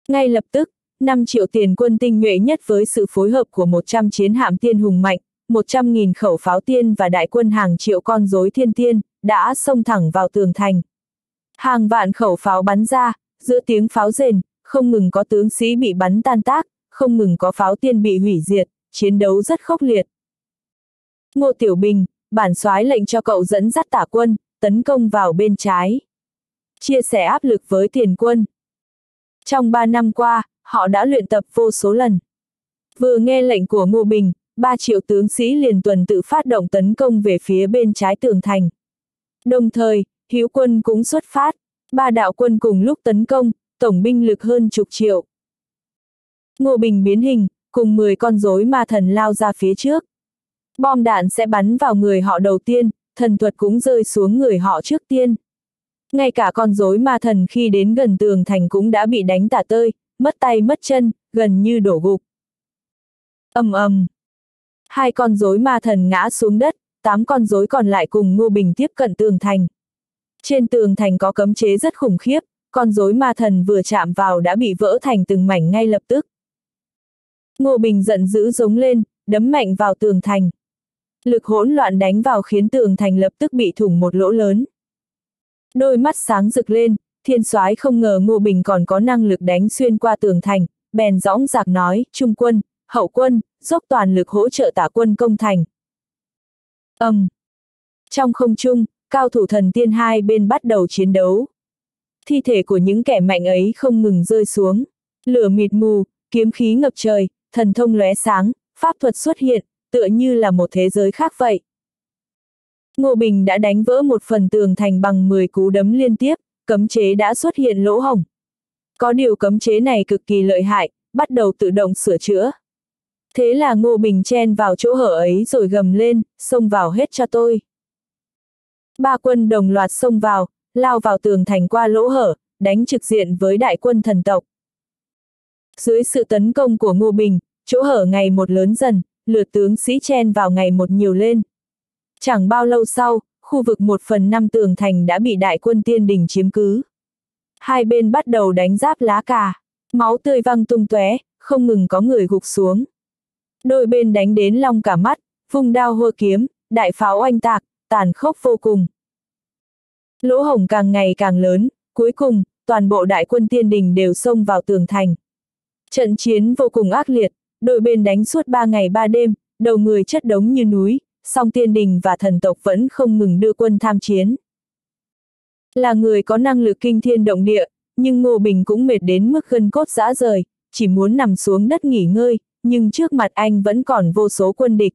Ngay lập tức, 5 triệu tiền quân tinh nhuệ nhất với sự phối hợp của 100 chiến hạm tiên hùng mạnh, 100.000 khẩu pháo tiên và đại quân hàng triệu con rối thiên tiên, đã xông thẳng vào tường thành. Hàng vạn khẩu pháo bắn ra, giữa tiếng pháo rền, không ngừng có tướng sĩ bị bắn tan tác, không ngừng có pháo tiên bị hủy diệt, chiến đấu rất khốc liệt. Ngô Tiểu Bình, bản soái lệnh cho cậu dẫn dắt tả quân, tấn công vào bên trái. Chia sẻ áp lực với tiền quân. Trong 3 năm qua, họ đã luyện tập vô số lần. Vừa nghe lệnh của Ngô Bình, 3 triệu tướng sĩ liền tuần tự phát động tấn công về phía bên trái tường thành. Đồng thời, Hiếu quân cũng xuất phát, ba đạo quân cùng lúc tấn công, tổng binh lực hơn chục triệu. Ngô Bình biến hình, cùng 10 con rối ma thần lao ra phía trước. Bom đạn sẽ bắn vào người họ đầu tiên, thần thuật cũng rơi xuống người họ trước tiên. Ngay cả con rối ma thần khi đến gần tường thành cũng đã bị đánh tả tơi, mất tay mất chân, gần như đổ gục. ầm ầm, Hai con rối ma thần ngã xuống đất, tám con rối còn lại cùng Ngô Bình tiếp cận tường thành. Trên tường thành có cấm chế rất khủng khiếp, con rối ma thần vừa chạm vào đã bị vỡ thành từng mảnh ngay lập tức. Ngô Bình giận dữ giống lên, đấm mạnh vào tường thành. Lực hỗn loạn đánh vào khiến tường thành lập tức bị thủng một lỗ lớn. Đôi mắt sáng rực lên, thiên soái không ngờ Ngô Bình còn có năng lực đánh xuyên qua tường thành, bèn dõng dạc nói, trung quân, hậu quân, dốc toàn lực hỗ trợ tả quân công thành. Âm. Um. Trong không trung, cao thủ thần tiên hai bên bắt đầu chiến đấu. Thi thể của những kẻ mạnh ấy không ngừng rơi xuống. Lửa mịt mù, kiếm khí ngập trời, thần thông lóe sáng, pháp thuật xuất hiện, tựa như là một thế giới khác vậy. Ngô Bình đã đánh vỡ một phần tường thành bằng 10 cú đấm liên tiếp, cấm chế đã xuất hiện lỗ hổng. Có điều cấm chế này cực kỳ lợi hại, bắt đầu tự động sửa chữa. Thế là Ngô Bình chen vào chỗ hở ấy rồi gầm lên, xông vào hết cho tôi. Ba quân đồng loạt xông vào, lao vào tường thành qua lỗ hở, đánh trực diện với đại quân thần tộc. Dưới sự tấn công của Ngô Bình, chỗ hở ngày một lớn dần, lượt tướng sĩ chen vào ngày một nhiều lên. Chẳng bao lâu sau, khu vực một phần năm tường thành đã bị đại quân tiên đình chiếm cứ. Hai bên bắt đầu đánh giáp lá cà, máu tươi văng tung tóe, không ngừng có người gục xuống. Đôi bên đánh đến long cả mắt, vùng đao hô kiếm, đại pháo oanh tạc, tàn khốc vô cùng. Lỗ hổng càng ngày càng lớn, cuối cùng, toàn bộ đại quân tiên đình đều xông vào tường thành. Trận chiến vô cùng ác liệt, đội bên đánh suốt ba ngày ba đêm, đầu người chất đống như núi, song tiên đình và thần tộc vẫn không ngừng đưa quân tham chiến. Là người có năng lực kinh thiên động địa, nhưng Ngô Bình cũng mệt đến mức gân cốt rã rời, chỉ muốn nằm xuống đất nghỉ ngơi, nhưng trước mặt anh vẫn còn vô số quân địch.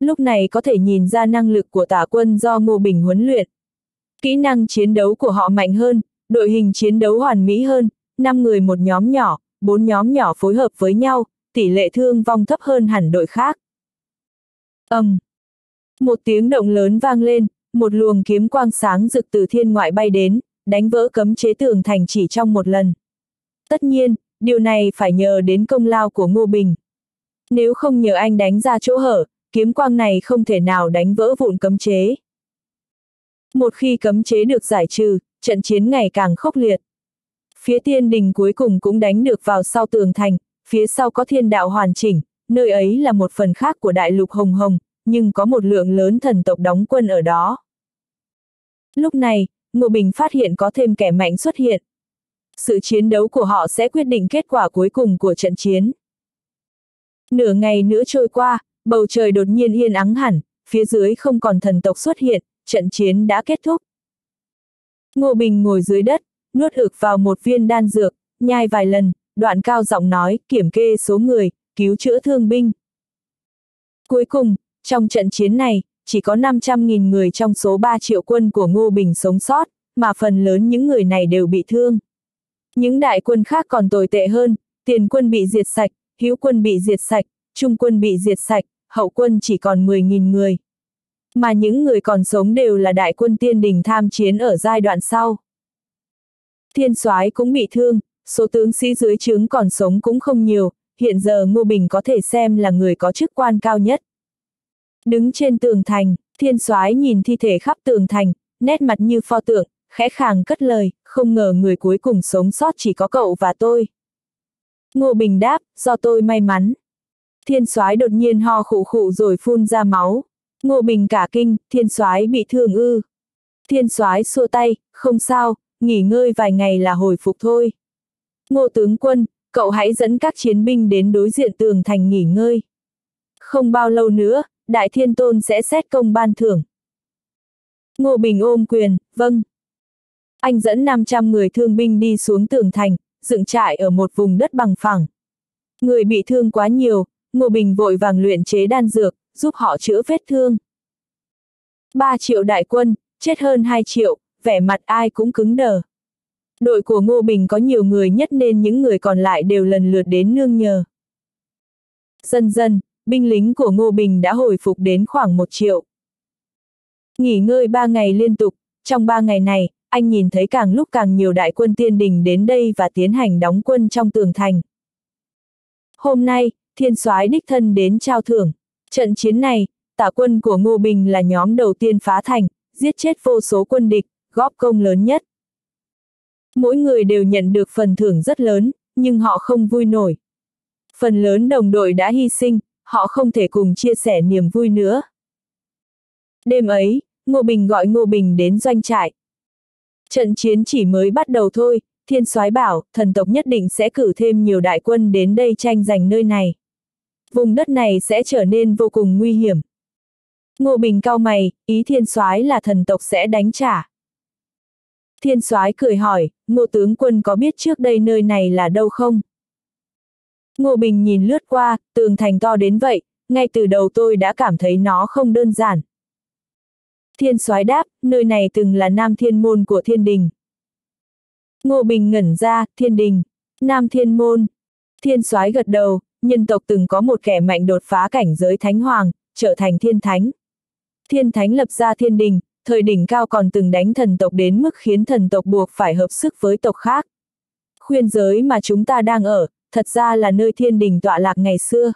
Lúc này có thể nhìn ra năng lực của tả quân do Ngô Bình huấn luyện. Kỹ năng chiến đấu của họ mạnh hơn, đội hình chiến đấu hoàn mỹ hơn, 5 người một nhóm nhỏ, 4 nhóm nhỏ phối hợp với nhau, tỷ lệ thương vong thấp hơn hẳn đội khác ầm. Một tiếng động lớn vang lên, một luồng kiếm quang sáng rực từ thiên ngoại bay đến, đánh vỡ cấm chế tường thành chỉ trong một lần. Tất nhiên, điều này phải nhờ đến công lao của Ngô Bình. Nếu không nhờ anh đánh ra chỗ hở, kiếm quang này không thể nào đánh vỡ vụn cấm chế. Một khi cấm chế được giải trừ, trận chiến ngày càng khốc liệt. Phía tiên đình cuối cùng cũng đánh được vào sau tường thành, phía sau có thiên đạo hoàn chỉnh, nơi ấy là một phần khác của đại lục hồng hồng, nhưng có một lượng lớn thần tộc đóng quân ở đó. Lúc này, Ngô Bình phát hiện có thêm kẻ mạnh xuất hiện. Sự chiến đấu của họ sẽ quyết định kết quả cuối cùng của trận chiến. Nửa ngày nữa trôi qua, bầu trời đột nhiên yên ắng hẳn, phía dưới không còn thần tộc xuất hiện, trận chiến đã kết thúc. Ngô Bình ngồi dưới đất, nuốt ực vào một viên đan dược, nhai vài lần, đoạn cao giọng nói, kiểm kê số người, cứu chữa thương binh. Cuối cùng, trong trận chiến này, chỉ có 500.000 người trong số 3 triệu quân của Ngô Bình sống sót, mà phần lớn những người này đều bị thương. Những đại quân khác còn tồi tệ hơn, tiền quân bị diệt sạch, hữu quân bị diệt sạch, trung quân bị diệt sạch, hậu quân chỉ còn 10.000 người. Mà những người còn sống đều là đại quân tiên đình tham chiến ở giai đoạn sau. Thiên soái cũng bị thương, số tướng sĩ dưới trướng còn sống cũng không nhiều, hiện giờ Ngô Bình có thể xem là người có chức quan cao nhất. Đứng trên tường thành, thiên soái nhìn thi thể khắp tường thành, nét mặt như pho tượng, khẽ khàng cất lời, không ngờ người cuối cùng sống sót chỉ có cậu và tôi. Ngô Bình đáp, do tôi may mắn. Thiên soái đột nhiên ho khụ khụ rồi phun ra máu. Ngô Bình cả kinh, thiên soái bị thương ư. Thiên soái xua tay, không sao, nghỉ ngơi vài ngày là hồi phục thôi. Ngô tướng quân, cậu hãy dẫn các chiến binh đến đối diện tường thành nghỉ ngơi. Không bao lâu nữa, Đại Thiên Tôn sẽ xét công ban thưởng. Ngô Bình ôm quyền, vâng. Anh dẫn 500 người thương binh đi xuống tường thành, dựng trại ở một vùng đất bằng phẳng. Người bị thương quá nhiều, Ngô Bình vội vàng luyện chế đan dược, giúp họ chữa vết thương. 3 triệu đại quân, chết hơn 2 triệu, vẻ mặt ai cũng cứng đờ. Đội của Ngô Bình có nhiều người nhất nên những người còn lại đều lần lượt đến nương nhờ. Dần dần, binh lính của Ngô Bình đã hồi phục đến khoảng một triệu. Nghỉ ngơi ba ngày liên tục, trong ba ngày này, anh nhìn thấy càng lúc càng nhiều đại quân tiên đình đến đây và tiến hành đóng quân trong tường thành. Hôm nay, thiên soái đích thân đến trao thưởng. Trận chiến này, tả quân của Ngô Bình là nhóm đầu tiên phá thành, giết chết vô số quân địch, góp công lớn nhất. Mỗi người đều nhận được phần thưởng rất lớn, nhưng họ không vui nổi. Phần lớn đồng đội đã hy sinh, họ không thể cùng chia sẻ niềm vui nữa. Đêm ấy, Ngô Bình gọi Ngô Bình đến doanh trại. Trận chiến chỉ mới bắt đầu thôi, thiên soái bảo, thần tộc nhất định sẽ cử thêm nhiều đại quân đến đây tranh giành nơi này. Vùng đất này sẽ trở nên vô cùng nguy hiểm. Ngô Bình cao mày, ý thiên soái là thần tộc sẽ đánh trả. Thiên soái cười hỏi, ngô tướng quân có biết trước đây nơi này là đâu không? Ngô Bình nhìn lướt qua, tường thành to đến vậy, ngay từ đầu tôi đã cảm thấy nó không đơn giản. Thiên soái đáp, nơi này từng là nam thiên môn của thiên đình. Ngô Bình ngẩn ra, thiên đình, nam thiên môn. Thiên soái gật đầu, nhân tộc từng có một kẻ mạnh đột phá cảnh giới thánh hoàng, trở thành thiên thánh. Thiên thánh lập ra thiên đình, thời đỉnh cao còn từng đánh thần tộc đến mức khiến thần tộc buộc phải hợp sức với tộc khác. Khuyên giới mà chúng ta đang ở, thật ra là nơi thiên đình tọa lạc ngày xưa.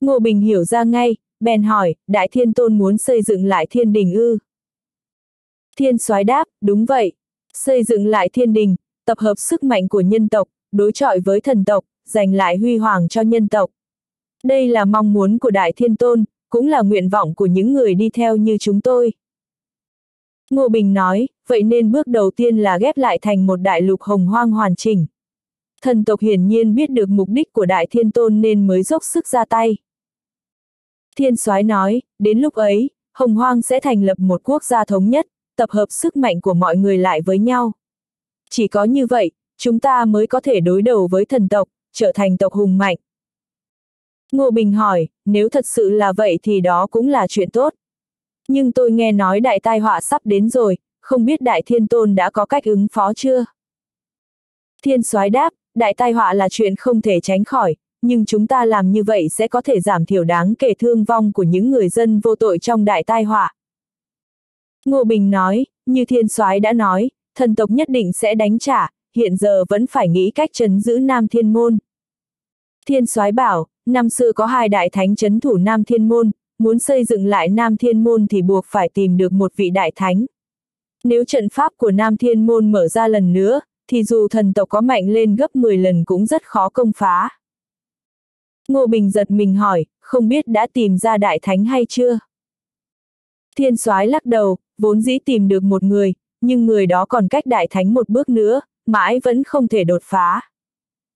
Ngô Bình hiểu ra ngay, bèn hỏi, Đại Thiên Tôn muốn xây dựng lại thiên đình ư? Thiên soái đáp, đúng vậy. Xây dựng lại thiên đình, tập hợp sức mạnh của nhân tộc, đối chọi với thần tộc, giành lại huy hoàng cho nhân tộc. Đây là mong muốn của Đại Thiên Tôn, cũng là nguyện vọng của những người đi theo như chúng tôi. Ngô Bình nói, vậy nên bước đầu tiên là ghép lại thành một đại lục hồng hoang hoàn chỉnh. Thần tộc hiển nhiên biết được mục đích của đại thiên tôn nên mới dốc sức ra tay. Thiên soái nói, đến lúc ấy, hồng hoang sẽ thành lập một quốc gia thống nhất, tập hợp sức mạnh của mọi người lại với nhau. Chỉ có như vậy, chúng ta mới có thể đối đầu với thần tộc, trở thành tộc hùng mạnh. Ngô Bình hỏi, nếu thật sự là vậy thì đó cũng là chuyện tốt. Nhưng tôi nghe nói đại tai họa sắp đến rồi, không biết đại thiên tôn đã có cách ứng phó chưa? Thiên soái đáp, đại tai họa là chuyện không thể tránh khỏi, nhưng chúng ta làm như vậy sẽ có thể giảm thiểu đáng kể thương vong của những người dân vô tội trong đại tai họa. Ngô Bình nói, như thiên soái đã nói, thần tộc nhất định sẽ đánh trả, hiện giờ vẫn phải nghĩ cách chấn giữ Nam Thiên Môn. Thiên soái bảo, năm xưa có hai đại thánh chấn thủ Nam Thiên Môn, muốn xây dựng lại Nam Thiên Môn thì buộc phải tìm được một vị đại thánh. Nếu trận pháp của Nam Thiên Môn mở ra lần nữa, thì dù thần tộc có mạnh lên gấp 10 lần cũng rất khó công phá. Ngô Bình giật mình hỏi, không biết đã tìm ra đại thánh hay chưa? Thiên soái lắc đầu, vốn dĩ tìm được một người, nhưng người đó còn cách đại thánh một bước nữa, mãi vẫn không thể đột phá.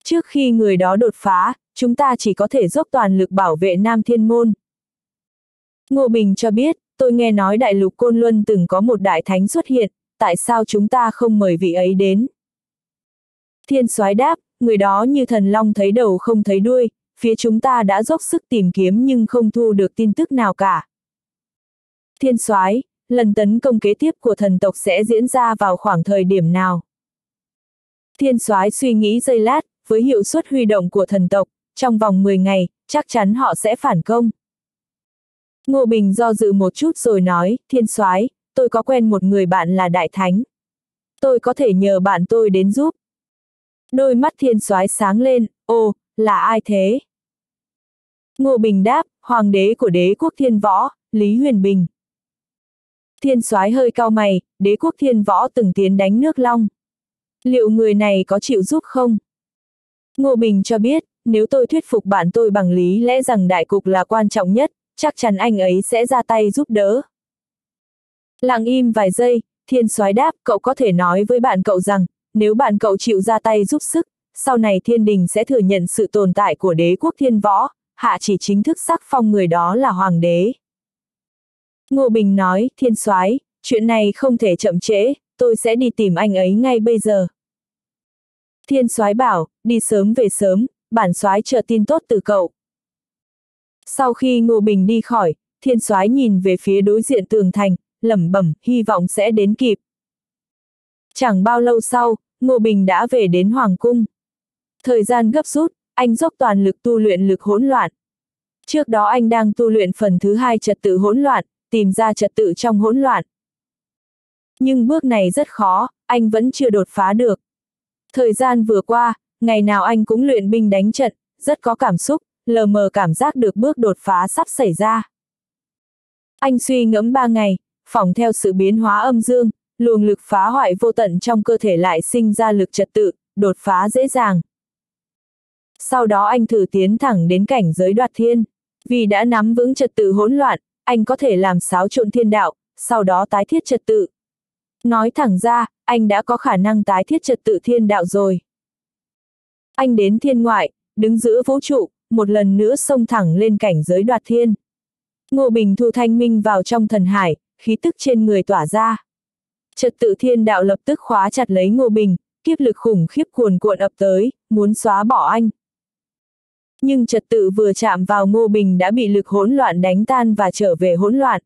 Trước khi người đó đột phá, chúng ta chỉ có thể dốc toàn lực bảo vệ Nam Thiên Môn. Ngô Bình cho biết, tôi nghe nói đại lục Côn Luân từng có một đại thánh xuất hiện, tại sao chúng ta không mời vị ấy đến? Thiên soái đáp, người đó như thần long thấy đầu không thấy đuôi, phía chúng ta đã dốc sức tìm kiếm nhưng không thu được tin tức nào cả. Thiên soái, lần tấn công kế tiếp của thần tộc sẽ diễn ra vào khoảng thời điểm nào? Thiên soái suy nghĩ giây lát, với hiệu suất huy động của thần tộc, trong vòng 10 ngày, chắc chắn họ sẽ phản công. Ngô Bình do dự một chút rồi nói, thiên soái, tôi có quen một người bạn là đại thánh. Tôi có thể nhờ bạn tôi đến giúp. Đôi mắt thiên soái sáng lên, ô, là ai thế? Ngô Bình đáp, hoàng đế của đế quốc thiên võ, Lý Huyền Bình. Thiên soái hơi cao mày, đế quốc thiên võ từng tiến đánh nước long. Liệu người này có chịu giúp không? Ngô Bình cho biết, nếu tôi thuyết phục bạn tôi bằng lý lẽ rằng đại cục là quan trọng nhất, chắc chắn anh ấy sẽ ra tay giúp đỡ. Lặng im vài giây, thiên soái đáp, cậu có thể nói với bạn cậu rằng, nếu bạn cậu chịu ra tay giúp sức, sau này thiên đình sẽ thừa nhận sự tồn tại của đế quốc thiên võ, hạ chỉ chính thức sắc phong người đó là hoàng đế. Ngô Bình nói, thiên soái, chuyện này không thể chậm trễ, tôi sẽ đi tìm anh ấy ngay bây giờ. Thiên soái bảo, đi sớm về sớm, bản soái chờ tin tốt từ cậu. Sau khi Ngô Bình đi khỏi, thiên soái nhìn về phía đối diện tường thành, lẩm bẩm, hy vọng sẽ đến kịp. Chẳng bao lâu sau, Ngô Bình đã về đến Hoàng Cung. Thời gian gấp rút, anh dốc toàn lực tu luyện lực hỗn loạn. Trước đó anh đang tu luyện phần thứ hai trật tự hỗn loạn, tìm ra trật tự trong hỗn loạn. Nhưng bước này rất khó, anh vẫn chưa đột phá được. Thời gian vừa qua, ngày nào anh cũng luyện binh đánh trận, rất có cảm xúc, lờ mờ cảm giác được bước đột phá sắp xảy ra. Anh suy ngẫm ba ngày, phỏng theo sự biến hóa âm dương, luồng lực phá hoại vô tận trong cơ thể lại sinh ra lực trật tự, đột phá dễ dàng. Sau đó anh thử tiến thẳng đến cảnh giới đoạt thiên. Vì đã nắm vững trật tự hỗn loạn, anh có thể làm xáo trộn thiên đạo, sau đó tái thiết trật tự. Nói thẳng ra, anh đã có khả năng tái thiết trật tự thiên đạo rồi. Anh đến thiên ngoại, đứng giữa vũ trụ, một lần nữa xông thẳng lên cảnh giới đoạt thiên. Ngô Bình thu thanh minh vào trong thần hải, khí tức trên người tỏa ra. Trật tự thiên đạo lập tức khóa chặt lấy Ngô Bình, kiếp lực khủng khiếp cuồn cuộn ập tới, muốn xóa bỏ anh. Nhưng trật tự vừa chạm vào Ngô Bình đã bị lực hỗn loạn đánh tan và trở về hỗn loạn.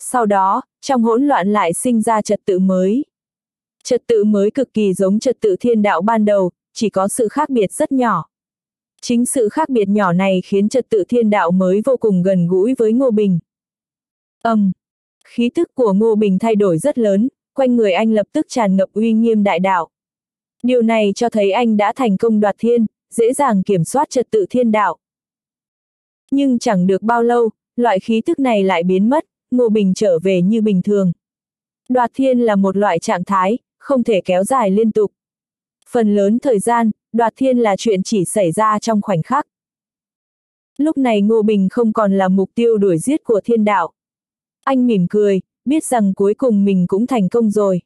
Sau đó, trong hỗn loạn lại sinh ra trật tự mới. Trật tự mới cực kỳ giống trật tự thiên đạo ban đầu, chỉ có sự khác biệt rất nhỏ. Chính sự khác biệt nhỏ này khiến trật tự thiên đạo mới vô cùng gần gũi với Ngô Bình. Âm. Um, khí tức của Ngô Bình thay đổi rất lớn, quanh người anh lập tức tràn ngập uy nghiêm đại đạo. Điều này cho thấy anh đã thành công đoạt thiên, dễ dàng kiểm soát trật tự thiên đạo. Nhưng chẳng được bao lâu, loại khí tức này lại biến mất, Ngô Bình trở về như bình thường. Đoạt thiên là một loại trạng thái, không thể kéo dài liên tục. Phần lớn thời gian, đoạt thiên là chuyện chỉ xảy ra trong khoảnh khắc. Lúc này Ngô Bình không còn là mục tiêu đuổi giết của thiên đạo. Anh mỉm cười, biết rằng cuối cùng mình cũng thành công rồi.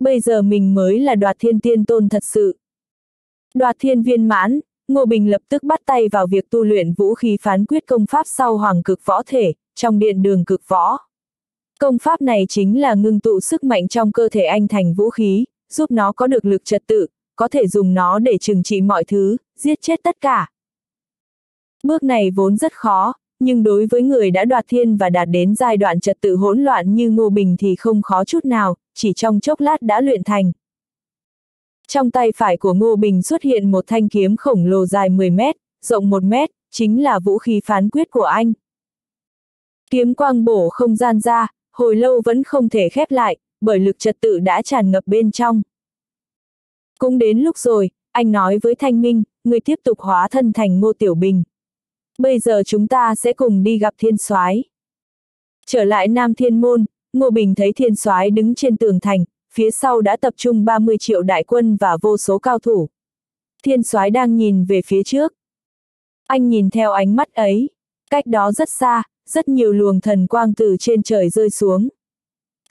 Bây giờ mình mới là đoạt thiên tiên tôn thật sự. Đoạt thiên viên mãn, Ngô Bình lập tức bắt tay vào việc tu luyện vũ khí phán quyết công pháp sau hoàng cực võ thể, trong điện đường cực võ. Công pháp này chính là ngưng tụ sức mạnh trong cơ thể anh thành vũ khí, giúp nó có được lực trật tự, có thể dùng nó để trừng trị mọi thứ, giết chết tất cả. Bước này vốn rất khó, nhưng đối với người đã đoạt thiên và đạt đến giai đoạn trật tự hỗn loạn như Ngô Bình thì không khó chút nào, chỉ trong chốc lát đã luyện thành. Trong tay phải của Ngô Bình xuất hiện một thanh kiếm khổng lồ dài 10 mét, rộng 1 mét, chính là vũ khí phán quyết của anh. Kiếm quang bổ không gian ra, hồi lâu vẫn không thể khép lại, bởi lực trật tự đã tràn ngập bên trong. Cũng đến lúc rồi, anh nói với Thanh Minh, người tiếp tục hóa thân thành Ngô Tiểu Bình. Bây giờ chúng ta sẽ cùng đi gặp thiên soái. Trở lại Nam Thiên Môn, Ngô Bình thấy thiên soái đứng trên tường thành, phía sau đã tập trung 30 triệu đại quân và vô số cao thủ. Thiên soái đang nhìn về phía trước. Anh nhìn theo ánh mắt ấy, cách đó rất xa, rất nhiều luồng thần quang từ trên trời rơi xuống.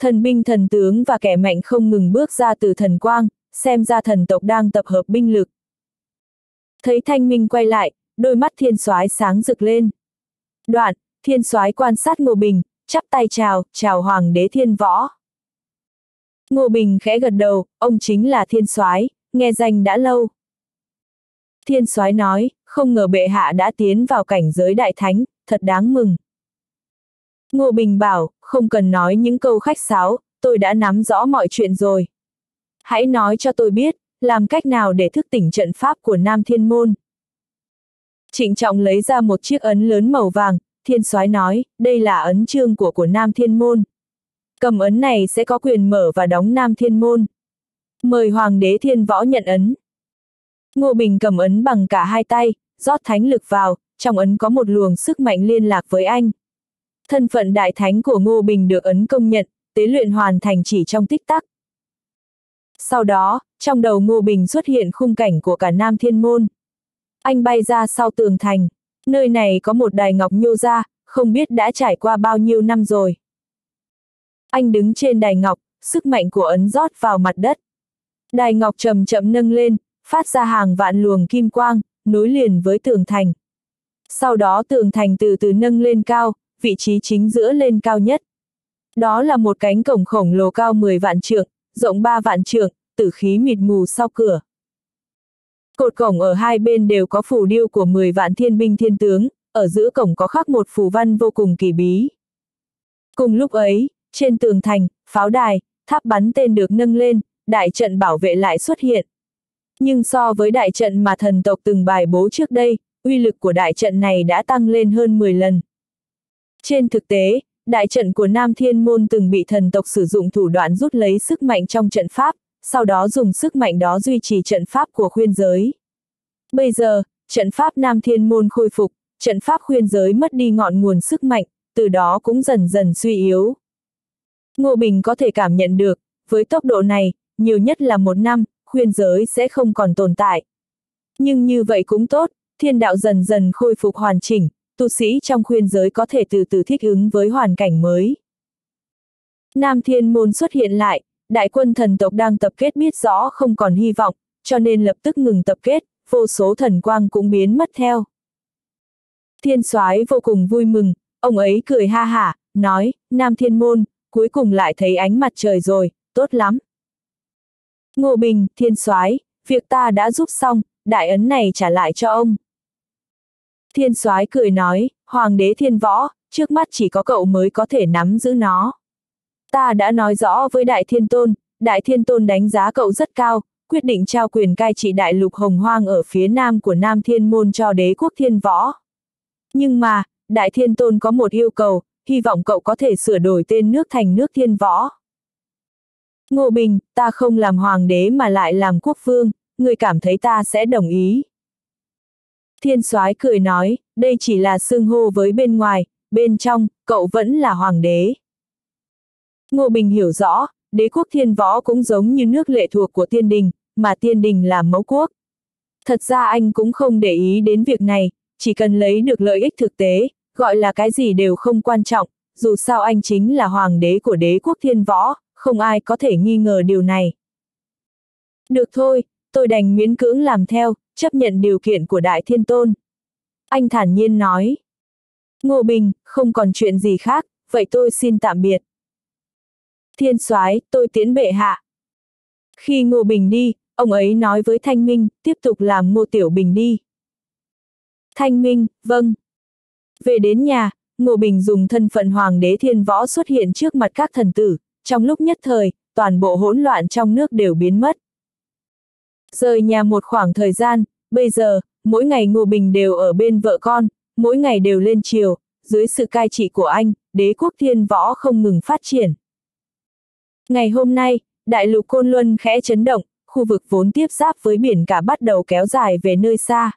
Thần binh thần tướng và kẻ mạnh không ngừng bước ra từ thần quang, xem ra thần tộc đang tập hợp binh lực. Thấy thanh minh quay lại, đôi mắt thiên soái sáng rực lên. Đoạn, thiên soái quan sát Ngô Bình, chắp tay chào, chào hoàng đế thiên võ. Ngô Bình khẽ gật đầu, ông chính là thiên soái, nghe danh đã lâu. Thiên soái nói, không ngờ bệ hạ đã tiến vào cảnh giới đại thánh, thật đáng mừng. Ngô Bình bảo, không cần nói những câu khách sáo, tôi đã nắm rõ mọi chuyện rồi. Hãy nói cho tôi biết, làm cách nào để thức tỉnh trận pháp của Nam Thiên Môn. Trịnh trọng lấy ra một chiếc ấn lớn màu vàng, thiên soái nói, đây là ấn chương của của Nam Thiên Môn. Cầm ấn này sẽ có quyền mở và đóng Nam Thiên Môn. Mời Hoàng đế Thiên Võ nhận ấn. Ngô Bình cầm ấn bằng cả hai tay, rót thánh lực vào, trong ấn có một luồng sức mạnh liên lạc với anh. Thân phận đại thánh của Ngô Bình được ấn công nhận, tế luyện hoàn thành chỉ trong tích tắc. Sau đó, trong đầu Ngô Bình xuất hiện khung cảnh của cả Nam Thiên Môn. Anh bay ra sau tường thành, nơi này có một đài ngọc nhô ra, không biết đã trải qua bao nhiêu năm rồi. Anh đứng trên đài ngọc, sức mạnh của ấn rót vào mặt đất. Đài ngọc chậm chậm nâng lên, phát ra hàng vạn luồng kim quang, nối liền với tường thành. Sau đó tường thành từ từ nâng lên cao, vị trí chính giữa lên cao nhất. Đó là một cánh cổng khổng lồ cao 10 vạn trượng, rộng 3 vạn trượng, tử khí mịt mù sau cửa. Cột cổng ở hai bên đều có phù điêu của 10 vạn thiên binh thiên tướng, ở giữa cổng có khắc một phù văn vô cùng kỳ bí. Cùng lúc ấy, trên tường thành, pháo đài, tháp bắn tên được nâng lên, đại trận bảo vệ lại xuất hiện. Nhưng so với đại trận mà thần tộc từng bài bố trước đây, uy lực của đại trận này đã tăng lên hơn 10 lần. Trên thực tế, đại trận của Nam Thiên Môn từng bị thần tộc sử dụng thủ đoạn rút lấy sức mạnh trong trận pháp, sau đó dùng sức mạnh đó duy trì trận pháp của khuyên giới. Bây giờ, trận pháp Nam Thiên Môn khôi phục, trận pháp khuyên giới mất đi ngọn nguồn sức mạnh, từ đó cũng dần dần suy yếu. Ngô Bình có thể cảm nhận được, với tốc độ này, nhiều nhất là một năm, khuyên giới sẽ không còn tồn tại. Nhưng như vậy cũng tốt, thiên đạo dần dần khôi phục hoàn chỉnh, tu sĩ trong khuyên giới có thể từ từ thích ứng với hoàn cảnh mới. Nam Thiên Môn xuất hiện lại, đại quân thần tộc đang tập kết biết rõ không còn hy vọng, cho nên lập tức ngừng tập kết, vô số thần quang cũng biến mất theo. Thiên soái vô cùng vui mừng, ông ấy cười ha hả, nói, Nam Thiên Môn, cuối cùng lại thấy ánh mặt trời rồi, tốt lắm. Ngô Bình, Thiên soái, việc ta đã giúp xong, đại ấn này trả lại cho ông. Thiên soái cười nói, Hoàng đế thiên võ, trước mắt chỉ có cậu mới có thể nắm giữ nó. Ta đã nói rõ với Đại Thiên Tôn, Đại Thiên Tôn đánh giá cậu rất cao, quyết định trao quyền cai trị đại lục hồng hoang ở phía nam của Nam Thiên Môn cho đế quốc thiên võ. Nhưng mà, Đại Thiên Tôn có một yêu cầu, hy vọng cậu có thể sửa đổi tên nước thành nước thiên võ. Ngô Bình, ta không làm hoàng đế mà lại làm quốc vương, người cảm thấy ta sẽ đồng ý. Thiên soái cười nói, đây chỉ là xương hô với bên ngoài, bên trong, cậu vẫn là hoàng đế. Ngô Bình hiểu rõ, đế quốc thiên võ cũng giống như nước lệ thuộc của tiên đình, mà tiên đình là mẫu quốc. Thật ra anh cũng không để ý đến việc này, chỉ cần lấy được lợi ích thực tế, gọi là cái gì đều không quan trọng, dù sao anh chính là hoàng đế của đế quốc thiên võ, không ai có thể nghi ngờ điều này. Được thôi, tôi đành miễn cưỡng làm theo, chấp nhận điều kiện của Đại Thiên Tôn. Anh thản nhiên nói. Ngô Bình, không còn chuyện gì khác, vậy tôi xin tạm biệt. Thiên soái, tôi tiễn bệ hạ. Khi Ngô Bình đi, ông ấy nói với Thanh Minh, tiếp tục làm Ngô Tiểu Bình đi. Thanh Minh, vâng. Về đến nhà, Ngô Bình dùng thân phận hoàng đế thiên võ xuất hiện trước mặt các thần tử, trong lúc nhất thời, toàn bộ hỗn loạn trong nước đều biến mất. Rời nhà một khoảng thời gian, bây giờ, mỗi ngày Ngô Bình đều ở bên vợ con, mỗi ngày đều lên chiều, dưới sự cai trị của anh, đế quốc thiên võ không ngừng phát triển. Ngày hôm nay, đại lục Côn Luân khẽ chấn động, khu vực vốn tiếp giáp với biển cả bắt đầu kéo dài về nơi xa.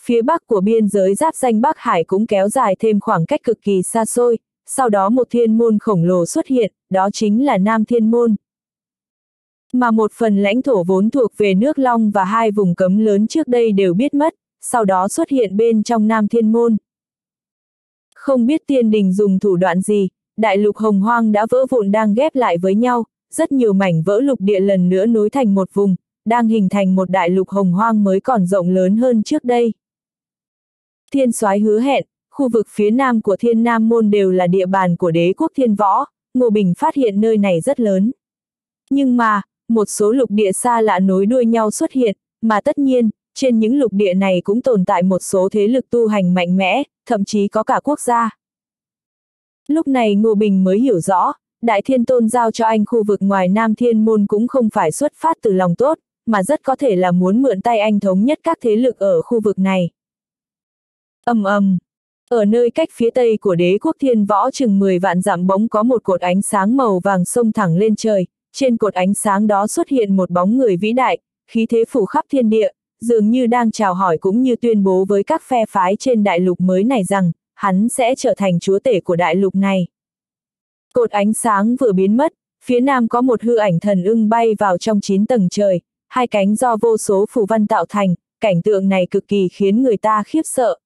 Phía bắc của biên giới giáp danh Bắc Hải cũng kéo dài thêm khoảng cách cực kỳ xa xôi, sau đó một thiên môn khổng lồ xuất hiện, đó chính là Nam Thiên Môn. Mà một phần lãnh thổ vốn thuộc về nước Long và hai vùng cấm lớn trước đây đều biết mất, sau đó xuất hiện bên trong Nam Thiên Môn. Không biết tiên đình dùng thủ đoạn gì, đại lục hồng hoang đã vỡ vụn đang ghép lại với nhau, rất nhiều mảnh vỡ lục địa lần nữa nối thành một vùng, đang hình thành một đại lục hồng hoang mới còn rộng lớn hơn trước đây. Thiên soái hứa hẹn, khu vực phía nam của thiên nam môn đều là địa bàn của đế quốc thiên võ, Ngô Bình phát hiện nơi này rất lớn. Nhưng mà, một số lục địa xa lạ nối đuôi nhau xuất hiện, mà tất nhiên, trên những lục địa này cũng tồn tại một số thế lực tu hành mạnh mẽ, thậm chí có cả quốc gia. Lúc này Ngô Bình mới hiểu rõ, Đại Thiên Tôn giao cho anh khu vực ngoài Nam Thiên Môn cũng không phải xuất phát từ lòng tốt, mà rất có thể là muốn mượn tay anh thống nhất các thế lực ở khu vực này. ầm ầm, ở nơi cách phía tây của đế quốc thiên võ chừng 10 vạn dặm bóng có một cột ánh sáng màu vàng sông thẳng lên trời, trên cột ánh sáng đó xuất hiện một bóng người vĩ đại, khí thế phủ khắp thiên địa, dường như đang chào hỏi cũng như tuyên bố với các phe phái trên đại lục mới này rằng, hắn sẽ trở thành chúa tể của đại lục này. Cột ánh sáng vừa biến mất, phía nam có một hư ảnh thần ưng bay vào trong chín tầng trời, hai cánh do vô số phù văn tạo thành, cảnh tượng này cực kỳ khiến người ta khiếp sợ.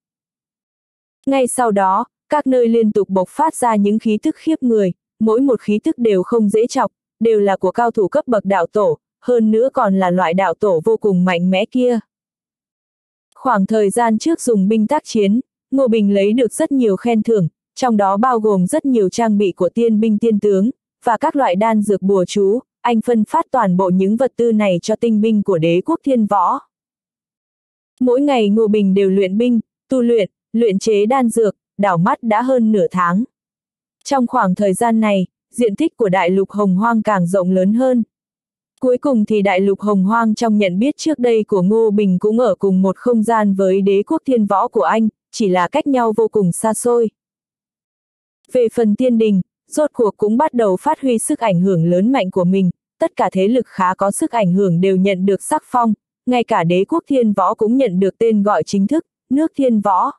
Ngay sau đó, các nơi liên tục bộc phát ra những khí tức khiếp người, mỗi một khí tức đều không dễ chọc, đều là của cao thủ cấp bậc đạo tổ, hơn nữa còn là loại đạo tổ vô cùng mạnh mẽ kia. Khoảng thời gian trước dùng binh tác chiến, Ngô Bình lấy được rất nhiều khen thưởng, trong đó bao gồm rất nhiều trang bị của tiên binh tiên tướng, và các loại đan dược bùa chú, anh phân phát toàn bộ những vật tư này cho tinh binh của đế quốc thiên võ. Mỗi ngày Ngô Bình đều luyện binh, tu luyện, luyện chế đan dược, đảo mắt đã hơn nửa tháng. Trong khoảng thời gian này, diện tích của đại lục hồng hoang càng rộng lớn hơn. Cuối cùng thì đại lục hồng hoang trong nhận biết trước đây của Ngô Bình cũng ở cùng một không gian với đế quốc thiên võ của anh, chỉ là cách nhau vô cùng xa xôi. Về phần tiên đình, rốt cuộc cũng bắt đầu phát huy sức ảnh hưởng lớn mạnh của mình, tất cả thế lực khá có sức ảnh hưởng đều nhận được sắc phong, ngay cả đế quốc thiên võ cũng nhận được tên gọi chính thức, nước thiên võ.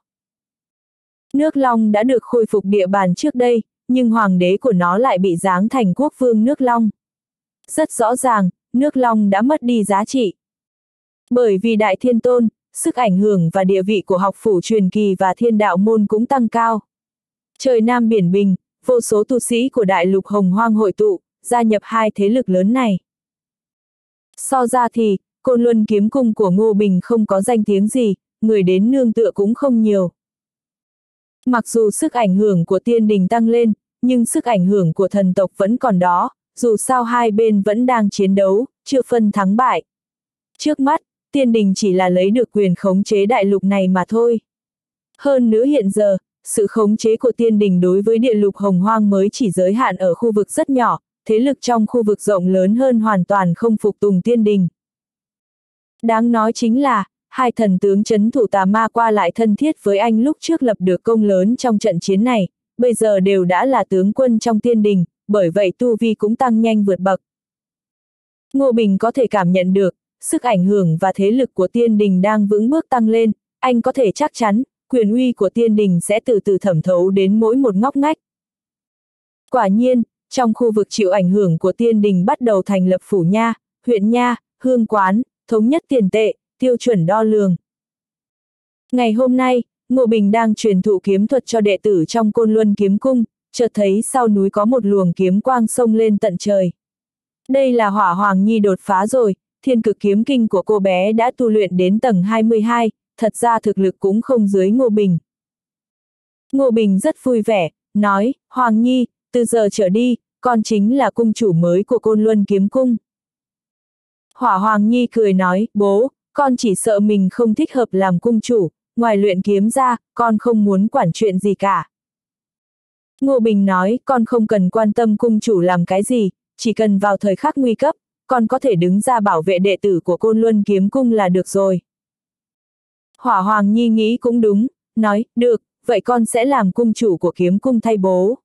Nước Long đã được khôi phục địa bàn trước đây, nhưng hoàng đế của nó lại bị giáng thành quốc vương nước Long. Rất rõ ràng, nước Long đã mất đi giá trị. Bởi vì Đại Thiên Tôn, sức ảnh hưởng và địa vị của học phủ truyền kỳ và thiên đạo môn cũng tăng cao. Trời Nam Biển Bình, vô số tu sĩ của đại lục hồng hoang hội tụ, gia nhập hai thế lực lớn này. So ra thì, Côn Luân kiếm cung của Ngô Bình không có danh tiếng gì, người đến nương tựa cũng không nhiều. Mặc dù sức ảnh hưởng của tiên đình tăng lên, nhưng sức ảnh hưởng của thần tộc vẫn còn đó, dù sao hai bên vẫn đang chiến đấu, chưa phân thắng bại. Trước mắt, tiên đình chỉ là lấy được quyền khống chế đại lục này mà thôi. Hơn nữa hiện giờ, sự khống chế của tiên đình đối với địa lục hồng hoang mới chỉ giới hạn ở khu vực rất nhỏ, thế lực trong khu vực rộng lớn hơn hoàn toàn không phục tùng tiên đình. Đáng nói chính là, hai thần tướng chấn thủ tà ma qua lại thân thiết với anh lúc trước lập được công lớn trong trận chiến này, bây giờ đều đã là tướng quân trong tiên đình, bởi vậy tu vi cũng tăng nhanh vượt bậc. Ngô Bình có thể cảm nhận được, sức ảnh hưởng và thế lực của tiên đình đang vững bước tăng lên, anh có thể chắc chắn, quyền uy của tiên đình sẽ từ từ thẩm thấu đến mỗi một ngóc ngách. Quả nhiên, trong khu vực chịu ảnh hưởng của tiên đình bắt đầu thành lập phủ nha, huyện nha, hương quán, thống nhất tiền tệ, tiêu chuẩn đo lường. Ngày hôm nay, Ngô Bình đang truyền thụ kiếm thuật cho đệ tử trong Côn Luân Kiếm Cung, chợt thấy sau núi có một luồng kiếm quang sông lên tận trời. Đây là hỏa hoàng nhi đột phá rồi, thiên cực kiếm kinh của cô bé đã tu luyện đến tầng 22, thật ra thực lực cũng không dưới Ngô Bình. Ngô Bình rất vui vẻ, nói, Hoàng Nhi, từ giờ trở đi, con chính là cung chủ mới của Côn Luân Kiếm Cung. Hỏa Hoàng Nhi cười nói, bố, con chỉ sợ mình không thích hợp làm cung chủ, ngoài luyện kiếm ra, con không muốn quản chuyện gì cả. Ngô Bình nói, con không cần quan tâm cung chủ làm cái gì, chỉ cần vào thời khắc nguy cấp, con có thể đứng ra bảo vệ đệ tử của Côn Luân Kiếm Cung là được rồi. Hỏa Hoàng Nhi nghĩ cũng đúng, nói, được, vậy con sẽ làm cung chủ của kiếm cung thay bố.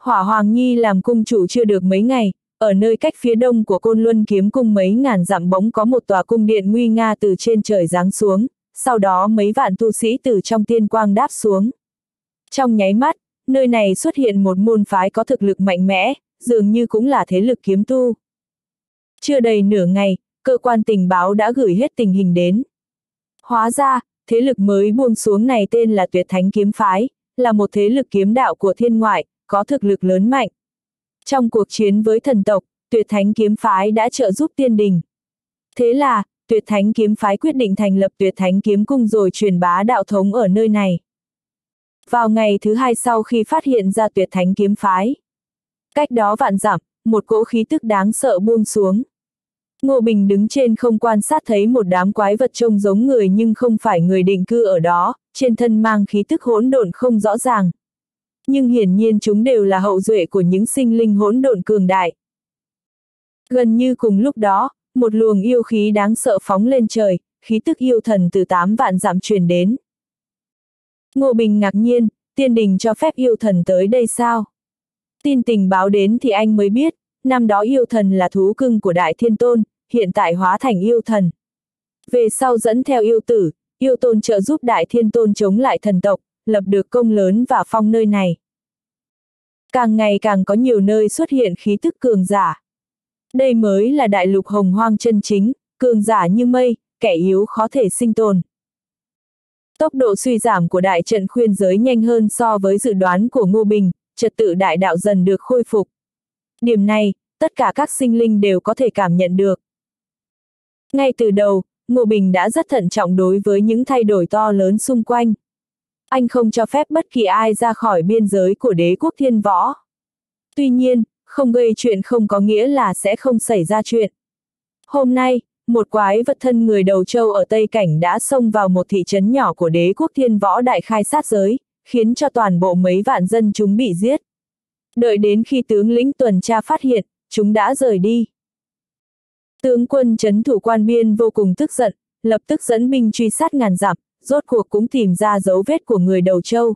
Hỏa Hoàng Nhi làm cung chủ chưa được mấy ngày, ở nơi cách phía đông của Côn Luân kiếm cung mấy ngàn dặm bóng có một tòa cung điện nguy nga từ trên trời giáng xuống, sau đó mấy vạn tu sĩ từ trong tiên quang đáp xuống. Trong nháy mắt, nơi này xuất hiện một môn phái có thực lực mạnh mẽ, dường như cũng là thế lực kiếm tu. Chưa đầy nửa ngày, cơ quan tình báo đã gửi hết tình hình đến. Hóa ra, thế lực mới buông xuống này tên là Tuyệt Thánh Kiếm Phái, là một thế lực kiếm đạo của thiên ngoại, có thực lực lớn mạnh. Trong cuộc chiến với thần tộc, Tuyệt Thánh Kiếm Phái đã trợ giúp tiên đình. Thế là, Tuyệt Thánh Kiếm Phái quyết định thành lập Tuyệt Thánh Kiếm Cung rồi truyền bá đạo thống ở nơi này. Vào ngày thứ hai sau khi phát hiện ra Tuyệt Thánh Kiếm Phái, cách đó vạn dặm, một cỗ khí tức đáng sợ buông xuống. Ngô Bình đứng trên không quan sát thấy một đám quái vật trông giống người nhưng không phải người định cư ở đó, trên thân mang khí tức hỗn độn không rõ ràng. Nhưng hiển nhiên chúng đều là hậu duệ của những sinh linh hỗn độn cường đại. Gần như cùng lúc đó, một luồng yêu khí đáng sợ phóng lên trời, khí tức yêu thần từ tám vạn dặm truyền đến. Ngô Bình ngạc nhiên, tiên đình cho phép yêu thần tới đây sao? Tin tình báo đến thì anh mới biết, năm đó yêu thần là thú cưng của Đại Thiên Tôn, hiện tại hóa thành yêu thần. Về sau dẫn theo yêu tử, yêu tôn trợ giúp Đại Thiên Tôn chống lại thần tộc, lập được công lớn và phong nơi này. Càng ngày càng có nhiều nơi xuất hiện khí tức cường giả. Đây mới là đại lục hồng hoang chân chính, cường giả như mây, kẻ yếu khó thể sinh tồn. Tốc độ suy giảm của đại trận khuyên giới nhanh hơn so với dự đoán của Ngô Bình, trật tự đại đạo dần được khôi phục. Điểm này, tất cả các sinh linh đều có thể cảm nhận được. Ngay từ đầu, Ngô Bình đã rất thận trọng đối với những thay đổi to lớn xung quanh. Anh không cho phép bất kỳ ai ra khỏi biên giới của đế quốc thiên võ. Tuy nhiên, không gây chuyện không có nghĩa là sẽ không xảy ra chuyện. Hôm nay, một quái vật thân người đầu châu ở Tây Cảnh đã xông vào một thị trấn nhỏ của đế quốc thiên võ đại khai sát giới, khiến cho toàn bộ mấy vạn dân chúng bị giết. Đợi đến khi tướng lĩnh tuần tra phát hiện, chúng đã rời đi. Tướng quân chấn thủ quan biên vô cùng tức giận, lập tức dẫn binh truy sát ngàn dặm, rốt cuộc cũng tìm ra dấu vết của người đầu châu.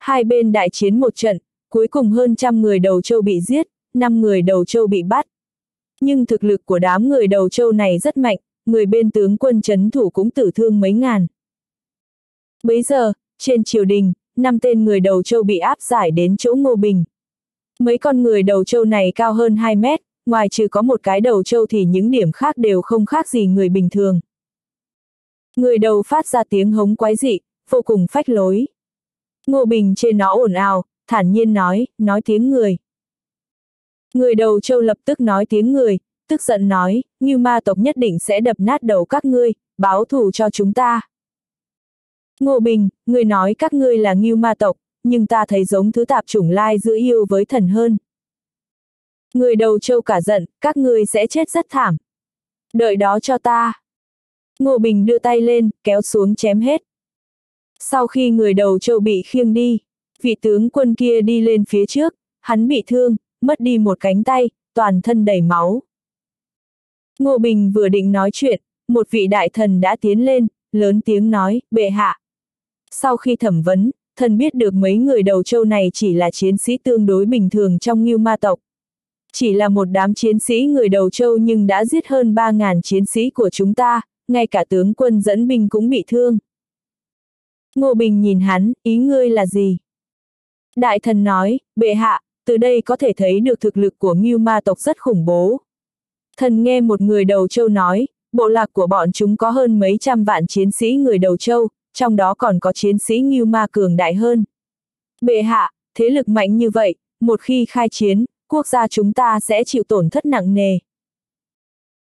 Hai bên đại chiến một trận, cuối cùng hơn trăm người đầu châu bị giết, năm người đầu châu bị bắt. Nhưng thực lực của đám người đầu châu này rất mạnh, người bên tướng quân chấn thủ cũng tử thương mấy ngàn. Bấy giờ, trên triều đình, năm tên người đầu châu bị áp giải đến chỗ Ngô Bình. Mấy con người đầu châu này cao hơn 2 mét, ngoài trừ có một cái đầu châu thì những điểm khác đều không khác gì người bình thường. Người đầu phát ra tiếng hống quái dị, vô cùng phách lối. Ngô Bình trên nó ồn ào, thản nhiên nói, nói tiếng người. Người đầu châu lập tức nói tiếng người, tức giận nói, như ma tộc nhất định sẽ đập nát đầu các ngươi, báo thù cho chúng ta. Ngô Bình, người nói các ngươi là nghiêu ma tộc, nhưng ta thấy giống thứ tạp chủng lai giữa yêu với thần hơn. Người đầu châu cả giận, các ngươi sẽ chết rất thảm. Đợi đó cho ta. Ngô Bình đưa tay lên, kéo xuống chém hết. Sau khi người đầu châu bị khiêng đi, vị tướng quân kia đi lên phía trước, hắn bị thương, mất đi một cánh tay, toàn thân đầy máu. Ngô Bình vừa định nói chuyện, một vị đại thần đã tiến lên, lớn tiếng nói, bệ hạ. Sau khi thẩm vấn, thần biết được mấy người đầu châu này chỉ là chiến sĩ tương đối bình thường trong Ngưu Ma tộc. Chỉ là một đám chiến sĩ người đầu châu nhưng đã giết hơn 3.000 chiến sĩ của chúng ta, ngay cả tướng quân dẫn binh cũng bị thương. Ngô Bình nhìn hắn, ý ngươi là gì? Đại thần nói, bệ hạ, từ đây có thể thấy được thực lực của Ngưu Ma tộc rất khủng bố. Thần nghe một người đầu châu nói, bộ lạc của bọn chúng có hơn mấy trăm vạn chiến sĩ người đầu châu, trong đó còn có chiến sĩ Ngưu Ma cường đại hơn. Bệ hạ, thế lực mạnh như vậy, một khi khai chiến, quốc gia chúng ta sẽ chịu tổn thất nặng nề.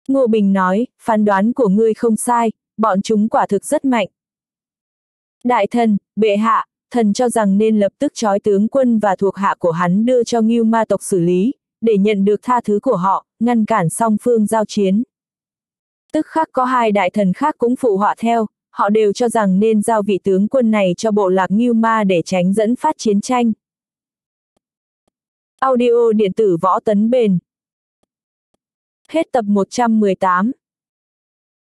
Ngô Bình nói, phán đoán của ngươi không sai, bọn chúng quả thực rất mạnh. Đại thần, bệ hạ, thần cho rằng nên lập tức trói tướng quân và thuộc hạ của hắn đưa cho Ngưu Ma tộc xử lý, để nhận được tha thứ của họ, ngăn cản song phương giao chiến. Tức khắc có hai đại thần khác cũng phụ họa theo, họ đều cho rằng nên giao vị tướng quân này cho bộ lạc Ngưu Ma để tránh dẫn phát chiến tranh. Audio điện tử võ tấn bền Hết tập 118